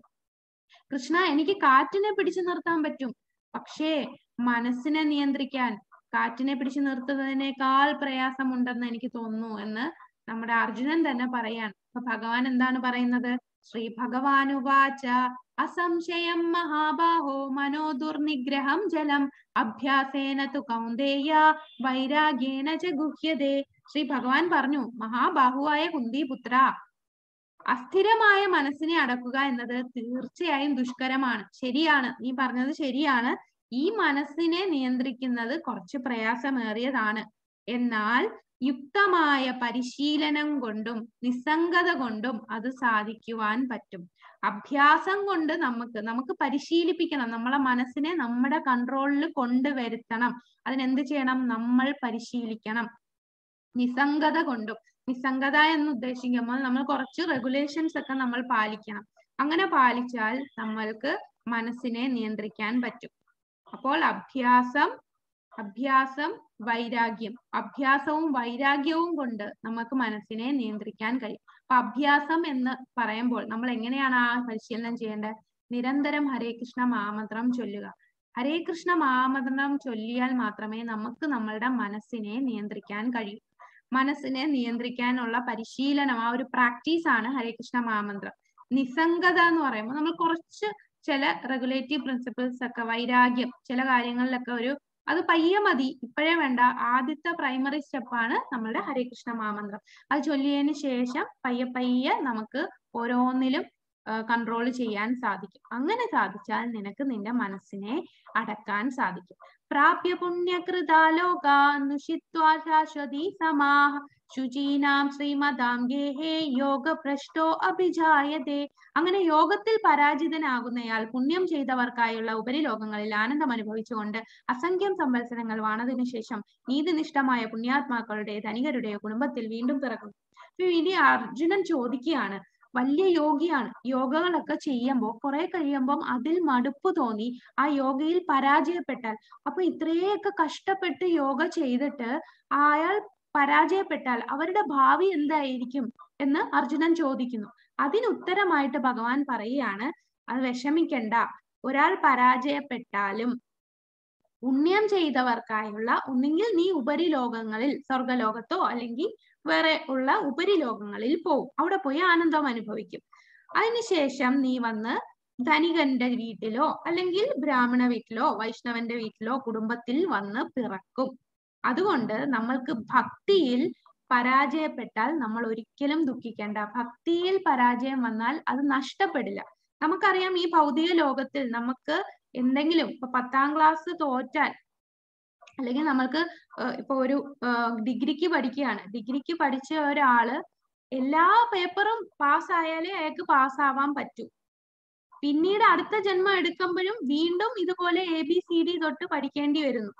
കൃഷ്ണ എനിക്ക് കാറ്റിനെ പിടിച്ചു നിർത്താൻ പറ്റും. പക്ഷേ മനസ്സിനെ നിയന്ത്രിക്കാൻ കാറ്റിനെ പിടിച്ചു നിർത്തുന്നതിനേക്കാൾ പ്രയാസമുണ്ടെന്ന് എനിക്ക് തോന്നുന്നു എന്ന് നമ്മുടെ അർജുനൻ തന്നെ പറയാണ്. അപ്പൊ ഭഗവാൻ എന്താണ് പറയുന്നത്? ശ്രീ ഭഗവാനുവാച അസംശയം മഹാബാഹോ മനോ ദുർനിഗ്രഹം ജലം അഭ്യാസേന തു കൗന്ദേയ വൈരാഗ്യേന ച ഗുഹ്യതേ. ശ്രീ ഭഗവാൻ പറഞ്ഞു മഹാബാഹുവായ കുന്തി പുത്ര അസ്ഥിരമായ മനസ്സിനെ അടക്കുക എന്നത് തീർച്ചയായും ദുഷ്കരമാണ്. ശരിയാണ് നീ പറഞ്ഞത് ശരിയാണ്. ഈ മനസ്സിനെ നിയന്ത്രിക്കുന്നത് കുറച്ച് പ്രയാസമേറിയതാണ്. എന്നാൽ യുക്തമായ പരിശീലനം കൊണ്ടും നിസ്സംഗത കൊണ്ടും അത് സാധിക്കുവാൻ പറ്റും. അഭ്യാസം കൊണ്ട് നമുക്ക് നമുക്ക് പരിശീലിപ്പിക്കണം. നമ്മളെ മനസ്സിനെ നമ്മുടെ കൺട്രോളിൽ കൊണ്ടുവരുത്തണം അതിനെന്ത് ചെയ്യണം? നമ്മൾ പരിശീലിക്കണം. നിസ്സംഗത കൊണ്ടും നിസ്സംഗത എന്ന് ഉദ്ദേശിക്കുമ്പോൾ നമ്മൾ കുറച്ച് റെഗുലേഷൻസ് ഒക്കെ നമ്മൾ പാലിക്കണം. അങ്ങനെ പാലിച്ചാൽ നമ്മൾക്ക് മനസ്സിനെ നിയന്ത്രിക്കാൻ പറ്റും. അപ്പോൾ അഭ്യാസം അഭ്യാസം വൈരാഗ്യം. അഭ്യാസവും വൈരാഗ്യവും കൊണ്ട് നമുക്ക് മനസ്സിനെ നിയന്ത്രിക്കാൻ കഴിയും. അപ്പൊ അഭ്യാസം എന്ന് പറയുമ്പോൾ നമ്മൾ എങ്ങനെയാണ് ആ പരിശീലനം ചെയ്യേണ്ടത് നിരന്തരം ഹരേ കൃഷ്ണ മാമന്ത്രം ചൊല്ലുക. ഹരേ കൃഷ്ണ മാമന്ത്രം ചൊല്ലിയാൽ മാത്രമേ നമുക്ക് നമ്മളുടെ മനസ്സിനെ നിയന്ത്രിക്കാൻ കഴിയൂ. മനസ്സിനെ നിയന്ത്രിക്കാനുള്ള പരിശീലനം ആ ഒരു പ്രാക്ടീസ് ആണ് ഹരേ കൃഷ്ണ മാമന്ത്രം നിസ്സംഗത എന്ന് പറയുമ്പോൾ നമ്മൾ കുറച്ച് ചില റെഗുലേറ്റീവ് പ്രിൻസിപ്പിൾസ് ഒക്കെ വൈരാഗ്യം ചില കാര്യങ്ങളിലൊക്കെ ഒരു അത് പയ്യെ മതി. ഇപ്പോഴേ വേണ്ട. ആദ്യത്തെ പ്രൈമറി സ്റ്റെപ്പാണ് നമ്മളുടെ ഹരികൃഷ്ണ മാമന്ത്രം അത് ചൊല്ലിയതിന് ശേഷം പയ്യെ പയ്യെ നമുക്ക് ഓരോന്നിലും കൺട്രോൾ ചെയ്യാൻ സാധിക്കും. അങ്ങനെ സാധിച്ചാൽ നിനക്ക് നിന്റെ മനസ്സിനെ അടക്കാൻ സാധിക്കും. പ്രാപ്യ പുണ്യകൃതാലോകാനുഷിത്വാ ശാശ്വതി സമാഹ. ശുചീനാം ശ്രീമതാം ഗേഹേ യോഗഭ്രഷ്ടോ അഭിജായതേ. അങ്ങനെ യോഗത്തിൽ പരാജിതനാകുന്നയാൾ പുണ്യം ചെയ്തവർക്കായുള്ള ഉപരിലോകങ്ങളിൽ ആനന്ദം അനുഭവിച്ചുകൊണ്ട് അസംഖ്യം സംവത്സരങ്ങൾ വാണതിനു ശേഷം നീതിനിഷ്ഠമായ പുണ്യാത്മാക്കളുടെ ധനികരുടെ കുടുംബത്തിൽ വീണ്ടും പിറക്കും ഇനി അർജുനൻ ചോദിക്കുകയാണ് വലിയ യോഗിയാണ് യോഗകളൊക്കെ ചെയ്യുമ്പോൾ കുറെ കഴിയുമ്പം അതിൽ മടുപ്പ് തോന്നി ആ യോഗയിൽ പരാജയപ്പെട്ടാൽ. അപ്പൊ ഇത്രയൊക്കെ കഷ്ടപ്പെട്ട് യോഗ ചെയ്തിട്ട് അയാൾ പരാജയപ്പെട്ടാൽ അവരുടെ ഭാവി എന്തായിരിക്കും എന്ന് അർജുനൻ ചോദിക്കുന്നു. അതിനുത്തരമായിട്ട് ഭഗവാൻ പറയുകയാണ് അത് വിഷമിക്കണ്ട. ഒരാൾ പരാജയപ്പെട്ടാലും പുണ്യം ചെയ്തവർക്കായുള്ള ഒന്നുകിൽ നീ ഉപരിലോകങ്ങളിൽ സ്വർഗലോകത്തോ അല്ലെങ്കിൽ വേറെ ഉള്ള ഉപരിലോകങ്ങളിൽ പോവും. അവിടെ പോയി ആനന്ദം അനുഭവിക്കും. അതിനുശേഷം നീ വന്ന് ധനികന്റെ വീട്ടിലോ അല്ലെങ്കിൽ ബ്രാഹ്മണ വീട്ടിലോ വൈഷ്ണവന്റെ വീട്ടിലോ കുടുംബത്തിൽ വന്ന് പിറക്കും. അതുകൊണ്ട് നമ്മൾക്ക് ഭക്തിയിൽ പരാജയപ്പെട്ടാൽ നമ്മൾ ഒരിക്കലും ദുഃഖിക്കേണ്ട. ഭക്തിയിൽ പരാജയം വന്നാൽ അത് നഷ്ടപ്പെടില്ല. നമുക്കറിയാം ഈ ഭൗതിക ലോകത്തിൽ നമുക്ക് എന്തെങ്കിലും ഇപ്പൊ പത്താം ക്ലാസ് തോറ്റാൽ അല്ലെങ്കിൽ നമ്മൾക്ക് ഇപ്പൊ ഒരു ഡിഗ്രിക്ക് പഠിക്കുകയാണ്. ഡിഗ്രിക്ക് പഠിച്ച ഒരാൾ എല്ലാ പേപ്പറും പാസ്സായാലേ അയാൾക്ക് പാസ്സാവാൻ പറ്റൂ. പിന്നീട് അടുത്ത ജന്മം എടുക്കുമ്പോഴും വീണ്ടും ഇതുപോലെ എ ബി സി ഡി തൊട്ട് പഠിക്കേണ്ടി വരുന്നു.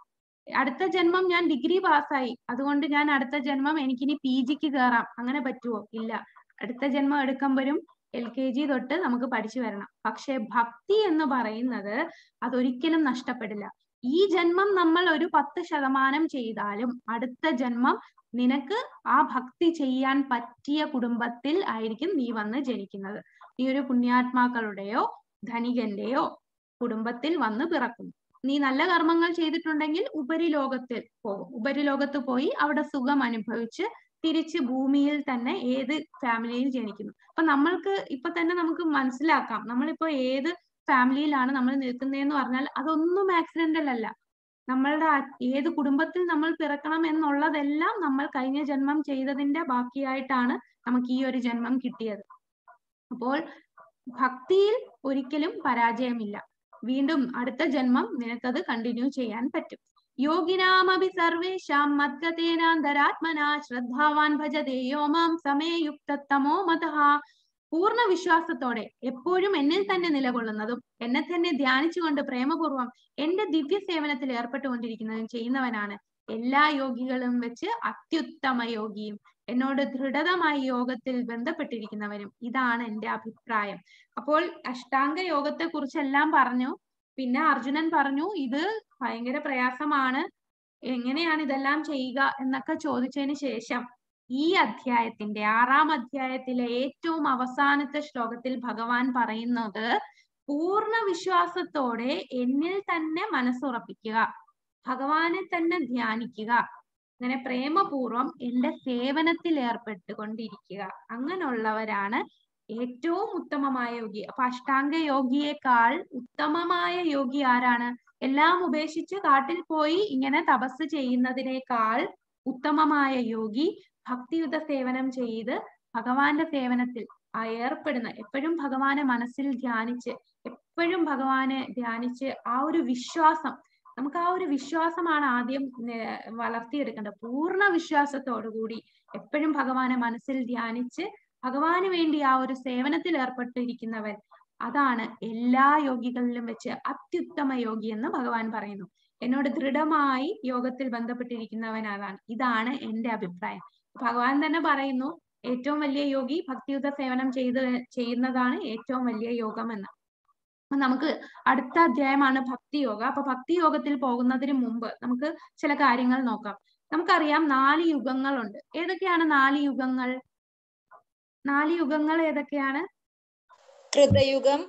അടുത്ത ജന്മം ഞാൻ ഡിഗ്രി പാസ്സായി. അതുകൊണ്ട് ഞാൻ അടുത്ത ജന്മം എനിക്കിനി പി ജിക്ക് കയറാം അങ്ങനെ പറ്റുമോ ഇല്ല. അടുത്ത ജന്മം എടുക്കുമ്പോഴും എൽ കെ ജി തൊട്ട് നമുക്ക് പഠിച്ചു വരണം. പക്ഷെ ഭക്തി എന്ന് പറയുന്നത് അതൊരിക്കലും നഷ്ടപ്പെടില്ല. ഈ ജന്മം നമ്മൾ ഒരു പത്ത് ശതമാനം ചെയ്താലും അടുത്ത ജന്മം നിനക്ക് ആ ഭക്തി ചെയ്യാൻ പറ്റിയ കുടുംബത്തിൽ ആയിരിക്കും നീ വന്ന് ജനിക്കുന്നത്. നീ ഒരു പുണ്യാത്മാക്കളുടെയോ ധനികന്റെയോ കുടുംബത്തിൽ വന്ന് പിറക്കുന്നു. നീ നല്ല കർമ്മങ്ങൾ ചെയ്തിട്ടുണ്ടെങ്കിൽ ഉപരിലോകത്തിൽ പോകും ഉപരിലോകത്ത് പോയി അവിടെ സുഖം അനുഭവിച്ച് തിരിച്ച് ഭൂമിയിൽ തന്നെ ഏത് ഫാമിലിയിൽ ജനിക്കുന്നു. അപ്പൊ നമ്മൾക്ക് ഇപ്പൊ തന്നെ നമുക്ക് മനസ്സിലാക്കാം. നമ്മളിപ്പോ ഏത് ഫാമിലിയിലാണ് നമ്മൾ നിൽക്കുന്നതെന്ന് പറഞ്ഞാൽ അതൊന്നും ആക്സിഡന്റൽ അല്ല. നമ്മളുടെ ഏത് കുടുംബത്തിൽ നമ്മൾ പിറക്കണം എന്നുള്ളതെല്ലാം നമ്മൾ കഴിഞ്ഞ ജന്മം ചെയ്തതിന്റെ ബാക്കിയായിട്ടാണ് നമുക്ക് ഈ ഒരു ജന്മം കിട്ടിയത്. അപ്പോൾ ഭക്തിയിൽ ഒരിക്കലും പരാജയമില്ല. വീണ്ടും അടുത്ത ജന്മം നിനക്കത് കണ്ടിന്യൂ ചെയ്യാൻ പറ്റും. യോഗിനാമപി സർവേഷാം മദ്ഗതേനാന്തരാത്മനാ ശ്രദ്ധാവാൻ ഭജതേ യോമാം മാം സമയയുക്തമോ മതഃ. പൂർണ വിശ്വാസത്തോടെ എപ്പോഴും എന്നിൽ തന്നെ നിലകൊള്ളുന്നതും എന്നെ തന്നെ ധ്യാനിച്ചുകൊണ്ട് പ്രേമപൂർവം എന്റെ ദിവ്യ സേവനത്തിൽ ഏർപ്പെട്ടുകൊണ്ടിരിക്കുന്നതും ചെയ്യുന്നവനാണ് എല്ലാ യോഗികളും വെച്ച് അത്യുത്തമ യോഗിയും. എന്നോട് ദൃഢതമായി യോഗത്തിൽ ബന്ധപ്പെട്ടിരിക്കുന്നവരും ഇതാണ് എന്റെ അഭിപ്രായം. അപ്പോൾ അഷ്ടാംഗ യോഗത്തെ കുറിച്ചെല്ലാം പറഞ്ഞു. പിന്നെ അർജുനൻ പറഞ്ഞു ഇത് ഭയങ്കര പ്രയാസമാണ്. എങ്ങനെയാണ് ഇതെല്ലാം ചെയ്യുക എന്നൊക്കെ ചോദിച്ചതിന് ശേഷം ഈ അധ്യായത്തിന്റെ ആറാം അധ്യായത്തിലെ ഏറ്റവും അവസാനത്തെ ശ്ലോകത്തിൽ ഭഗവാൻ പറയുന്നത് പൂർണ വിശ്വാസത്തോടെ എന്നിൽ തന്നെ മനസ്സുറപ്പിക്കുക ഭഗവാനെ തന്നെ ധ്യാനിക്കുക. അങ്ങനെ പ്രേമപൂർവം എന്റെ സേവനത്തിൽ ഏർപ്പെട്ടുകൊണ്ടിരിക്കുക. അങ്ങനെയുള്ളവരാണ് ഏറ്റവും ഉത്തമമായ യോഗി. അപ്പൊ അഷ്ടാംഗ യോഗിയേക്കാൾ ഉത്തമമായ യോഗി ആരാണ്? എല്ലാം ഉപേക്ഷിച്ച് കാട്ടിൽ പോയി ഇങ്ങനെ തപസ് ചെയ്യുന്നതിനേക്കാൾ ഉത്തമമായ യോഗി ഭക്തിയുത സേവനം ചെയ്ത് ഭഗവാന്റെ സേവനത്തിൽ ഏർപ്പെടുന്ന എപ്പോഴും ഭഗവാനെ മനസ്സിൽ ധ്യാനിച്ച് എപ്പോഴും ഭഗവാനെ ധ്യാനിച്ച് ആ ഒരു വിശ്വാസം നമുക്ക് ആ ഒരു വിശ്വാസമാണ് ആദ്യം വളർത്തിയെടുക്കേണ്ടത്. പൂർണ വിശ്വാസത്തോടു കൂടി എപ്പോഴും ഭഗവാനെ മനസ്സിൽ ധ്യാനിച്ച് ഭഗവാന് വേണ്ടി ആ ഒരു സേവനത്തിൽ ഏർപ്പെട്ടിരിക്കുന്നവൻ അതാണ് എല്ലാ യോഗികളിലും വെച്ച് അത്യുത്തമ യോഗി എന്ന് ഭഗവാൻ പറയുന്നു. എന്നോട് ദൃഢമായി യോഗത്തിൽ ബന്ധപ്പെട്ടിരിക്കുന്നവൻ അതാണ്. ഇതാണ് എന്റെ അഭിപ്രായം. ഭഗവാൻ തന്നെ പറയുന്നു ഏറ്റവും വലിയ യോഗി ഭക്തിയുത സേവനം ചെയ്ത് ചെയ്യുന്നതാണ് ഏറ്റവും വലിയ യോഗം എന്ന് നമുക്ക് അടുത്ത അധ്യായമാണ് ഭക്തി യോഗ. അപ്പൊ ഭക്തി യോഗത്തിൽ പോകുന്നതിന് മുമ്പ് നമുക്ക് ചില കാര്യങ്ങൾ നോക്കാം. നമുക്കറിയാം നാല് യുഗങ്ങളുണ്ട്. ഏതൊക്കെയാണ് നാല് യുഗങ്ങൾ? നാല് യുഗങ്ങൾ ഏതൊക്കെയാണ്? കൃതയുഗം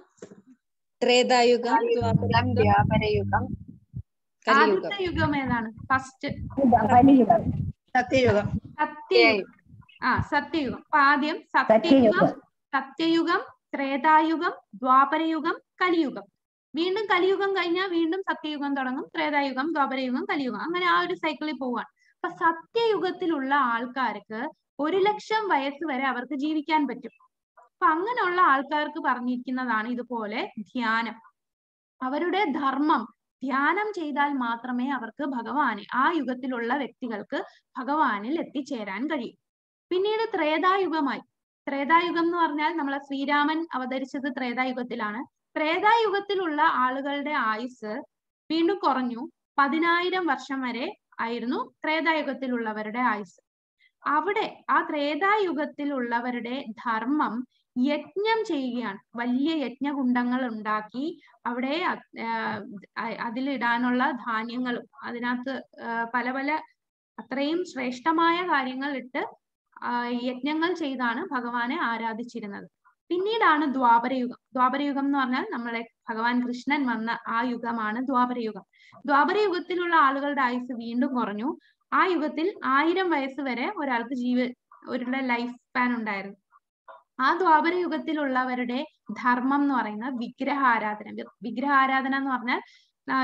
ത്രേതായുഗം ദ്വാപരയുഗം കലിയുഗം. ആദ്യത്തെ യുഗം ഏതാണ്? ഫസ്റ്റ് സത്യയുഗം. സത്യയുഗം. ആ സത്യയുഗം. അപ്പൊ ആദ്യം സത്യയുഗം സത്യയുഗം ത്രേതായുഗം ദ്വാപരയുഗം കലിയുഗം. വീണ്ടും കലിയുഗം കഴിഞ്ഞാൽ വീണ്ടും സത്യയുഗം തുടങ്ങും. ത്രേതായുഗം ദ്വാപരയുഗം കലിയുഗം. അങ്ങനെ ആ ഒരു സൈക്കിളിൽ പോവാണ്. അപ്പൊ സത്യയുഗത്തിലുള്ള ആൾക്കാർക്ക് ഒരു ലക്ഷം വയസ്സ് വരെ അവർക്ക് ജീവിക്കാൻ പറ്റും. അപ്പൊ അങ്ങനെയുള്ള ആൾക്കാർക്ക് പറഞ്ഞിരിക്കുന്നതാണ് ഇതുപോലെ ധ്യാനം. അവരുടെ ധർമ്മം ധ്യാനം ചെയ്താൽ മാത്രമേ അവർക്ക് ഭഗവാനെ ആ യുഗത്തിലുള്ള വ്യക്തികൾക്ക് ഭഗവാനിൽ എത്തിച്ചേരാൻ കഴിയും. പിന്നീട് ത്രേതായുഗമായി. ത്രേതായുഗം എന്ന് പറഞ്ഞാൽ നമ്മളെ ശ്രീരാമൻ അവതരിച്ചത് ത്രേതായുഗത്തിലാണ്. ത്രേതായുഗത്തിലുള്ള ആളുകളുടെ ആയുസ് വീണ്ടും കുറഞ്ഞു. പതിനായിരം വർഷം വരെ ആയിരുന്നു ത്രേതായുഗത്തിലുള്ളവരുടെ ആയുസ് അവിടെ ആ ത്രേതായുഗത്തിലുള്ളവരുടെ ധർമ്മം യജ്ഞം ചെയ്യുകയാണ്. വലിയ യജ്ഞകുണ്ടങ്ങൾ ഉണ്ടാക്കി അവിടെ അതിലിടാനുള്ള ധാന്യങ്ങളും അതിനകത്ത് പല പല അത്രയും ശ്രേഷ്ഠമായ കാര്യങ്ങൾ ഇട്ട് യജ്ഞങ്ങൾ ചെയ്താണ് ഭഗവാനെ ആരാധിച്ചിരുന്നത്. പിന്നീടാണ് ദ്വാപരയുഗം. ദ്വാപരയുഗം എന്ന് പറഞ്ഞാൽ നമ്മുടെ ഭഗവാൻ കൃഷ്ണൻ വന്ന ആ യുഗമാണ് ദ്വാപരയുഗം. ദ്വാപരയുഗത്തിലുള്ള ആളുകളുടെ ആയുസ് വീണ്ടും കുറഞ്ഞു. ആ യുഗത്തിൽ ആയിരം വയസ്സ് വരെ ഒരാൾക്ക് ജീവ ഒരുടെ ലൈഫ് സ്പാൻ ഉണ്ടായിരുന്നു. ആ ദ്വാപര യുഗത്തിലുള്ളവരുടെ ധർമ്മം എന്ന് പറയുന്നത് വിഗ്രഹാരാധന. വിഗ്രഹാരാധന എന്ന് പറഞ്ഞാൽ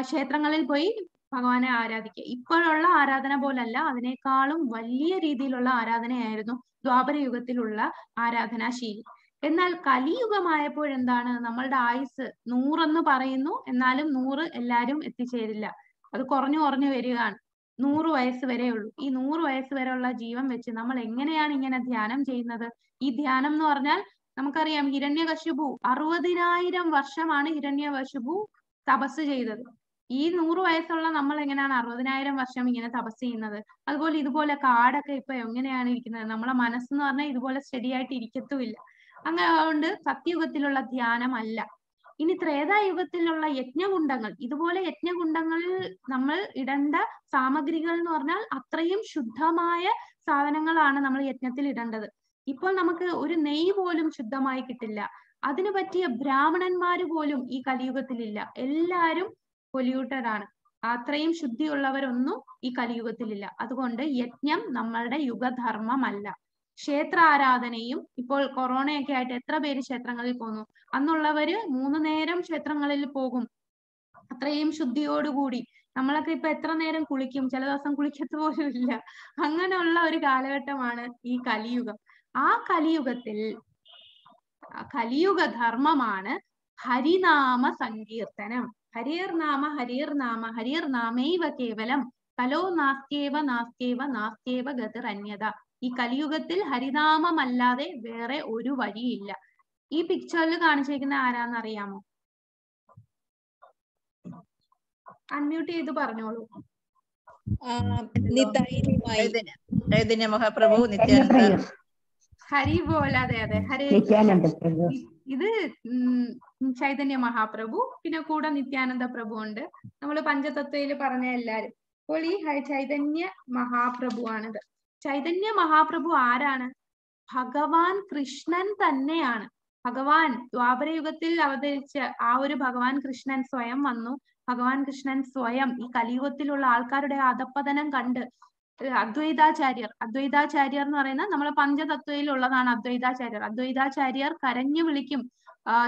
ക്ഷേത്രങ്ങളിൽ പോയി ഭഗവാനെ ആരാധിക്കുക. ഇപ്പോഴുള്ള ആരാധന പോലല്ല അതിനേക്കാളും വലിയ രീതിയിലുള്ള ആരാധനയായിരുന്നു ദ്വാപര യുഗത്തിലുള്ള ആരാധനാശീലി. എന്നാൽ കലിയുഗമായപ്പോഴെന്താണ്? നമ്മളുടെ ആയുസ് നൂറെന്ന് പറയുന്നു എന്നാലും നൂറ് എല്ലാരും എത്തിച്ചേരില്ല. അത് കുറഞ്ഞു കുറഞ്ഞു വരികയാണ്. നൂറ് വയസ്സ് വരെ ഉള്ളൂ. ഈ നൂറ് വയസ്സ് വരെയുള്ള ജീവൻ വെച്ച് നമ്മൾ എങ്ങനെയാണ് ഇങ്ങനെ ധ്യാനം ചെയ്യുന്നത്? ഈ ധ്യാനം എന്ന് പറഞ്ഞാൽ നമുക്കറിയാം ഹിരണ്യകശുപു അറുപതിനായിരം വർഷമാണ് ഹിരണ്യകശുപു തപസ് ചെയ്തത്. ഈ നൂറ് വയസ്സുള്ള നമ്മൾ എങ്ങനെയാണ് അറുപതിനായിരം വർഷം ഇങ്ങനെ തപസ് ചെയ്യുന്നത്? അതുപോലെ ഇതുപോലെ കാടൊക്കെ ഇപ്പൊ എങ്ങനെയാണ് ഇരിക്കുന്നത്? നമ്മളെ മനസ്സെന്ന് പറഞ്ഞാൽ ഇതുപോലെ സ്റ്റഡി ആയിട്ട് ഇരിക്കത്തുമില്ല. അങ്ങനെ അതുകൊണ്ട് സത്യയുഗത്തിലുള്ള ധ്യാനമല്ല. ഇനി ത്രേതായുഗത്തിലുള്ള യജ്ഞകുണ്ടങ്ങൾ ഇതുപോലെ യജ്ഞകുണ്ടങ്ങളിൽ നമ്മൾ ഇടേണ്ട സാമഗ്രികൾ എന്ന് പറഞ്ഞാൽ അത്രയും ശുദ്ധമായ സാധനങ്ങളാണ് നമ്മൾ യജ്ഞത്തിൽ ഇടേണ്ടത്. ഇപ്പോൾ നമുക്ക് ഒരു നെയ് പോലും ശുദ്ധമായി കിട്ടില്ല. അതിനു പറ്റിയ ബ്രാഹ്മണന്മാര് പോലും ഈ കലിയുഗത്തിലില്ല. എല്ലാരും പൊല്യൂട്ടഡ് ആണ് അത്രയും ശുദ്ധിയുള്ളവരൊന്നും ഈ കലിയുഗത്തിലില്ല. അതുകൊണ്ട് യജ്ഞം നമ്മളുടെ യുഗധർമ്മമല്ല. ക്ഷേത്ര ആരാധനയും ഇപ്പോൾ കൊറോണയൊക്കെ ആയിട്ട് എത്ര പേര് ക്ഷേത്രങ്ങളിൽ പോന്നു? അന്നുള്ളവര് മൂന്ന് നേരം ക്ഷേത്രങ്ങളിൽ പോകും. അത്രയും ശുദ്ധിയോടുകൂടി. നമ്മളൊക്കെ ഇപ്പൊ എത്ര നേരം കുളിക്കും? ചില ദിവസം കുളിക്കത്ത് പോലും ഇല്ല. അങ്ങനെയുള്ള ഒരു കാലഘട്ടമാണ് ഈ കലിയുഗം. ആ കലിയുഗത്തിൽ കലിയുഗ ധർമ്മമാണ് ഹരിനാമ സങ്കീർത്തനം. ഹരിയർ നാമ ഹരിയർ നാമ ഹരിയർ നാമൈവ കേവലം. കലോ നാസ്ത്യേവ നാസ്ത്യേവ നാസ്ത്യേവ ഗതിർ അന്യത ഈ കലിയുഗത്തിൽ ഹരിനാമമല്ലാതെ വേറെ ഒരു വഴിയില്ല. ഈ പിക്ചറിൽ കാണിച്ചിരിക്കുന്ന ആരാന്ന് അറിയാമോ? അൺമ്യൂട്ട് ചെയ്ത് പറഞ്ഞോളൂ. മഹാപ്രഭു ഹരി പോലെ അതെ അതെ. ഹരേ ഇത് ചൈതന്യ മഹാപ്രഭു പിന്നെ കൂടെ നിത്യാനന്ദ പ്രഭു ഉണ്ട്. നമ്മൾ പഞ്ചതത്വയിൽ പറഞ്ഞ എല്ലാരും. അപ്പോൾ ഈ ചൈതന്യ മഹാപ്രഭു ആണിത്. ചൈതന്യ മഹാപ്രഭു ആരാണ്? ഭഗവാൻ കൃഷ്ണൻ തന്നെയാണ്. ഭഗവാൻ ദ്വാപരയുഗത്തിൽ അവതരിച്ച ആ ഒരു ഭഗവാൻ കൃഷ്ണൻ സ്വയം വന്നു. ഭഗവാൻ കൃഷ്ണൻ സ്വയം ഈ കലിയുഗത്തിലുള്ള ആൾക്കാരുടെ അധപ്പതനം കണ്ട് അദ്വൈതാചാര്യർ. അദ്വൈതാചാര്യർ എന്ന് പറയുന്നത് നമ്മളെ പഞ്ചതത്വയിൽ ഉള്ളതാണ് അദ്വൈതാചാര്യർ. അദ്വൈതാചാര്യർ കരഞ്ഞു വിളിക്കും.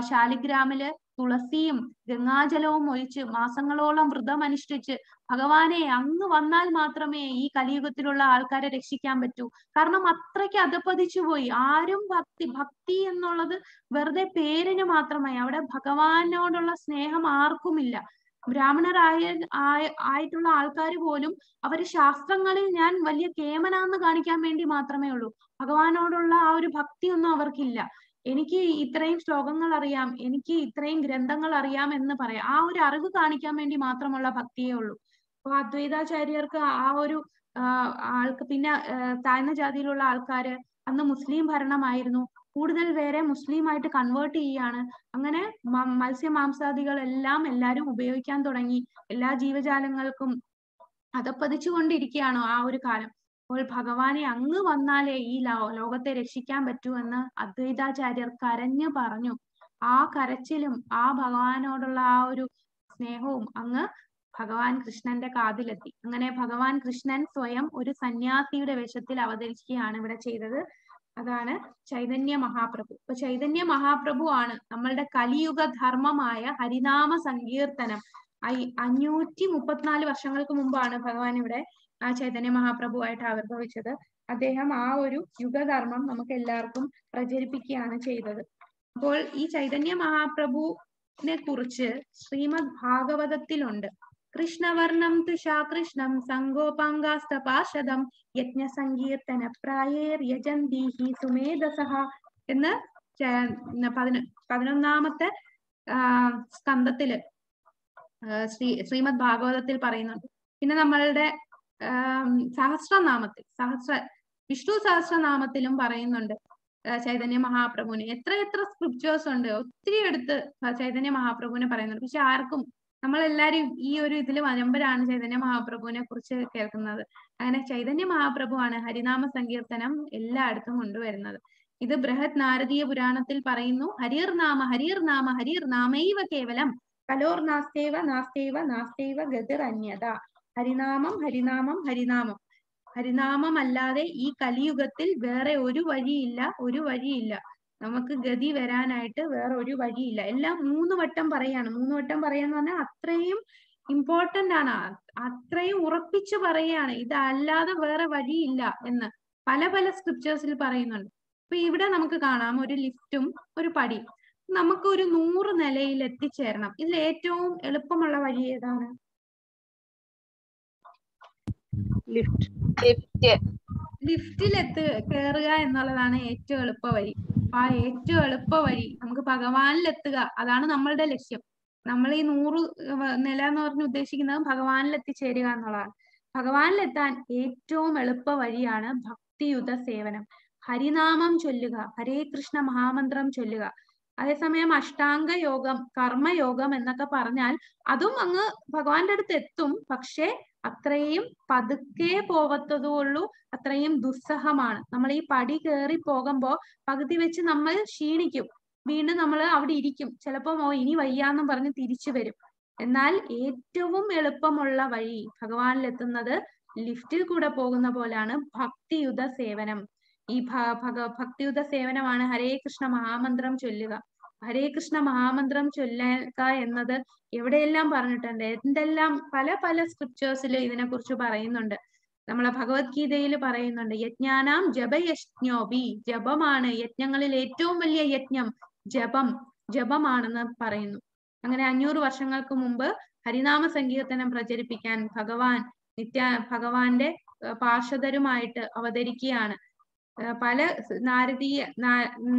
ശാലിഗ്രാമിൽ തുളസിയും ഗംഗാജലവും ഒഴിച്ച് മാസങ്ങളോളം വ്രതം അനുഷ്ഠിച്ച് ഭഗവാനെ അങ്ങ് വന്നാൽ മാത്രമേ ഈ കലിയുഗത്തിലുള്ള ആൾക്കാരെ രക്ഷിക്കാൻ പറ്റൂ. കാരണം അത്രയ്ക്ക് അധപ്പതിച്ചു പോയി. ആരും ഭക്തി ഭക്തി എന്നുള്ളത് വെറുതെ പേരിന് മാത്രമായി. അവിടെ ഭഗവാനോടുള്ള സ്നേഹം ആർക്കുമില്ല. ബ്രാഹ്മണരായ ആയിട്ടുള്ള ആൾക്കാർ പോലും അവർ ശാസ്ത്രങ്ങളിൽ ഞാൻ വലിയ കേമനാന്ന് കാണിക്കാൻ വേണ്ടി മാത്രമേ ഉള്ളൂ. ഭഗവാനോടുള്ള ആ ഒരു ഭക്തി ഒന്നും അവർക്കില്ല. എനിക്ക് ഇത്രയും ശ്ലോകങ്ങൾ അറിയാം എനിക്ക് ഇത്രയും ഗ്രന്ഥങ്ങൾ അറിയാം എന്ന് പറയാം. ആ ഒരു അറിവ് കാണിക്കാൻ വേണ്ടി മാത്രമുള്ള ഭക്തിയേ ഉള്ളൂ. അപ്പൊ അദ്വൈതാചാര്യർക്ക് ആ ഒരു ആൾക്ക് പിന്നെ താഴ്ന്ന ജാതിയിലുള്ള ആൾക്കാര് അന്ന് മുസ്ലിം ഭരണമായിരുന്നു. കൂടുതൽ പേരെ മുസ്ലിം ആയിട്ട് കൺവേർട്ട് ചെയ്യാണ്. അങ്ങനെ മ- മത്സ്യമാംസാദികളെല്ലാം എല്ലാരും ഉപയോഗിക്കാൻ തുടങ്ങി. എല്ലാ ജീവജാലങ്ങൾക്കും അതപ്പതിച്ചുകൊണ്ടിരിക്കുകയാണോ ആ ഒരു കാലം. അപ്പോൾ ഭഗവാനെ അങ്ങ് വന്നാലേ ഈ ലോകത്തെ രക്ഷിക്കാൻ പറ്റൂ എന്ന് അദ്വൈതാചാര്യർ കരഞ്ഞു പറഞ്ഞു. ആ കരച്ചിലും ആ ഭഗവാനോടുള്ള ആ ഒരു സ്നേഹവും അങ്ങ് ഭഗവാൻ കൃഷ്ണന്റെ കാതിലെത്തി. അങ്ങനെ ഭഗവാൻ കൃഷ്ണൻ സ്വയം ഒരു സന്യാസിയുടെ വേഷത്തിൽ അവതരിക്കുകയാണ് ഇവിടെ ചെയ്തത്. അതാണ് ചൈതന്യ മഹാപ്രഭു. അപ്പൊ ചൈതന്യ മഹാപ്രഭു ആണ് നമ്മളുടെ കലിയുഗ ധർമ്മമായ ഹരിനാമ സങ്കീർത്തനം. ഐ- അഞ്ഞൂറ്റി മുപ്പത്തിനാല് വർഷങ്ങൾക്ക് മുമ്പാണ് ഭഗവാൻ ഇവിടെ ആ ചൈതന്യ മഹാപ്രഭുവായിട്ട് ആവിർഭവിച്ചത്. അദ്ദേഹം ആ ഒരു യുഗധർമ്മം നമുക്ക് എല്ലാവർക്കും പ്രചരിപ്പിക്കുകയാണ് ചെയ്തത്. അപ്പോൾ ഈ ചൈതന്യ മഹാപ്രഭുവിനെ കുറിച്ച് ശ്രീമദ് ഭാഗവതത്തിലുണ്ട്. കൃഷ്ണവർണം തുഷാകൃഷ്ണം യജ്ഞ യജ്ഞസങ്കീർത്തന പ്രായേർ യജന്തീഹി സുമേധസഹ എന്ന് പതിന- പതിനൊന്നാമത്തെ സ്കന്ധത്തിൽ ശ്രീ ശ്രീമദ് ഭാഗവതത്തിൽ പറയുന്നുണ്ട്. പിന്നെ നമ്മളുടെ സഹസ്രനാമത്തിൽ സഹസ്ര വിഷ്ണു സഹസ്രനാമത്തിലും പറയുന്നുണ്ട് ചൈതന്യ മഹാപ്രഭുവിനെ. എത്ര എത്ര സ്ക്രിപ്റ്റേഴ്സ് ഉണ്ട്? ഒത്തിരി എടുത്ത് ചൈതന്യ മഹാപ്രഭുവിനെ പറയുന്നുണ്ട്. പക്ഷെ ആർക്കും നമ്മളെല്ലാരും ഈ ഒരു ഇതിൽ വരമ്പരാണ് ചൈതന്യ മഹാപ്രഭുവിനെ കുറിച്ച് കേൾക്കുന്നത്. അങ്ങനെ ചൈതന്യ മഹാപ്രഭുവാണ് ഹരിനാമ സങ്കീർത്തനം എല്ലായിടത്തും കൊണ്ടുവരുന്നത്. ഇത് ബൃഹത് നാരദീയ പുരാണത്തിൽ പറയുന്നു ഹരിയർ നാമ ഹരിയർ നാമ ഹരിയർ നാമൈവ കേവലം കലോർ നാസ്തേവ നാസ്തേവ നാസ്തേവ ഗതിർ അന്യത ഹരിനാമം ഹരിനാമം ഹരിനാമം. ഹരിനാമം അല്ലാതെ ഈ കലിയുഗത്തിൽ വേറെ ഒരു വഴിയില്ല ഒരു വഴിയില്ല. നമുക്ക് ഗതി വരാനായിട്ട് വേറെ ഒരു വഴിയില്ല. എല്ലാം മൂന്ന് വട്ടം പറയാണ്. മൂന്ന് വട്ടം പറയാന്ന് പറഞ്ഞാൽ അത്രയും ഇമ്പോർട്ടന്റ് ആണ്. അത്രയും ഉറപ്പിച്ചു പറയാണ്. ഇതല്ലാതെ വേറെ വഴിയില്ല എന്ന് പല പല സ്ക്രിപ്റ്റേഴ്സിൽ പറയുന്നുണ്ട്. അപ്പൊ ഇവിടെ നമുക്ക് കാണാം ഒരു ലിഫ്റ്റും ഒരു പടി. നമുക്ക് ഒരു നൂറ് നിലയിൽ എത്തിച്ചേരണം. ഇതിൽ ഏറ്റവും എളുപ്പമുള്ള വഴി ഏതാണ്? ലിഫ്റ്റ് ലിഫ്റ്റ് ലിഫ്റ്റിൽ എത്തു കയറുക എന്നുള്ളതാണ് ഏറ്റവും എളുപ്പ വഴി. അപ്പൊ ആ ഏറ്റവും എളുപ്പ വഴി നമുക്ക് ഭഗവാനിൽ എത്തുക അതാണ് നമ്മളുടെ ലക്ഷ്യം. നമ്മൾ ഈ നൂറ് നില എന്ന് പറഞ്ഞ് ഉദ്ദേശിക്കുന്നത് ഭഗവാനിൽ എത്തിച്ചേരുക എന്നുള്ളതാണ്. ഭഗവാനിൽ എത്താൻ ഏറ്റവും എളുപ്പ വഴിയാണ് ഭക്തിയുത സേവനം. ഹരിനാമം ചൊല്ലുക ഹരേ കൃഷ്ണ മഹാമന്ത്രം ചൊല്ലുക. അതേസമയം അഷ്ടാംഗ യോഗം കർമ്മയോഗം എന്നൊക്കെ പറഞ്ഞാൽ അതും അങ്ങ് ഭഗവാന്റെ അടുത്ത് എത്തും പക്ഷെ അത്രയും പതുക്കെ പോവത്തതുള്ളൂ അത്രയും ദുസ്സഹമാണ്. നമ്മൾ ഈ പടി കയറി പോകുമ്പോ പകുതി വെച്ച് നമ്മൾ ക്ഷീണിക്കും. വീണ്ടും നമ്മൾ അവിടെ ഇരിക്കും. ചിലപ്പോ ഓ ഇനി വയ്യാന്നും പറഞ്ഞ് തിരിച്ചു വരും. എന്നാൽ ഏറ്റവും എളുപ്പമുള്ള വഴി ഭഗവാനിലെത്തുന്നത് ലിഫ്റ്റിൽ കൂടെ പോകുന്ന പോലാണ് ഭക്തിയുത സേവനം. ഈ ഭക്തിയുത സേവനമാണ് ഹരേ കൃഷ്ണ മഹാമന്ത്രം ചൊല്ലുക. ഹരേ കൃഷ്ണ മഹാമന്ത്രം ചൊല്ലുക എന്നത് എവിടെയെല്ലാം പറഞ്ഞിട്ടുണ്ട്? എന്തെല്ലാം പല പല സ്ക്രിപ്റ്റേഴ്സിൽ ഇതിനെക്കുറിച്ച് പറയുന്നുണ്ട്. നമ്മളെ ഭഗവത്ഗീതയിൽ പറയുന്നുണ്ട് യജ്ഞാനാം ജപയജ്ഞോപി ജപമാണ് യജ്ഞങ്ങളിൽ ഏറ്റവും വലിയ യജ്ഞം ജപം ജപമാണെന്ന് പറയുന്നു. അങ്ങനെ അഞ്ഞൂറ് വർഷങ്ങൾക്ക് മുമ്പ് ഹരിനാമ സങ്കീർത്തനം പ്രചരിപ്പിക്കാൻ ഭഗവാൻ നിത്യ ഭഗവാന്റെ പാർഷദരുമായിട്ട് അവതരിക്കുകയാണ്. പല നാരദീയ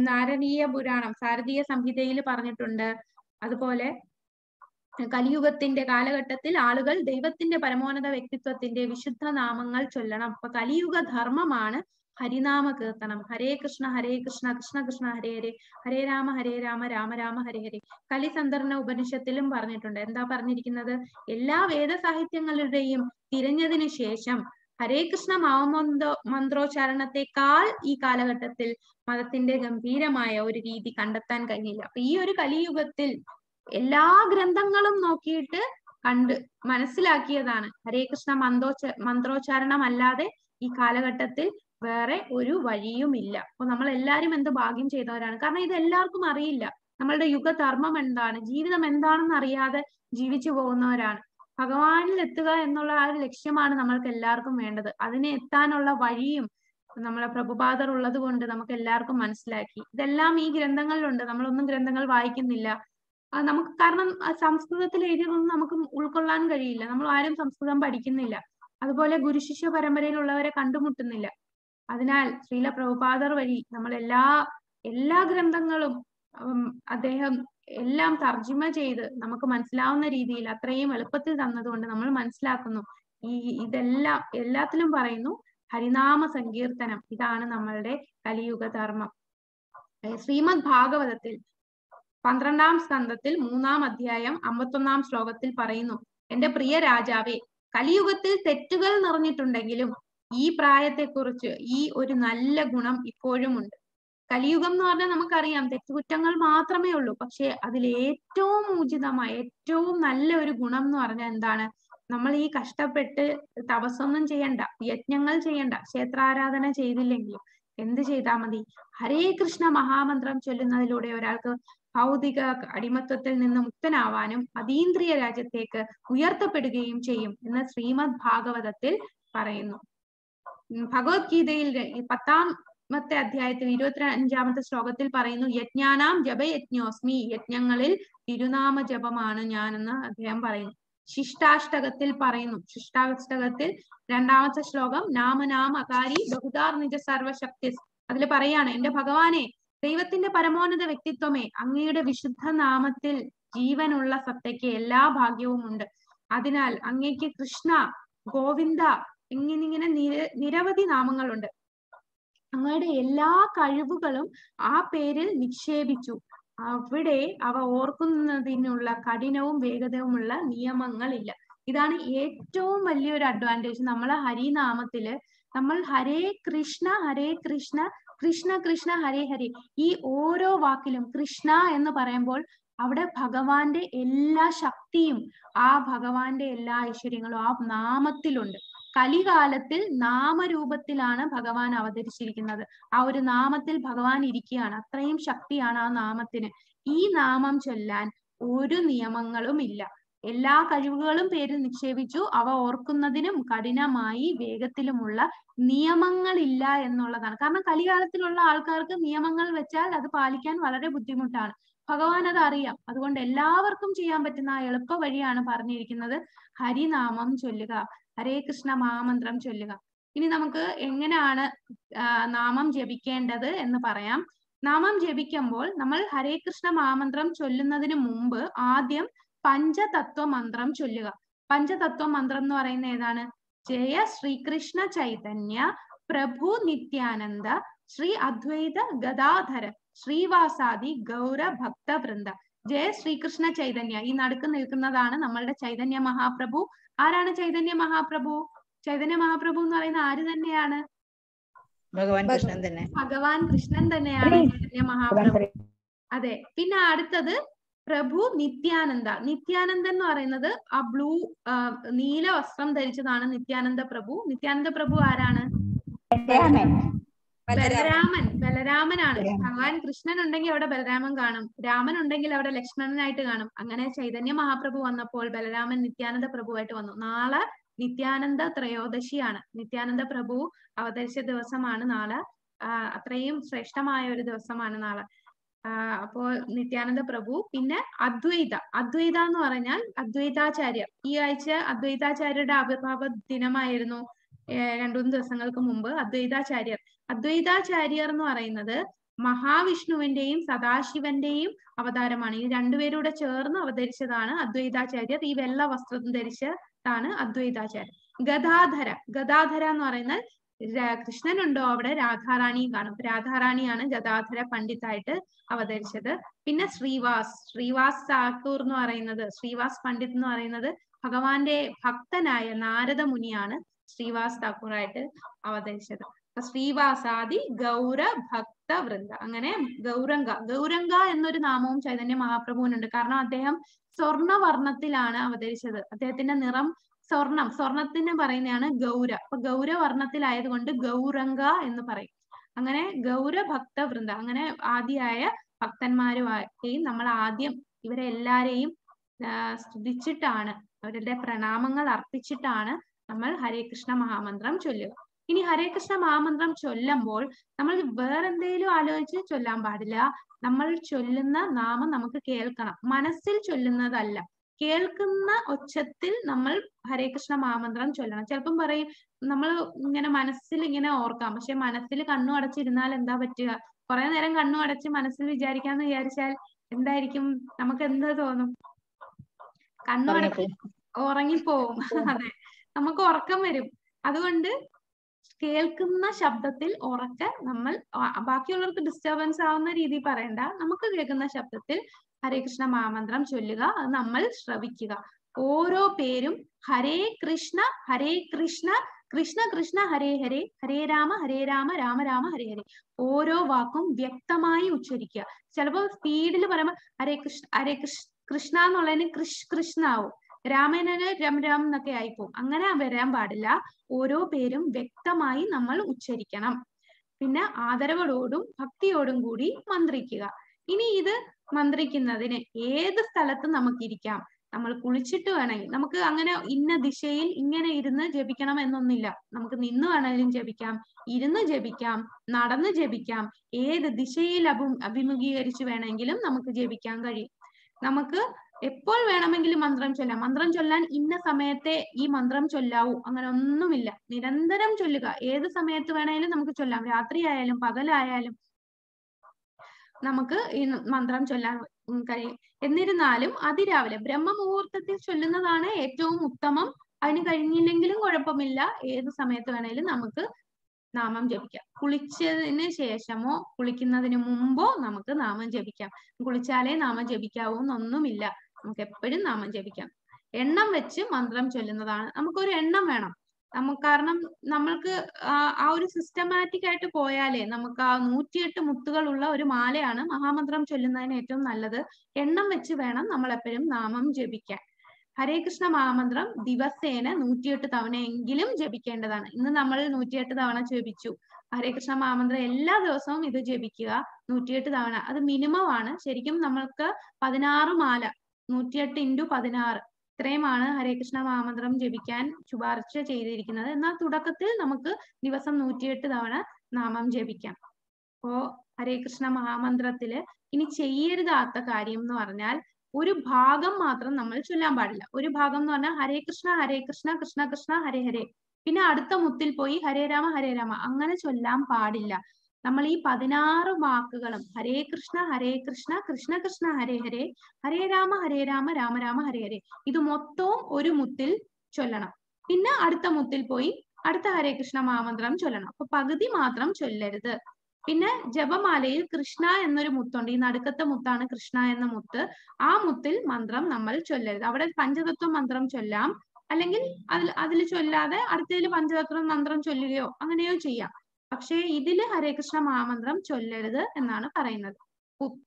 നാരണീയ പുരാണം സാരദീയ സംഹിതയിൽ പറഞ്ഞിട്ടുണ്ട്. അതുപോലെ കലിയുഗത്തിന്റെ കാലഘട്ടത്തിൽ ആളുകൾ ദൈവത്തിന്റെ പരമോന്നത വ്യക്തിത്വത്തിന്റെ വിശുദ്ധ നാമങ്ങൾ ചൊല്ലണം. അപ്പൊ കലിയുഗ ധർമ്മമാണ് ഹരിനാമ കീർത്തനം. ഹരേ കൃഷ്ണ ഹരേ കൃഷ്ണ കൃഷ്ണ കൃഷ്ണ ഹരേ ഹരേ. ഹരേ രാമ ഹരേ രാമ രാമ രാമ ഹരേ ഹരേ. കലി സന്ദർണ ഉപനിഷത്തിലും പറഞ്ഞിട്ടുണ്ട്. എന്താ പറഞ്ഞിരിക്കുന്നത്? എല്ലാ വേദ സാഹിത്യങ്ങളുടെയും തിരഞ്ഞതിന് ശേഷം ഹരേ കൃഷ്ണ മാമന്ത്രോ മന്ത്രോച്ചാരണത്തെക്കാൾ ഈ കാലഘട്ടത്തിൽ മതത്തിന്റെ ഗംഭീരമായ ഒരു രീതി കണ്ടെത്താൻ കഴിഞ്ഞില്ല. അപ്പൊ ഈ ഒരു കലിയുഗത്തിൽ എല്ലാ ഗ്രന്ഥങ്ങളും നോക്കിയിട്ട് കണ്ട് മനസ്സിലാക്കിയതാണ് ഹരേ കൃഷ്ണ മന്ത്രോച്ച മന്ത്രോച്ചാരണം അല്ലാതെ ഈ കാലഘട്ടത്തിൽ വേറെ ഒരു വഴിയുമില്ല. അപ്പൊ നമ്മൾ എല്ലാരും എന്ത് ഭാഗ്യം ചെയ്തവരാണ്? കാരണം ഇത് എല്ലാവർക്കും അറിയില്ല. നമ്മളുടെ യുഗധർമ്മം എന്താണ്? ജീവിതം എന്താണെന്ന് അറിയാതെ ജീവിച്ചു പോകുന്നവരാണ്. ഭഗവാനിൽ എത്തുക എന്നുള്ള ആ ഒരു ലക്ഷ്യമാണ് നമ്മൾക്ക് എല്ലാവർക്കും വേണ്ടത്. അതിനെ എത്താനുള്ള വഴിയും നമ്മളെ പ്രഭുപാദർ ഉള്ളത് കൊണ്ട് നമുക്ക് എല്ലാവർക്കും മനസ്സിലാക്കി. ഇതെല്ലാം ഈ ഗ്രന്ഥങ്ങളിലുണ്ട്. നമ്മളൊന്നും ഗ്രന്ഥങ്ങൾ വായിക്കുന്നില്ല. നമുക്ക് കാരണം സംസ്കൃതത്തിൽ എഴുതിയതൊന്നും നമുക്ക് ഉൾക്കൊള്ളാൻ കഴിയില്ല. നമ്മൾ ആരും സംസ്കൃതം പഠിക്കുന്നില്ല. അതുപോലെ ഗുരുശിഷ്യ പരമ്പരയിലുള്ളവരെ കണ്ടുമുട്ടുന്നില്ല. അതിനാൽ ശ്രീല പ്രഭുപാദർ വഴി നമ്മൾ എല്ലാ എല്ലാ ഗ്രന്ഥങ്ങളും അദ്ദേഹം എല്ലാം തർജിമ ചെയ്ത് നമുക്ക് മനസ്സിലാവുന്ന രീതിയിൽ അത്രയും എളുപ്പത്തിൽ തന്നതുകൊണ്ട് നമ്മൾ മനസ്സിലാക്കുന്നു. ഈ ഇതെല്ലാം എല്ലാത്തിലും പറയുന്നു ഹരിനാമ സങ്കീർത്തനം. ഇതാണ് നമ്മളുടെ കലിയുഗ ധർമ്മം ശ്രീമദ് ഭാഗവതത്തിൽ പന്ത്രണ്ടാം സ്കന്ധത്തിൽ മൂന്നാം അധ്യായം അമ്പത്തൊന്നാം ശ്ലോകത്തിൽ പറയുന്നു എന്റെ പ്രിയ രാജാവേ കലിയുഗത്തിൽ തെറ്റുകൾ നിറഞ്ഞിട്ടുണ്ടെങ്കിലും ഈ പ്രായത്തെക്കുറിച്ച് ഈ ഒരു നല്ല ഗുണം ഇപ്പോഴും ഉണ്ട് കലിയുഗം എന്ന് പറഞ്ഞാൽ നമുക്കറിയാം തെറ്റുകുറ്റങ്ങൾ മാത്രമേ ഉള്ളൂ. പക്ഷെ അതിൽ ഏറ്റവും ഉചിതമായ ഏറ്റവും നല്ല ഒരു ഗുണം എന്ന് പറഞ്ഞാൽ എന്താണ്? നമ്മൾ ഈ കഷ്ടപ്പെട്ട് തപസ്സൊന്നും ചെയ്യണ്ട യജ്ഞങ്ങൾ ചെയ്യണ്ട ക്ഷേത്രാരാധന ചെയ്തില്ലെങ്കിലും എന്ത് ചെയ്താൽ മതി? ഹരേ കൃഷ്ണ മഹാമന്ത്രം ചൊല്ലുന്നതിലൂടെ ഒരാൾക്ക് ഭൗതിക അടിമത്വത്തിൽ നിന്ന് മുക്തനാവാനും അതീന്ദ്രിയ രാജ്യത്തേക്ക് ഉയർത്തപ്പെടുകയും ചെയ്യും എന്ന് ശ്രീമദ് ഭാഗവതത്തിൽ പറയുന്നു ഭഗവത്ഗീതയിൽ ര- പത്താമത്തെ അധ്യായത്തിൽ ഇരുപത്തി അഞ്ചാമത്തെ ശ്ലോകത്തിൽ പറയുന്നു യജ്ഞാനാം ജപയജ്ഞോസ്മി യജ്ഞങ്ങളിൽ തിരുനാമ ജപമാണ് ഞാനെന്ന് അദ്ദേഹം പറയുന്നു. ശിഷ്ടാഷ്ടകത്തിൽ പറയുന്നു ശിഷ്ടാഷ്ടകത്തിൽ രണ്ടാമത്തെ ശ്ലോകം നാമനാമ അകാരി ബഹുദാർ നിജ സർവശക്തി അതിൽ പറയാണ് എന്റെ ഭഗവാനെ ദൈവത്തിന്റെ പരമോന്നത വ്യക്തിത്വമേ അങ്ങയുടെ വിശുദ്ധ നാമത്തിൽ ജീവനുള്ള സത്തയ്ക്ക് എല്ലാ ഭാഗ്യവും ഉണ്ട്. അതിനാൽ അങ്ങേക്ക് കൃഷ്ണ ഗോവിന്ദ നിര നിരവധി നാമങ്ങളുണ്ട്. അങ്ങയുടെ എല്ലാ കഴിവുകളും ആ പേരിൽ നിക്ഷേപിച്ചു. അവിടെ അവ ഓർക്കുന്നതിനുള്ള കഠിനവും വേഗതവുമുള്ള നിയമങ്ങളില്ല. ഇതാണ് ഏറ്റവും വലിയൊരു അഡ്വാന്റേജ് നമ്മൾ ഹരിനാമത്തിൽ നമ്മൾ ഹരേ കൃഷ്ണ ഹരേ കൃഷ്ണ കൃഷ്ണ കൃഷ്ണ ഹരേ ഹരി ഈ ഓരോ വാക്കിലും കൃഷ്ണ എന്ന് പറയുമ്പോൾ അവിടെ ഭഗവാന്റെ എല്ലാ ശക്തിയും ആ ഭഗവാന്റെ എല്ലാ ഐശ്വര്യങ്ങളും ആ നാമത്തിലുണ്ട്. കലികാലത്തിൽ നാമരൂപത്തിലാണ് ഭഗവാൻ അവതരിച്ചിരിക്കുന്നത്. ആ ഒരു നാമത്തിൽ ഭഗവാൻ ഇരിക്കുകയാണ്. അത്രയും ശക്തിയാണ് ആ നാമത്തിന്. ഈ നാമം ചൊല്ലാൻ ഒരു നിയമങ്ങളും ഇല്ല. എല്ലാ കഴിവുകളും പേരിൽ നിക്ഷേപിച്ചു. അവ ഓർക്കുന്നതിനും കഠിനമായി വേഗത്തിലുമുള്ള നിയമങ്ങളില്ല എന്നുള്ളതാണ്. കാരണം കലികാലത്തിലുള്ള ആൾക്കാർക്ക് നിയമങ്ങൾ വെച്ചാൽ അത് പാലിക്കാൻ വളരെ ബുദ്ധിമുട്ടാണ്. ഭഗവാൻ അത് അറിയാം. അതുകൊണ്ട് എല്ലാവർക്കും ചെയ്യാൻ പറ്റുന്ന ആ എളുപ്പ വഴിയാണ് പറഞ്ഞിരിക്കുന്നത്. ഹരിനാമം ചൊല്ലുക. ഹരേ കൃഷ്ണ മഹാമന്ത്രം ചൊല്ലുക. ഇനി നമുക്ക് എങ്ങനെയാണ് നാമം ജപിക്കേണ്ടത് എന്ന് പറയാം. നാമം ജപിക്കുമ്പോൾ നമ്മൾ ഹരേ കൃഷ്ണ മഹാമന്ത്രം ചൊല്ലുന്നതിന് മുമ്പ് ആദ്യം പഞ്ചതത്വ മന്ത്രം ചൊല്ലുക. പഞ്ചതത്വ മന്ത്രം എന്ന് പറയുന്ന ഏതാണ്? ജയ ശ്രീകൃഷ്ണ ചൈതന്യ പ്രഭു നിത്യാനന്ദ ശ്രീ അദ്വൈത ഗദാധര ശ്രീവാസാദി ഗൗര ഭക്ത വൃന്ദ ജയ ശ്രീകൃഷ്ണ ചൈതന്യ. ഈ നടുക്ക് നിൽക്കുന്നതാണ് നമ്മളുടെ ചൈതന്യ മഹാപ്രഭു ആരാണ് ചൈതന്യ മഹാപ്രഭു? ചൈതന്യ മഹാപ്രഭു എന്ന് പറയുന്ന ആര് തന്നെയാണ്? ഭഗവാൻ കൃഷ്ണൻ തന്നെ. ഭഗവാൻ കൃഷ്ണൻ തന്നെയാണ് ചൈതന്യ മഹാപ്രഭു. അതെ. പിന്നെ അടുത്തത് പ്രഭു നിത്യാനന്ദ. നിത്യാനന്ദ എന്ന് പറയുന്നത് ആ ബ്ലൂ നീല വസ്ത്രം ധരിച്ചതാണ് നിത്യാനന്ദ പ്രഭു. നിത്യാനന്ദ പ്രഭു ആരാണ്? ബലരാമൻ. ബലരാമനാണ്. ഭഗവാൻ കൃഷ്ണൻ ഉണ്ടെങ്കിൽ അവിടെ ബലരാമൻ കാണും. രാമൻ ഉണ്ടെങ്കിൽ അവിടെ ലക്ഷ്മണനായിട്ട് കാണും. അങ്ങനെ ചൈതന്യ മഹാപ്രഭു വന്നപ്പോൾ ബലരാമൻ നിത്യാനന്ദ പ്രഭുവായിട്ട് വന്നു. നാളെ നിത്യാനന്ദ ത്രയോദശിയാണ്. നിത്യാനന്ദ പ്രഭു അവതരിച്ച ദിവസമാണ് നാളെ. അത്രയും ശ്രേഷ്ഠമായ ഒരു ദിവസമാണ് നാളെ. അപ്പോ നിത്യാനന്ദ പ്രഭു പിന്നെ അദ്വൈത. അദ്വൈത എന്ന് പറഞ്ഞാൽ അദ്വൈതാചാര്യ. ഈ ആഴ്ച അദ്വൈതാചാര്യരുടെ ആവിർഭാവ ദിനമായിരുന്നു രണ്ടു മൂന്ന് ദിവസങ്ങൾക്ക് മുമ്പ് അദ്വൈതാചാര്യർ അദ്വൈതാചാര്യർ എന്ന് പറയുന്നത് മഹാവിഷ്ണുവിന്റെയും സദാശിവന്റെയും അവതാരമാണ്. ഈ രണ്ടുപേരൂടെ ചേർന്ന് അവതരിച്ചതാണ് അദ്വൈതാചാര്യർ. ഈ വെള്ള വസ്ത്രം ധരിച്ചതാണ് അദ്വൈതാചാര്യർ. ഗദാധര. ഗദാധര എന്ന് പറയുന്നത് കൃഷ്ണനുണ്ടോ അവിടെ? രാധാറാണിയും കാണും. രാധാറാണിയാണ് ഗദാധര പണ്ഡിതായിട്ട് അവതരിച്ചത്. പിന്നെ ശ്രീവാസ്. ശ്രീവാസ് താക്കൂർ എന്ന് പറയുന്നത് ശ്രീവാസ് പണ്ഡിത് എന്ന് പറയുന്നത് ഭഗവാന്റെ ഭക്തനായ നാരദ മുനിയാണ് ശ്രീവാസ് താക്കൂറായിട്ട് അവതരിച്ചത്. ശ്രീവാസാദി ഗൗര ഭക്ത വൃന്ദ അങ്ങനെ ഗൗരംഗ. ഗൗരംഗ എന്നൊരു നാമവും ചൈതന്യ മഹാപ്രഭുവിനുണ്ട്. കാരണം അദ്ദേഹം സ്വർണവർണത്തിലാണ് അവതരിച്ചത്. അദ്ദേഹത്തിന്റെ നിറം സ്വർണം. സ്വർണത്തിന് പറയുന്നതാണ് ഗൗര. അപ്പൊ ഗൗരവർണത്തിലായതുകൊണ്ട് ഗൗരംഗ എന്ന് പറയും. അങ്ങനെ ഗൗര ഭക്ത വൃന്ദ അങ്ങനെ ആദിയായ ഭക്തന്മാരുമായും നമ്മൾ ആദ്യം ഇവരെ എല്ലാരെയും സ്തുതിച്ചിട്ടാണ്. അവരുടെ പ്രണാമങ്ങൾ അർപ്പിച്ചിട്ടാണ് നമ്മൾ ഹരേ കൃഷ്ണ മഹാമന്ത്രം ചൊല്ലുക. ഇനി ഹരേ കൃഷ്ണ മഹാമന്ത്രം ചൊല്ലുമ്പോൾ നമ്മൾ വേറെന്തേലും ആലോചിച്ച് ചൊല്ലാൻ പാടില്ല. നമ്മൾ ചൊല്ലുന്ന നാമം നമുക്ക് കേൾക്കണം. മനസ്സിൽ ചൊല്ലുന്നതല്ല. കേൾക്കുന്ന ഒച്ചത്തിൽ നമ്മൾ ഹരേ കൃഷ്ണ മഹാമന്ത്രം ചൊല്ലണം. ചിലപ്പം പറയും നമ്മൾ ഇങ്ങനെ മനസ്സിൽ ഇങ്ങനെ ഓർക്കാം. പക്ഷെ മനസ്സിൽ കണ്ണു അടച്ചിരുന്നാൽ എന്താ പറ്റുക? കുറെ നേരം കണ്ണു അടച്ച് മനസ്സിൽ വിചാരിക്കാന്ന് വിചാരിച്ചാൽ എന്തായിരിക്കും? നമുക്ക് എന്ത് തോന്നും? കണ്ണു അടച്ച് ഉറങ്ങിപ്പോവും. അതെ. നമുക്ക് ഉറക്കം വരും. അതുകൊണ്ട് കേൾക്കുന്ന ശബ്ദത്തിൽ ഉറക്കെ നമ്മൾ ബാക്കിയുള്ളവർക്ക് ഡിസ്റ്റർബൻസ് ആവുന്ന രീതി പറയണ്ട. നമുക്ക് കേൾക്കുന്ന ശബ്ദത്തിൽ ഹരേ കൃഷ്ണ മഹാമന്ത്രം ചൊല്ലുക. അത് നമ്മൾ ശ്രവിക്കുക. ഓരോ പേരും ഹരേ കൃഷ്ണ ഹരേ കൃഷ്ണ കൃഷ്ണ കൃഷ്ണ ഹരേ ഹരേ ഹരേ രാമ ഹരേ രാമ രാമ രാമ ഹരേ ഹരേ. ഓരോ വാക്കും വ്യക്തമായി ഉച്ചരിക്കുക. ചിലപ്പോൾ സ്പീഡിൽ പറയുമ്പോൾ ഹരേ കൃഷ്ണ ഹരേ കൃഷ്ണ കൃഷ്ണ എന്നുള്ളതിന് കൃഷ് കൃഷ്ണ ആവും. രാമേനന് രം രാം എന്നൊക്കെ ആയിപ്പോ അങ്ങനെ വരാൻ പാടില്ല. ഓരോ പേരും വ്യക്തമായി നമ്മൾ ഉച്ചരിക്കണം. പിന്നെ ആദരവോടും ഭക്തിയോടും കൂടി മന്ത്രിക്കുക. ഇനി ഇത് മന്ത്രിക്കുന്നതിന് ഏത് സ്ഥലത്ത് നമുക്ക് ഇരിക്കാം? നമ്മൾ കുളിച്ചിട്ട് വേണമെങ്കിൽ നമുക്ക് അങ്ങനെ ഇന്ന ദിശയിൽ ഇങ്ങനെ ഇരുന്ന് ജപിക്കണം എന്നൊന്നില്ല നമുക്ക് നിന്ന് വേണമെങ്കിലും ജപിക്കാം ഇരുന്ന് ജപിക്കാം നടന്ന് ജപിക്കാം. ഏത് ദിശയിൽ അഭി അഭിമുഖീകരിച്ച് വേണമെങ്കിലും നമുക്ക് ജപിക്കാൻ കഴിയും. നമുക്ക് എപ്പോൾ വേണമെങ്കിലും മന്ത്രം ചൊല്ലാം. മന്ത്രം ചൊല്ലാൻ ഇന്ന സമയത്തെ ഈ മന്ത്രം ചൊല്ലാവൂ. അങ്ങനെ ഒന്നുമില്ല. നിരന്തരം ചൊല്ലുക. ഏത് സമയത്ത് വേണമെങ്കിലും നമുക്ക് ചൊല്ലാം. രാത്രി ആയാലും പകലായാലും നമുക്ക് ഈ മന്ത്രം ചൊല്ലാൻ കഴിയും. എന്നിരുന്നാലും അതിരാവിലെ ബ്രഹ്മമുഹൂർത്തത്തിൽ ചൊല്ലുന്നതാണ് ഏറ്റവും ഉത്തമം. അതിന് കഴിഞ്ഞില്ലെങ്കിലും കുഴപ്പമില്ല. ഏത് സമയത്ത് വേണേലും നമുക്ക് നാമം ജപിക്കാം. കുളിച്ചതിന് ശേഷമോ കുളിക്കുന്നതിന് മുമ്പോ നമുക്ക് നാമം ജപിക്കാം. കുളിച്ചാലേ നാമം ജപിക്കാവൂ എന്നൊന്നുമില്ല. നമുക്ക് എപ്പോഴും നാമം ജപിക്കാം. എണ്ണം വെച്ച് മന്ത്രം ചൊല്ലുന്നതാണ്. നമുക്കൊരു എണ്ണം വേണം. നമുക്ക് കാരണം നമ്മൾക്ക് ആ ഒരു സിസ്റ്റമാറ്റിക് ആയിട്ട് പോയാലേ നമുക്ക് ആ നൂറ്റിയെട്ട് മുത്തുകളുള്ള ഒരു മാലയാണ് മഹാമന്ത്രം ചൊല്ലുന്നതിന് ഏറ്റവും നല്ലത്. എണ്ണം വെച്ച് വേണം നമ്മൾ എപ്പോഴും നാമം ജപിക്കാൻ. ഹരേ കൃഷ്ണ മഹാമന്ത്രം ദിവസേന നൂറ്റിയെട്ട് തവണയെങ്കിലും ജപിക്കേണ്ടതാണ്. ഇന്ന് നമ്മൾ നൂറ്റിയെട്ട് തവണ ജപിച്ചു. ഹരേ കൃഷ്ണ മഹാമന്ത്രം എല്ലാ ദിവസവും ഇത് ജപിക്കുക നൂറ്റിയെട്ട് തവണ. അത് മിനിമം ആണ്. ശരിക്കും നമ്മൾക്ക് പതിനാറ് മാല നൂറ്റിയെട്ട് ഇന്റു പതിനാറ്. ഇത്രയുമാണ് ഹരേകൃഷ്ണ മാമന്ത്രം ജപിക്കാൻ ശുപാർശ ചെയ്തിരിക്കുന്നത്. എന്നാൽ തുടക്കത്തിൽ നമുക്ക് ദിവസം നൂറ്റിയെട്ട് തവണ നാമം ജപിക്കാം. അപ്പോ ഹരേകൃഷ്ണ മഹാമന്ത്രത്തിൽ ഇനി ചെയ്യരുതാത്ത കാര്യം എന്ന് പറഞ്ഞാൽ ഒരു ഭാഗം മാത്രം നമ്മൾ ചൊല്ലാൻ പാടില്ല. ഒരു ഭാഗം എന്ന് പറഞ്ഞാൽ ഹരേ കൃഷ്ണ ഹരേ കൃഷ്ണ കൃഷ്ണ കൃഷ്ണ ഹരേ ഹരേ. പിന്നെ അടുത്ത മുത്തിൽ പോയി ഹരേ രാമ ഹരേ രാമ. അങ്ങനെ ചൊല്ലാൻ പാടില്ല. നമ്മൾ ഈ പതിനാറ് വാക്കുകളും ഹരേ കൃഷ്ണ ഹരേ കൃഷ്ണ കൃഷ്ണ കൃഷ്ണ ഹരേ ഹരേ ഹരേ രാമ ഹരേ രാമ രാമ രാമ ഹരേ ഹരേ. ഇത് മൊത്തവും ഒരു മുത്തിൽ ചൊല്ലണം. പിന്നെ അടുത്ത മുത്തിൽ പോയി അടുത്ത ഹരേ കൃഷ്ണ മഹാമന്ത്രം ചൊല്ലണം. അപ്പൊ പകുതി മാത്രം ചൊല്ലരുത്. പിന്നെ ജപമാലയിൽ കൃഷ്ണ എന്നൊരു മുത്തുണ്ട്. ഈ നടുക്കത്തെ മുത്താണ് കൃഷ്ണ എന്ന മുത്ത്. ആ മുത്തിൽ മന്ത്രം നമ്മൾ ചൊല്ലരുത്. അവിടെ പഞ്ചതത്വ മന്ത്രം ചൊല്ലാം. അല്ലെങ്കിൽ അതിൽ അതിൽ ചൊല്ലാതെ അടുത്തതിൽ പഞ്ചതത്വ മന്ത്രം ചൊല്ലുകയോ അങ്ങനെയോ ചെയ്യാം. പക്ഷേ ഇതിൽ ഹരേ കൃഷ്ണ മഹാമന്ത്രം ചൊല്ലരുത് എന്നാണ് പറയുന്നത്.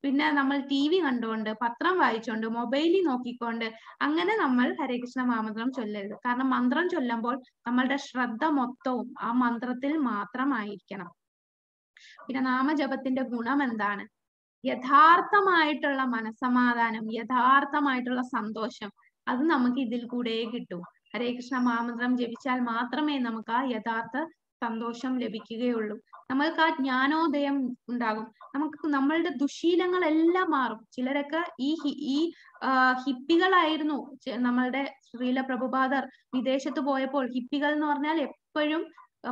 പിന്നെ നമ്മൾ ടി വി കണ്ടുകൊണ്ട് പത്രം വായിച്ചുകൊണ്ട് മൊബൈലിൽ നോക്കിക്കൊണ്ട് അങ്ങനെ നമ്മൾ ഹരേ കൃഷ്ണ മഹാമന്ത്രം ചൊല്ലരുത്. കാരണം മന്ത്രം ചൊല്ലുമ്പോൾ നമ്മളുടെ ശ്രദ്ധ മൊത്തവും ആ മന്ത്രത്തിൽ മാത്രമായിരിക്കണം. പിന്നെ നാമജപത്തിന്റെ ഗുണം എന്താണ്? യഥാർത്ഥമായിട്ടുള്ള മനസമാധാനം യഥാർത്ഥമായിട്ടുള്ള സന്തോഷം അത് നമുക്ക് ഇതിൽ കൂടെ കിട്ടൂ. ഹരേ കൃഷ്ണ മഹാമന്ത്രം ജപിച്ചാൽ മാത്രമേ നമുക്ക് ആ യഥാർത്ഥ സന്തോഷം ലഭിക്കുകയുള്ളൂ. നമ്മൾക്ക് ആ ജ്ഞാനോദയം ഉണ്ടാകും. നമുക്ക് നമ്മളുടെ ദുശീലങ്ങളെല്ലാം മാറും. ചിലരൊക്കെ ഈ ഈ ഹിപ്പികളായിരുന്നു നമ്മളുടെ ശ്രീല പ്രഭുപാദർ വിദേശത്ത് പോയപ്പോൾ ഹിപ്പികൾ എന്ന് പറഞ്ഞാൽ എപ്പോഴും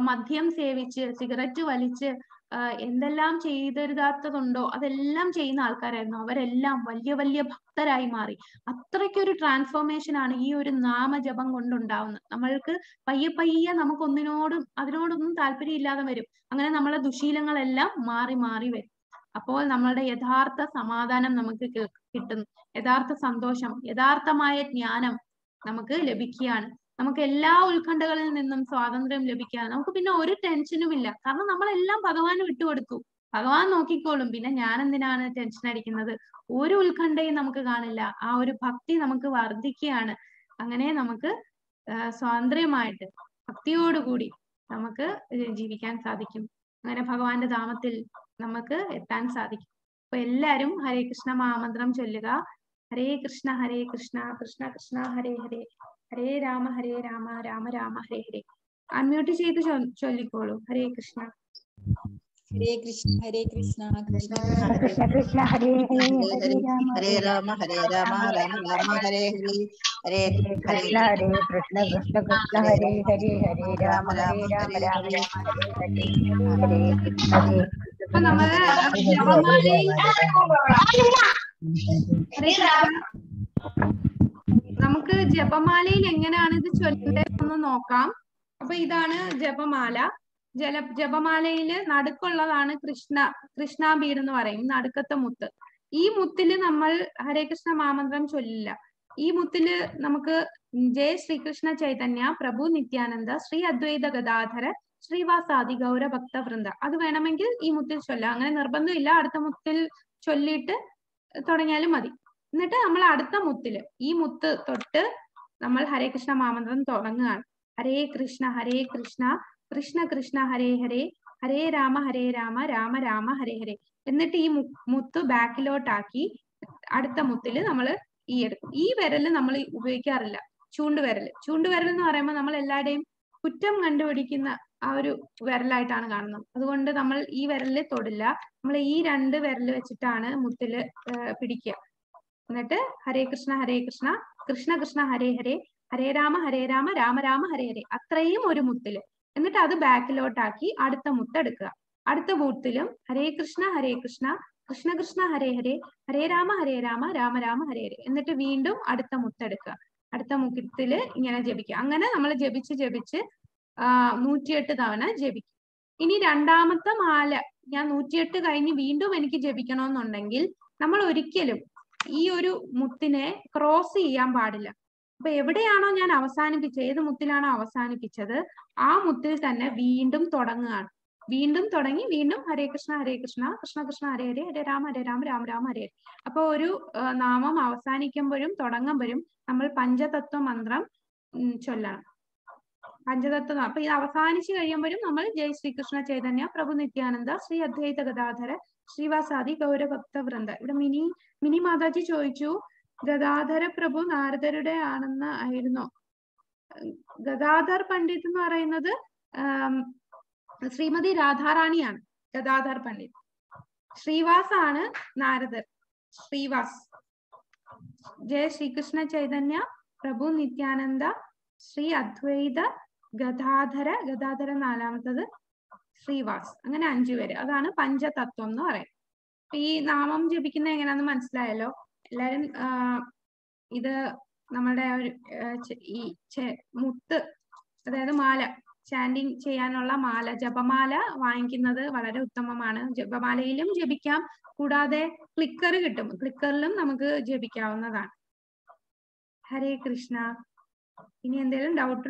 മദ്യം സേവിച്ച് സിഗരറ്റ് വലിച്ച് എന്തെല്ലാം ചെയ്തരുതാത്തതുണ്ടോ അതെല്ലാം ചെയ്യുന്ന ആൾക്കാരായിരുന്നു. അവരെല്ലാം വലിയ വലിയ ഭക്തരായി മാറി. അത്രയ്ക്കൊരു ട്രാൻസ്ഫോർമേഷൻ ആണ് ഈ ഒരു നാമജപം കൊണ്ടുണ്ടാവുന്നത്. നമ്മൾക്ക് പയ്യെ പയ്യെ നമുക്ക് ഒന്നിനോടും അതിനോടൊന്നും താല്പര്യം ഇല്ലാതെ വരും. അങ്ങനെ നമ്മളെ ദുശീലങ്ങളെല്ലാം മാറി മാറി വരും. അപ്പോൾ നമ്മളുടെ യഥാർത്ഥ സമാധാനം നമുക്ക് കിട്ടുന്നു. യഥാർത്ഥ സന്തോഷം യഥാർത്ഥമായ ജ്ഞാനം നമുക്ക് ലഭിക്കുകയാണ്. നമുക്ക് എല്ലാ ഉത്കണ്ഠകളിൽ നിന്നും സ്വാതന്ത്ര്യം ലഭിക്കാതെ നമുക്ക് പിന്നെ ഒരു ടെൻഷനും ഇല്ല. കാരണം നമ്മളെല്ലാം ഭഗവാന് വിട്ടുകൊടുത്തു. ഭഗവാൻ നോക്കിക്കോളും. പിന്നെ ഞാൻ എന്തിനാണ് ടെൻഷൻ അടിക്കുന്നത്? ഒരു ഉത്കണ്ഠയും നമുക്ക് കാണില്ല. ആ ഒരു ഭക്തി നമുക്ക് വർദ്ധിക്കുകയാണ്. അങ്ങനെ നമുക്ക് സ്വാതന്ത്ര്യമായിട്ട് ഭക്തിയോടുകൂടി നമുക്ക് ജീവിക്കാൻ സാധിക്കും. അങ്ങനെ ഭഗവാന്റെ ധാമത്തിൽ നമുക്ക് എത്താൻ സാധിക്കും. അപ്പൊ എല്ലാരും ഹരേ കൃഷ്ണ മഹാമന്ത്രം ചൊല്ലുക. ഹരേ കൃഷ്ണ ഹരേ കൃഷ്ണ കൃഷ്ണ കൃഷ്ണ ഹരേ ഹരേ. ഹരേ രാമ ഹരേ രാമ രാമ രാമ ഹരേ ഹരേ. അൺമ്യൂട്ട് ചെയ്ത് ചൊല്ലിക്കോളൂ. ഹരേ കൃഷ്ണ. ഹരേ കൃഷ്ണ ഹരേ കൃഷ്ണ കൃഷ്ണ കൃഷ്ണ കൃഷ്ണ ഹരേ ഹരേ ഹരേ രാമ ഹരേ രാമ. രാമ രാമ രാമ ഹരേ ഹരേ. ഹരേ കൃഷ്ണ ഹരേ കൃഷ്ണ കൃഷ്ണ കൃഷ്ണ ഹരേ ഹരേ ഹരേ രാമ ഹരേ രാമ രാമ രാമ ഹരേ. ഹരേ ഹരേ കൃഷ്ണ ഹരേ അപ്പൊ നമ്മൾ ഹരേ കൃഷ്ണ. നമുക്ക് ജപമാലയിൽ എങ്ങനെയാണ് ഇത് ചൊല്ലേണ്ടതെന്ന് നോക്കാം. അപ്പൊ ഇതാണ് ജപമാല. ജല ജപമാലയിൽ നടുക്കുള്ളതാണ് കൃഷ്ണ കൃഷ്ണാബീഡ് എന്ന് പറയും നടുക്കത്തെ മുത്ത്. ഈ മുത്തിൽ നമ്മൾ ഹരേ കൃഷ്ണ മാമന്ത്രം ചൊല്ലില്ല. ഈ മുത്തിൽ നമുക്ക് ജയ ശ്രീകൃഷ്ണ ചൈതന്യ പ്രഭു നിത്യാനന്ദ ശ്രീ അദ്വൈത ഗദാധര ശ്രീവാസാദി ഗൗരഭക്ത വൃന്ദ അത് വേണമെങ്കിൽ ഈ മുത്തിൽ ചൊല്ലാം. അങ്ങനെ നിർബന്ധമില്ല. അടുത്ത മുത്തിൽ ചൊല്ലിയിട്ട് തുടങ്ങിയാലും മതി. എന്നിട്ട് നമ്മൾ അടുത്ത മുത്തിൽ ഈ മുത്ത് തൊട്ട് നമ്മൾ ഹരേ കൃഷ്ണ മാമന്ത്രം തുടങ്ങുകയാണ്. ഹരേ കൃഷ്ണ ഹരേ കൃഷ്ണ കൃഷ്ണ കൃഷ്ണ ഹരേ ഹരേ ഹരേ രാമ ഹരേ രാമ രാമ രാമ ഹരേ ഹരേ. എന്നിട്ട് ഈ മുത്ത് ബാക്കിലോട്ടാക്കി അടുത്ത മുത്തിൽ നമ്മൾ ഈ എടുക്കും. ഈ വിരൽ നമ്മൾ ഉപയോഗിക്കാറില്ല. ചൂണ്ടുവിരൽ ചൂണ്ടുവിരൽ എന്ന് പറയുമ്പോൾ നമ്മൾ എല്ലാവരുടെയും കുറ്റം കണ്ടുപിടിക്കുന്ന ആ ഒരു വിരലായിട്ടാണ് കാണുന്നത്. അതുകൊണ്ട് നമ്മൾ ഈ വിരലിൽ തൊടില്ല. നമ്മൾ ഈ രണ്ട് വിരൽ വെച്ചിട്ടാണ് മുത്തിൽ പിടിക്കുക. എന്നിട്ട് ഹരേ കൃഷ്ണ ഹരേ കൃഷ്ണ കൃഷ്ണ കൃഷ്ണ ഹരേ ഹരേ ഹരേ രാമ ഹരേ രാമ രാമ രാമ ഹരേ ഹരേ അത്രയും ഒരു മുത്തിൽ. എന്നിട്ട് അത് ബാക്കിലോട്ടാക്കി അടുത്ത മുത്ത് എടുക്കുക. അടുത്ത മുത്തിലും ഹരേ കൃഷ്ണ ഹരേ കൃഷ്ണ കൃഷ്ണ കൃഷ്ണ ഹരേ ഹരേ ഹരേ രാമ ഹരേ രാമ രാമ രാമ ഹരേ ഹരേ എന്നിട്ട് വീണ്ടും അടുത്ത മുത്തെടുക്കുക അടുത്ത മുഖത്തിൽ ഇങ്ങനെ ജപിക്കുക. അങ്ങനെ നമ്മൾ ജപിച്ച് ജപിച്ച് നൂറ്റിയെട്ട് തവണ ജപിക്കും. ഇനി രണ്ടാമത്തെ മാല ഞാൻ നൂറ്റിയെട്ട് കഴിഞ്ഞ് വീണ്ടും എനിക്ക് ജപിക്കണമെന്നുണ്ടെങ്കിൽ നമ്മൾ ഒരിക്കലും ഈ ഒരു മുത്തിനെ ക്രോസ് ചെയ്യാൻ പാടില്ല. അപ്പൊ എവിടെയാണോ ഞാൻ അവസാനിപ്പിച്ചത് ഏത് മുത്തിലാണോ അവസാനിപ്പിച്ചത് ആ മുത്തിൽ തന്നെ വീണ്ടും തുടങ്ങുകയാണ്. വീണ്ടും തുടങ്ങി വീണ്ടും ഹരേ കൃഷ്ണ ഹരേ കൃഷ്ണ കൃഷ്ണ കൃഷ്ണ ഹരേ ഹരേ ഹരേ രാം ഹരേ രാം രാം രാം ഹരേ അപ്പൊ ഒരു നാമം അവസാനിക്കുമ്പോഴും തുടങ്ങുമ്പോഴും നമ്മൾ പഞ്ചതത്വ മന്ത്രം ചൊല്ലണം. പഞ്ചതത്വം അപ്പൊ ഇത് അവസാനിച്ചു കഴിയുമ്പോഴും നമ്മൾ ജയ് ശ്രീകൃഷ്ണ ചൈതന്യ പ്രഭു നിത്യാനന്ദ ശ്രീ അദ്വൈത ഗതാധര ശ്രീവാസാദി ഗൗരഭക്ത വൃന്ദ ഇവിടെ മിനി മിനി മാതാജി ചോദിച്ചു ഗദാധര പ്രഭു നാരദരുടെ ആണെന്ന് ആയിരുന്നോ. ഗദാധർ പണ്ഡിത് എന്ന് പറയുന്നത് ശ്രീമതി രാധാറാണിയാണ് ഗദാധർ പണ്ഡിത് ശ്രീവാസ് ആണ് നാരദർ ശ്രീവാസ്. ജയ ശ്രീകൃഷ്ണ ചൈതന്യ പ്രഭു നിത്യാനന്ദ ശ്രീ അദ്വൈത ഗദാധര ഗദാധര നാലാമത്തത് ശ്രീവാസ്. അങ്ങനെ അഞ്ചു പേര്. അതാണ് പഞ്ചതത്വം എന്ന് പറയും അപ്പൊ ഈ നാമം ജപിക്കുന്നത് എങ്ങനെയാന്ന് മനസ്സിലായല്ലോ? എല്ലാരും ഇത് നമ്മുടെ ഒരു ഈ മുത്ത് അതായത് മാല ചാൻഡിങ് ചെയ്യാനുള്ള മാല ജപമാല വാങ്ങിക്കുന്നത് വളരെ ഉത്തമമാണ്. ജപമാലയിലും ജപിക്കാം. കൂടാതെ ക്ലിക്കർ കിട്ടും. ക്ലിക്കറിലും നമുക്ക് ജപിക്കാവുന്നതാണ്. ഹരേ കൃഷ്ണ. ഇനി എന്തെങ്കിലും ഡൗട്ട്